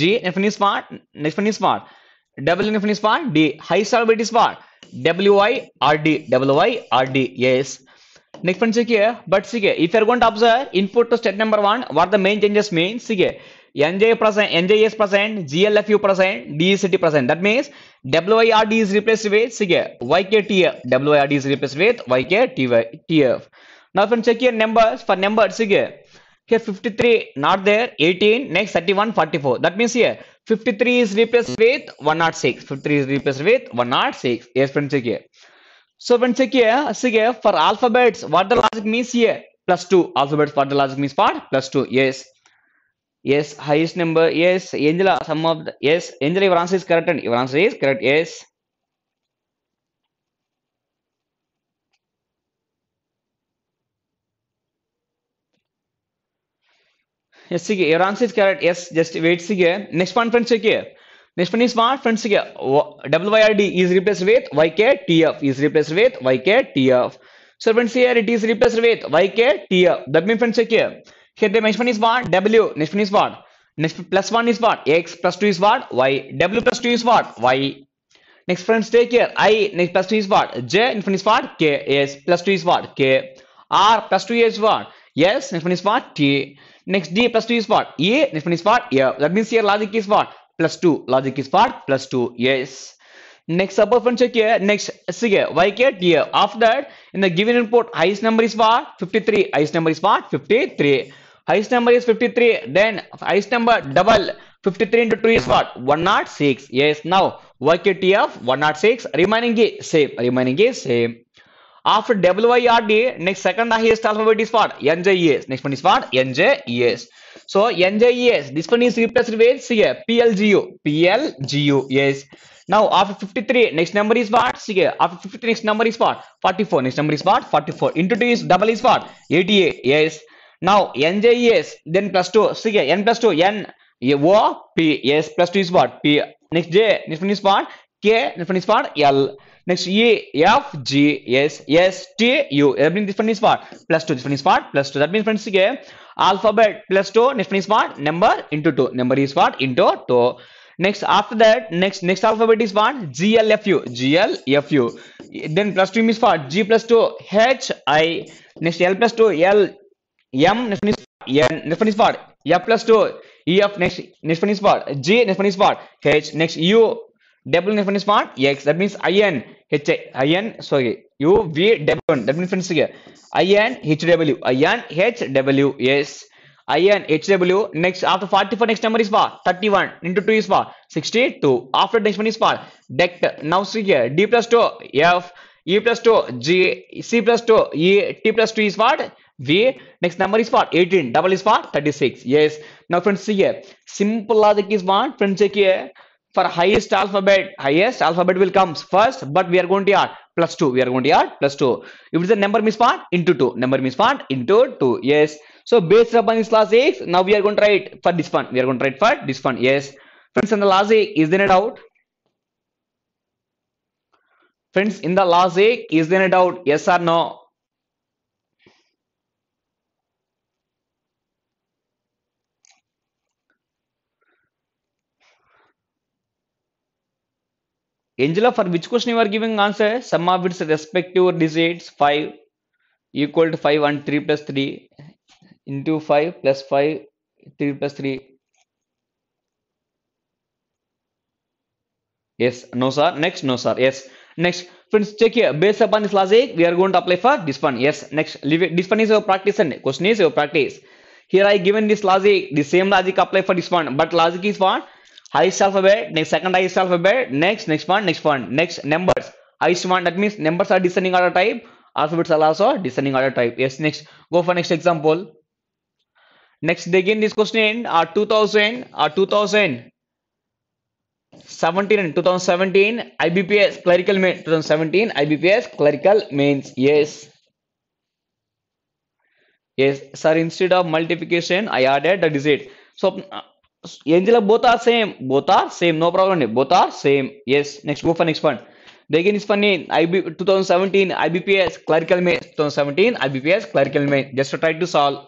[SPEAKER 1] g infinity smart next infinity smart double infinity smart d high star bit smart wi rd wi rd yes next friends here but see if you are going to observe input to step number one what the main changes means see NJ percent, NJS present, GLFU percent, DECT present. That means WIRD is replaced with YKTF. WIRD is replaced with YKTF. Now, if friends, check your numbers. For numbers, here 53 not there, 18, next 31, 44. That means here 53 is replaced with 106. 53 is replaced with 106. Yes, friends, check here. So, friends, check here. here for alphabets, what the logic means here? Plus two Alphabets, what the logic means for? Plus two Yes. Yes, highest number. Yes, Angela, some of the. Yes, Angela, your answer is correct. And your answer is correct. Yes. Yes, your answer is correct. Yes, just wait. Next one, friends, here. Next one is what? Friends, here. WYRD is replaced with YKTF. Is replaced with YKTF. So, friends, here it is replaced with YKTF. That means, friends, here. Here the measurement is what? W. Measurement is what? Next plus 1 is what? X plus 2 is what? Y. W plus 2 is what? Y. Next friends take here. I next plus 2 is what? J. Next is what? K. S plus 2 is what? K. R plus 2 is what? Yes. Next is what? T. Next D plus 2 is what? E. Next is what? Yeah. That means here logic is what? Plus 2. Logic is what? Plus 2. Yes. Next upper friends check here. Next see here. Y k T After that in the given input highest number is what? 53. Highest number is what? 53. highest number is 53 then highest number double 53 into 2 is what 106 yes now work your t 106 remaining is same remaining is same after WYRD, next second highest alphabet is what? NJES. Next one is what? NJES. So NJES, this one is replaced with CA, PLGU, PLGU, yes. Now after 53, next number is what? CA, after 53, next number is what? 44, next number is what? 44. Into 2 is double is what? 88, yes. Now NJES, then plus 2, see here, N plus 2, N, O, P, S plus 2 is what? P. Next J, next one is what? K, next one is what? L. Next E, F, G, S, S, T, U. That means this one is what? Plus 2, Different is what? Plus 2. That means friends, see alphabet plus 2, Different is what? Number into 2. Number is what? Into 2 next after that next next alphabet is what glfu glfu then plus 2 is what g plus 2 h i next l plus 2 l M next one is N next one is plus two E of next next one is G next one is H next U double next one is X that means I N H I N sorry U V W that means friends here I N H W I N H W yes I N H W next after 44 next number is what 31 into 2 is what 62 after next one is what dect now see here D plus 2 F E plus 2 G C plus 2 E T plus 2 is what way next number is what 18 double is what 36 yes now friends see here simple logic is what friends here for highest alphabet highest alphabet will comes first but we are going to add plus 2 we are going to add plus 2 if it's a number miss part into 2 number miss part into 2 yes so based upon this logic now we are going to write for this one we are going to write for this one yes friends in the logic is there a doubt friends in the logic is there a doubt yes or no Angela, for which question you are giving answer? Sum of its respective digits five equal to five and three plus three into five plus five three plus three. Yes, no sir. Next, no sir. Yes. Next, friends, check here. Based upon this logic, we are going to apply for this one. Yes, next. Leave it. This one is your practice and question is your practice. Here I given this logic. The same logic apply for this one. But logic is what? highest alphabet next second highest alphabet next next one next one next numbers highest one that means numbers are descending order type alphabets are also descending order type yes next go for next example next again this question are uh, 2000 are uh, 2000 17 and 2017 ibps clerical main 2017 ibps clerical means yes yes sir instead of multiplication i added the digit so Angela, both are same. Both are same. No problem. Both are same. Yes. Next, go for next one. लेकिन इस fun IB 2017 IBPS clerical में 2017 IBPS clerical में just try to solve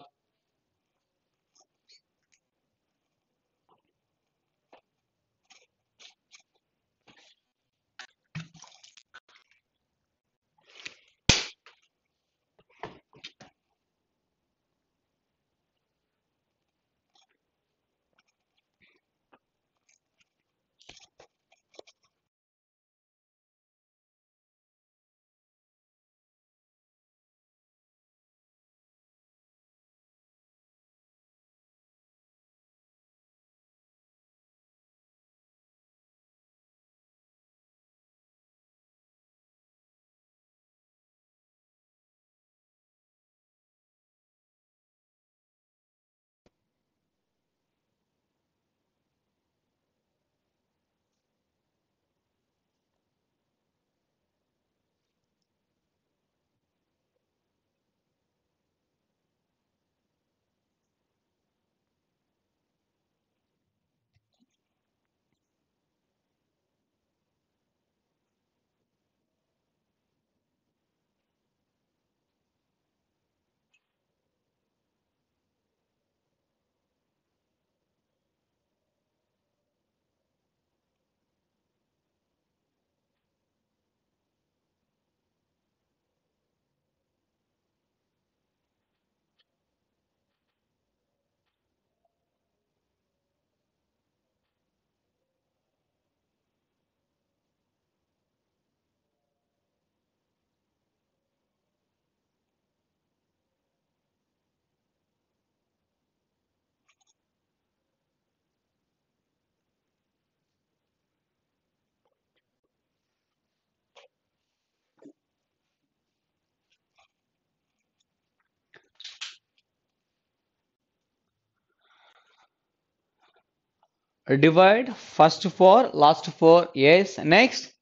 [SPEAKER 1] divide first 4 last 4 yes next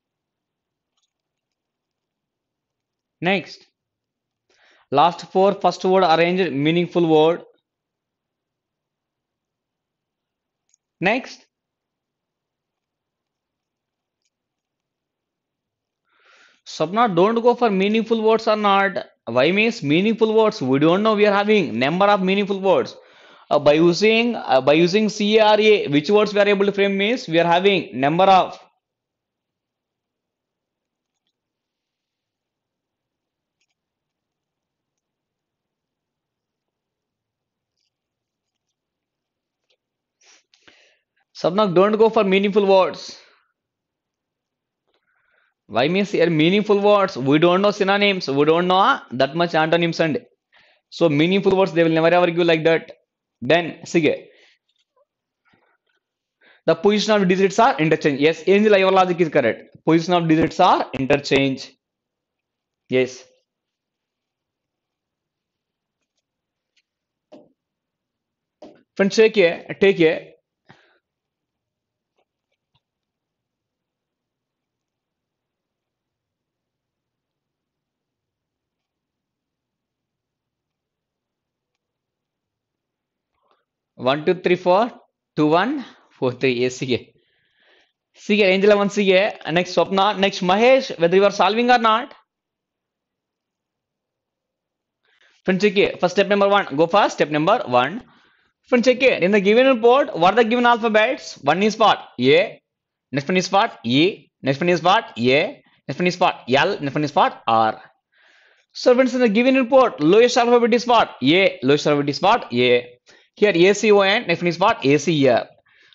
[SPEAKER 1] next last four, first word arranged meaningful word next Sabna don't go for meaningful words or not why means meaningful words we don't know we are having number of meaningful words uh, by using uh, by using CRA, which words variable frame means? we are having number of Sabnak, don't go for meaningful words. Why means here meaningful words? We don't know synonyms. We don't know that much antonyms and so meaningful words they will never ever give like that then ಸಿಗೆ the position of digits are interchange yes in the logic is correct position of digits are interchange yes friends take a take a one two three four two one four three A ಸಿಗೆ ಸಿಗೆ range eleven ಸಿಗೆ next Swapna next Mahesh whether you are solving R not friend check first step number one go fast step number one friend check in the given report what the given alphabets one is pot A next one is pot E next one is pot A next one is pot L next one is pot R So friends, in the given report, lowest alphabet is what? A. Lowest alphabet is what? A. Here ACON is what? A C E R.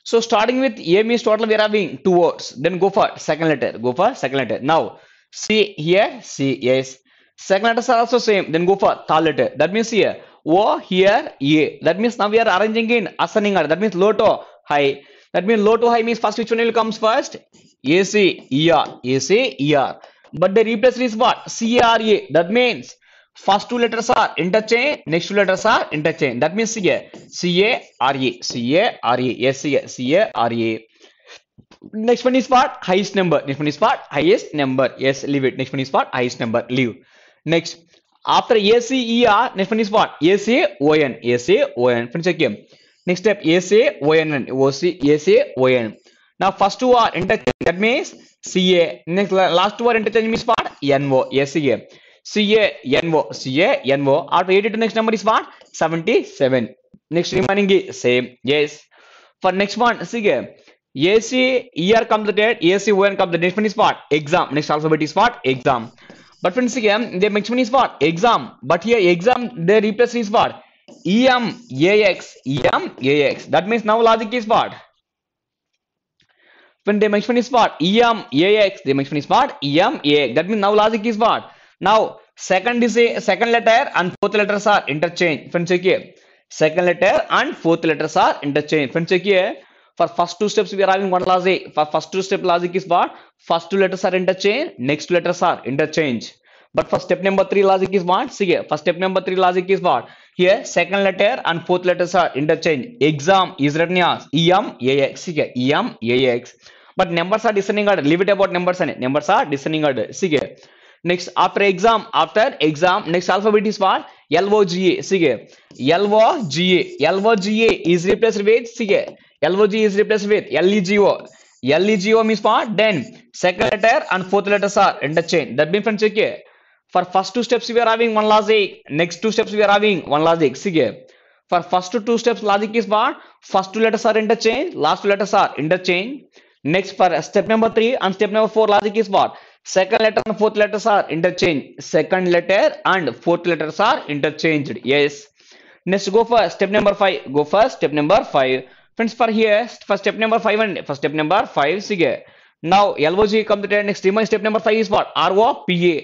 [SPEAKER 1] So starting with A means total we are having two words. Then go for second letter. Go for second letter. Now C here, C yes. Second letters are also same. Then go for third letter. That means here O here A. That means now we are arranging in ascending order. That means low to high. That means low to high means first which one will comes first? A C E R. A C E R. But the replacement is what? C R A. That means First two letters are interchange, next two letters are interchange. That means here C-A-R-A, C-A-R-A, yes, C-A-R-A. Next one is what? Highest number. Next one is what? Highest number. Yes, leave it. Next one is what? Highest number. Leave. Next, after A-C-E-R, next one is what? A-C-O-N, A-C-O-N. finish check here. Next step, A-C-O-N, O-C, A-C-O-N. Now, first two are interchange. That means C-A. Next, last two are interchange means what? N-O, S-A. CaNO. CaNO. Our weighted next number is what? 77. Next remaining is same. Yes. For next one, see AC year completed, AC when completed. Next one is what? Exam. Next alphabet is what? Exam. But friends, again, the next one is what? Exam. But here exam, they replace is what? EM, AX, EM, AX. That means now logic is what? When the next one is what? EM, AX. The next one is what? EM, AX. That means now logic is what? now second is a second letter and fourth letters are interchange friends here second letter and fourth letters are interchange friends here for first two steps we are having one logic for first two step logic is what first two letters are interchange next two letters are interchange but for step number 3 logic is what see here for step number 3 logic is what here second letter and fourth letters are interchange exam is written as em ax see here em ax but numbers are descending order leave it about numbers and numbers are descending order see here Next, after exam, after exam, next alphabet is for LOGA. See, LOGA. LOGA is replaced with, see, LOGA is replaced with LEGO. LEGO means for den. Second letter and fourth letters are interchanged. That means, friends, check here. For first two steps, we are having one logic. Next two steps, we are having one logic. See, for first two steps, logic is what? First two letters are interchanged. Last two letters are interchanged. Next for step number 3 and step number 4 logic is what? Second letter and fourth letters are interchanged. Second letter and fourth letters are interchanged. Yes. Next go for step number 5. Go for step number 5. Friends for here for step number 5 and for step number 5 sige. Now LOG completed next remind step number 5 is what? ROPA.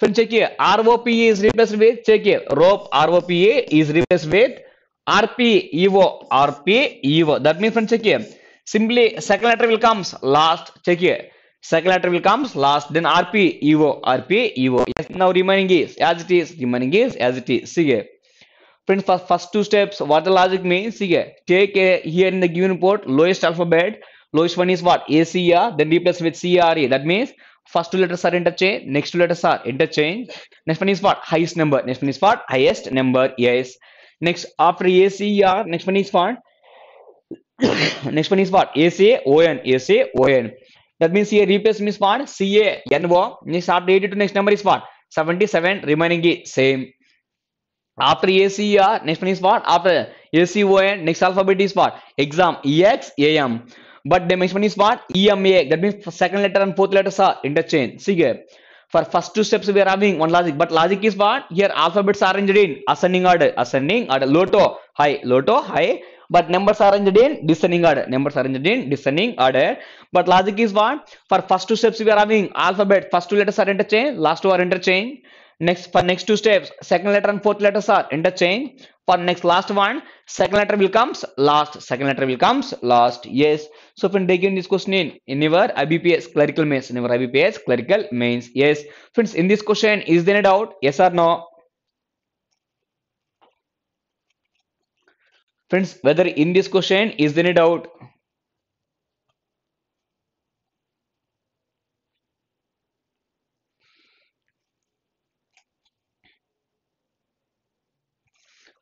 [SPEAKER 1] Friends check here ROPA is replaced with check here rope ROPA is replaced with RP Evo RP Evo. That means friends check here Simply second letter will comes last. Check here. Second letter will comes last. Then RP, EO, RP, EO. Yes, now remaining is as it is. Remaining is as it is. See here. Friends, first two steps, what the logic means? See here. Take a, here in the given port lowest alphabet. Lowest one is what? ACR. Then replace with CRE. That means first two letters are interchange next two letters are interchange next one is what highest number next one is what highest number yes next after acr next one is what next one is what a a c c o n o n that means here replace means what c a n o means after 82 next number is what 77 remaining is same after a c ACER next one is what after a c o n next alphabet is what exam e x a m but the next one is what e m a that means second letter and fourth letters are interchange see here for first two steps we are having one logic but logic is what here alphabets are arranged in ascending order ascending order low to high low to high but numbers are arranged in descending order numbers are arranged in descending order but logic is what for first two steps we are having alphabet first two letters are interchanged last two are interchanged next for next two steps second letter and fourth letters are interchanged for next last one second letter will comes last second letter will comes last yes so if they in this question in in your ibps clerical means in your ibps clerical means. yes friends in this question is there any doubt yes or no Friends, whether in this question, is there any doubt?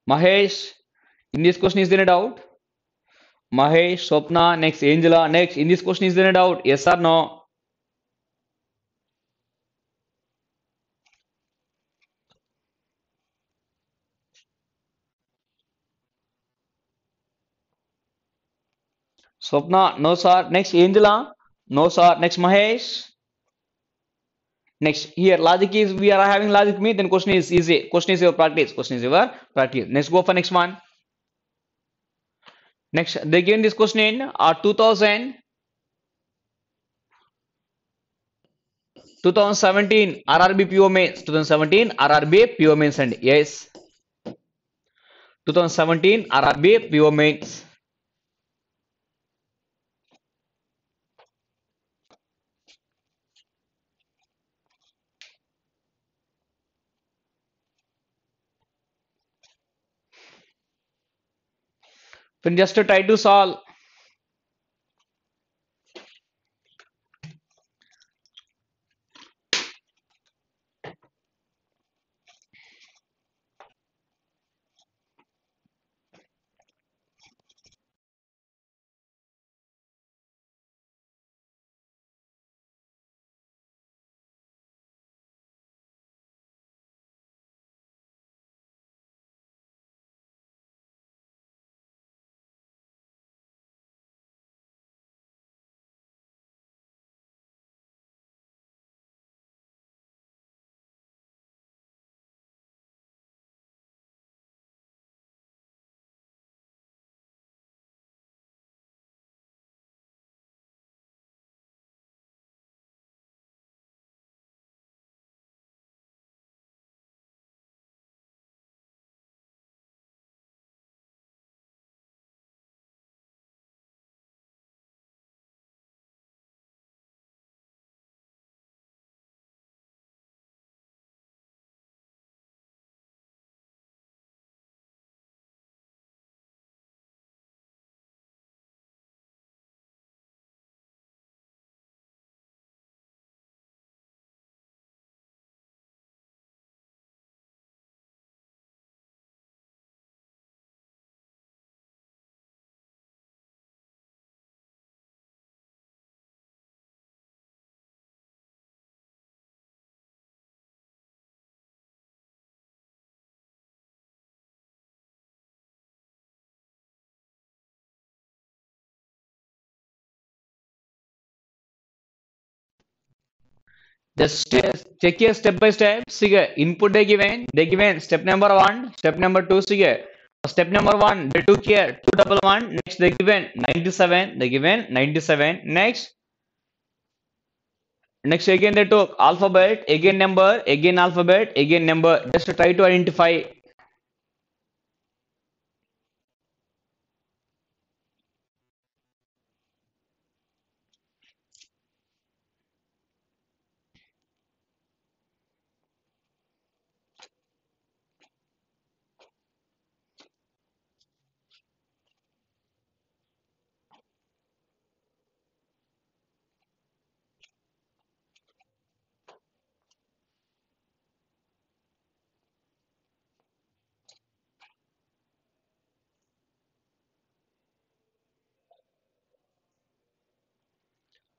[SPEAKER 1] Mahesh, in this question, is there any doubt? Mahesh, Swapna, next Angela, next. In this question, is there any doubt? Yes or no? Swapna no sir next angela no sir next mahesh next here logic is we are having logic me then question is easy question is your practice question is your practice next go for next one next they given this question in uh, 2000 2017 rrb po mains 2017 rrb po mains and yes 2017 rrb po mains 2017 then just to try to solve Just check here step by step. See, input they given. They given step number one, step number two. See, step number one they took here two double one. Next they given ninety seven. They given ninety seven. Next, next again they took alphabet. Again number. Again alphabet. Again number. Just try to identify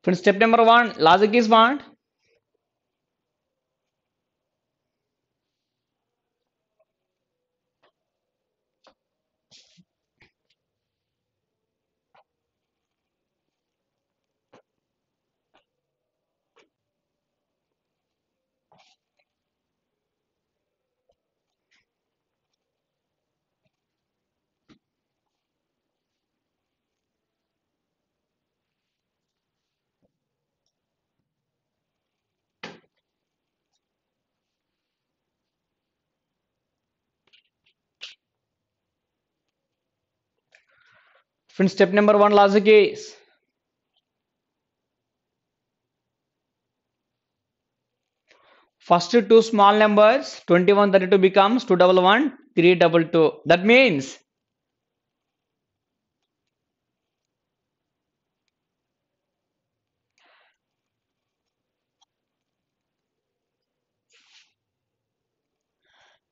[SPEAKER 1] Friends, step number one, logic is what? Friends, step number one logic is first two small numbers 21 32 becomes 211 322 that means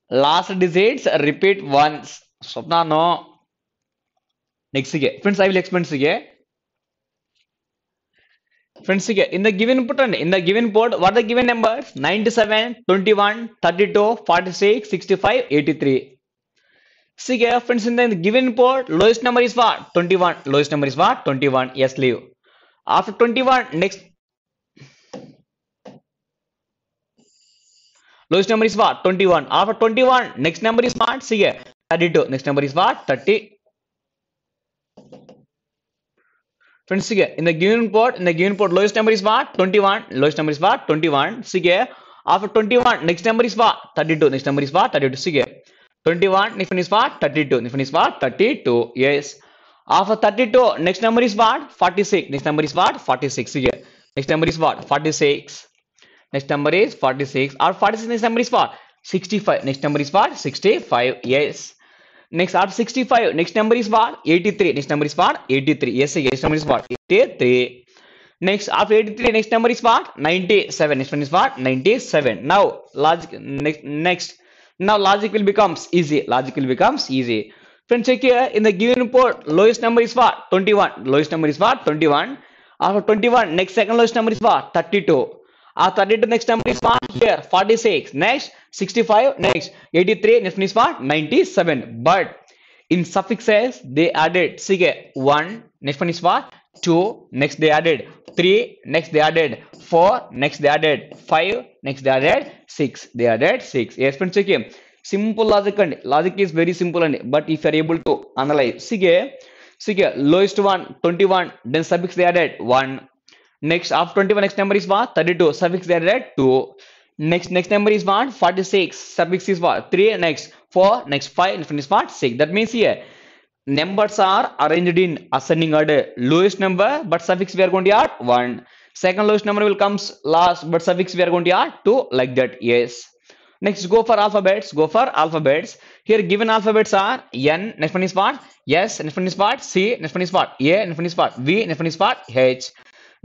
[SPEAKER 1] last digits repeat once swapna no ನೆಕ್ಸ್ಟಿಗೆ friends I will ಎಕ್ಸ್ಪೆನ್ಸಿಗೆ friends ಗೆ in the given put and in the given port what the given number ninety seven twenty one thirty two forty six sixty five eighty three ಸಿಗೆ friends in the given port lowest number is what twenty one lowest number is what twenty one yes leave after 21 next lowest number is what 21 after 21 next number is what see here 32 next number is what 30 friends ಹೀಗೆ in the given part in the given part lowest number is what twenty one lowest number is what twenty one ಸಿಗೆ after twenty one next number is what thirty two next number is what thirty two ಸಿಗೆ twenty one ನಿಫನ್ is what thirty two ನಿಫನ್ is what thirty two S after thirty two next number is what forty six next number is what forty six ಸಿಗೆ next number is what forty six next number is 46 or 46 next number is what 65 next number is what 65 yes next आप 65 next number इस बार 83 next number इस बार 83 yes next number इस बार 83 next आप 83 next number इस बार 97 नेक्स्ट वन इस बार 97 now logic next now logic will becomes easy logic will becomes easy friends check here in the given report lowest number is what 21 lowest number is what 21 after 21 next second lowest number is what 32 Uh, 32 next number is what here 46 next 65 next 83 next is what 97 but in suffixes they added see 1 next one is what 2 next they added 3 next they added 4 next they added 5 next they added 6 they added 6 yes friends okay simple logic and logic is very simple and but if you are able to analyze see see lowest one 21 then suffix they added 1 Next, after 21, next number is what? 32. Suffix there at 2. Next, next number is what? 46. Suffix is what? 3. Next, 4. Next, 5. Next part what? 6. That means here, numbers are arranged in ascending order. Lowest number, but suffix we are going to add 1. Second lowest number will comes last, but suffix we are going to add 2. Like that, yes. Next, go for alphabets. Go for alphabets. Here, given alphabets are N. Next one is what? Yes. Next one is what? C. Next one is what? A. Next one is what? V. Next one is what? H.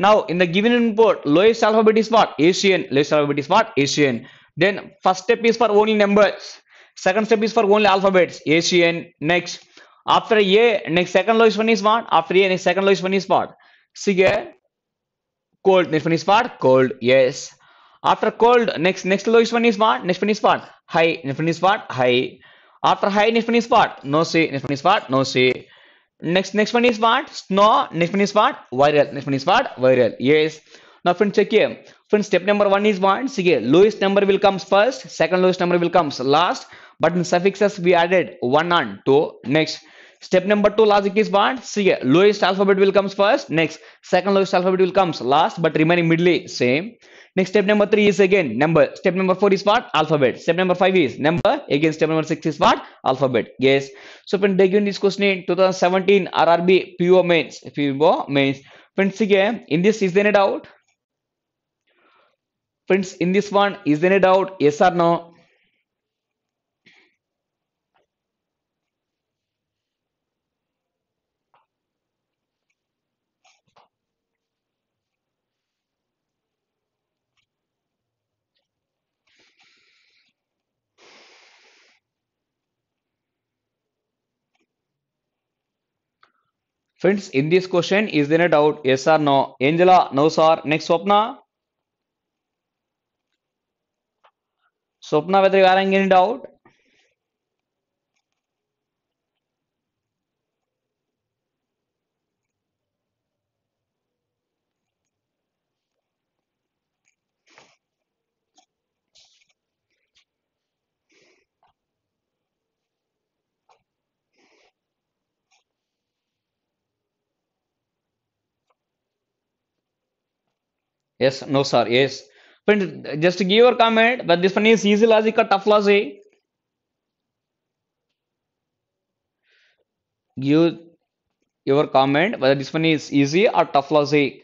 [SPEAKER 1] Now in the given input, lowest alphabet is what? Asian. Lowest alphabet is what? Asian. Then first step is for only numbers. Second step is for only alphabets. Asian. Next. After A, next second lowest one is what? After A, next second lowest one is what? Sige. Cold. Next one is what? Cold. Yes. After cold, next next lowest one is what? Next one is what? High. Next one is what? High. After high, next one is what? No say. Next one is what? No say. Next, next one is what? Snow. Next one is what? Viral. Next one is what? Viral. Yes. Now friends, check here. Friends, step number one is what? See, lowest number will comes first. Second lowest number will comes last. But in suffixes we added one and two. Next, step number two logic is what see lowest alphabet will comes first next second lowest alphabet will comes last but remaining middle same next step number three is again number step number four is what alphabet step number five is number again step number six is what alphabet yes so friend again this question in 2017 rrb po mains po mains friends again eh, in this is there any doubt friends in this one is there any doubt yes or no Friends, in this question, is there a doubt? Yes or no? Angela, no sir. Next, Swapna. Swapna, whether you are any doubt? Yes, no, sir. Yes. Friend, just give your comment. But this one is easy logic or tough logic. Give your comment whether this one is easy or tough logic.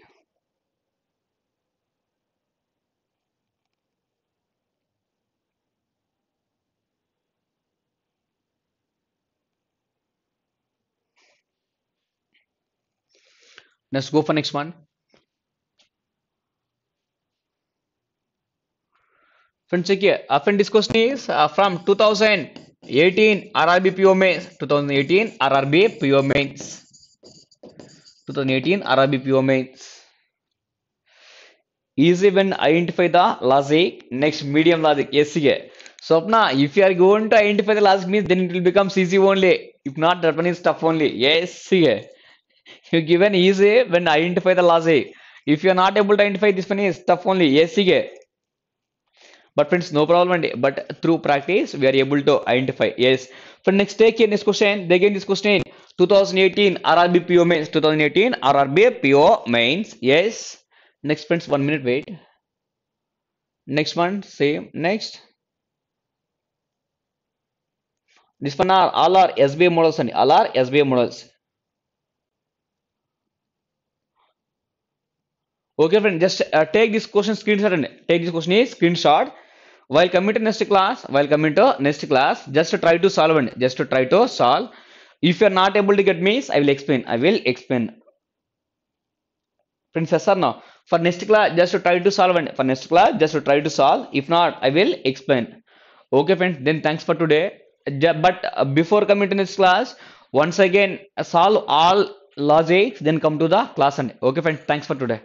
[SPEAKER 1] Let's go for next one. Friends देखिए of and discourse from 2000 RRB PO mains 2018 RRB PO mains 2018 RRB PO mains easy when identify the logic next medium logic yes के so अपना if you are going to identify the logic means then it will become easy only if not that is tough only yes के you given easy when identify the logic if you are not able to identify this one is tough only yes के but friends no problem and but through practice we are able to identify yes for next take in this question again this question 2018 rrb po mains 2018 rrb po mains yes next friends one minute wait next one same next this one are all are sba models and all are sba models okay friend just uh, take this question screenshot and take this question is screenshot while coming to next class while coming to next class just to try to solve and just to try to solve if you are not able to get me, i will explain i will explain princess or for next class just to try to solve and for next class just to try to solve if not i will explain okay friends then thanks for today but uh, before coming to next class once again solve all logics then come to the class and okay friends thanks for today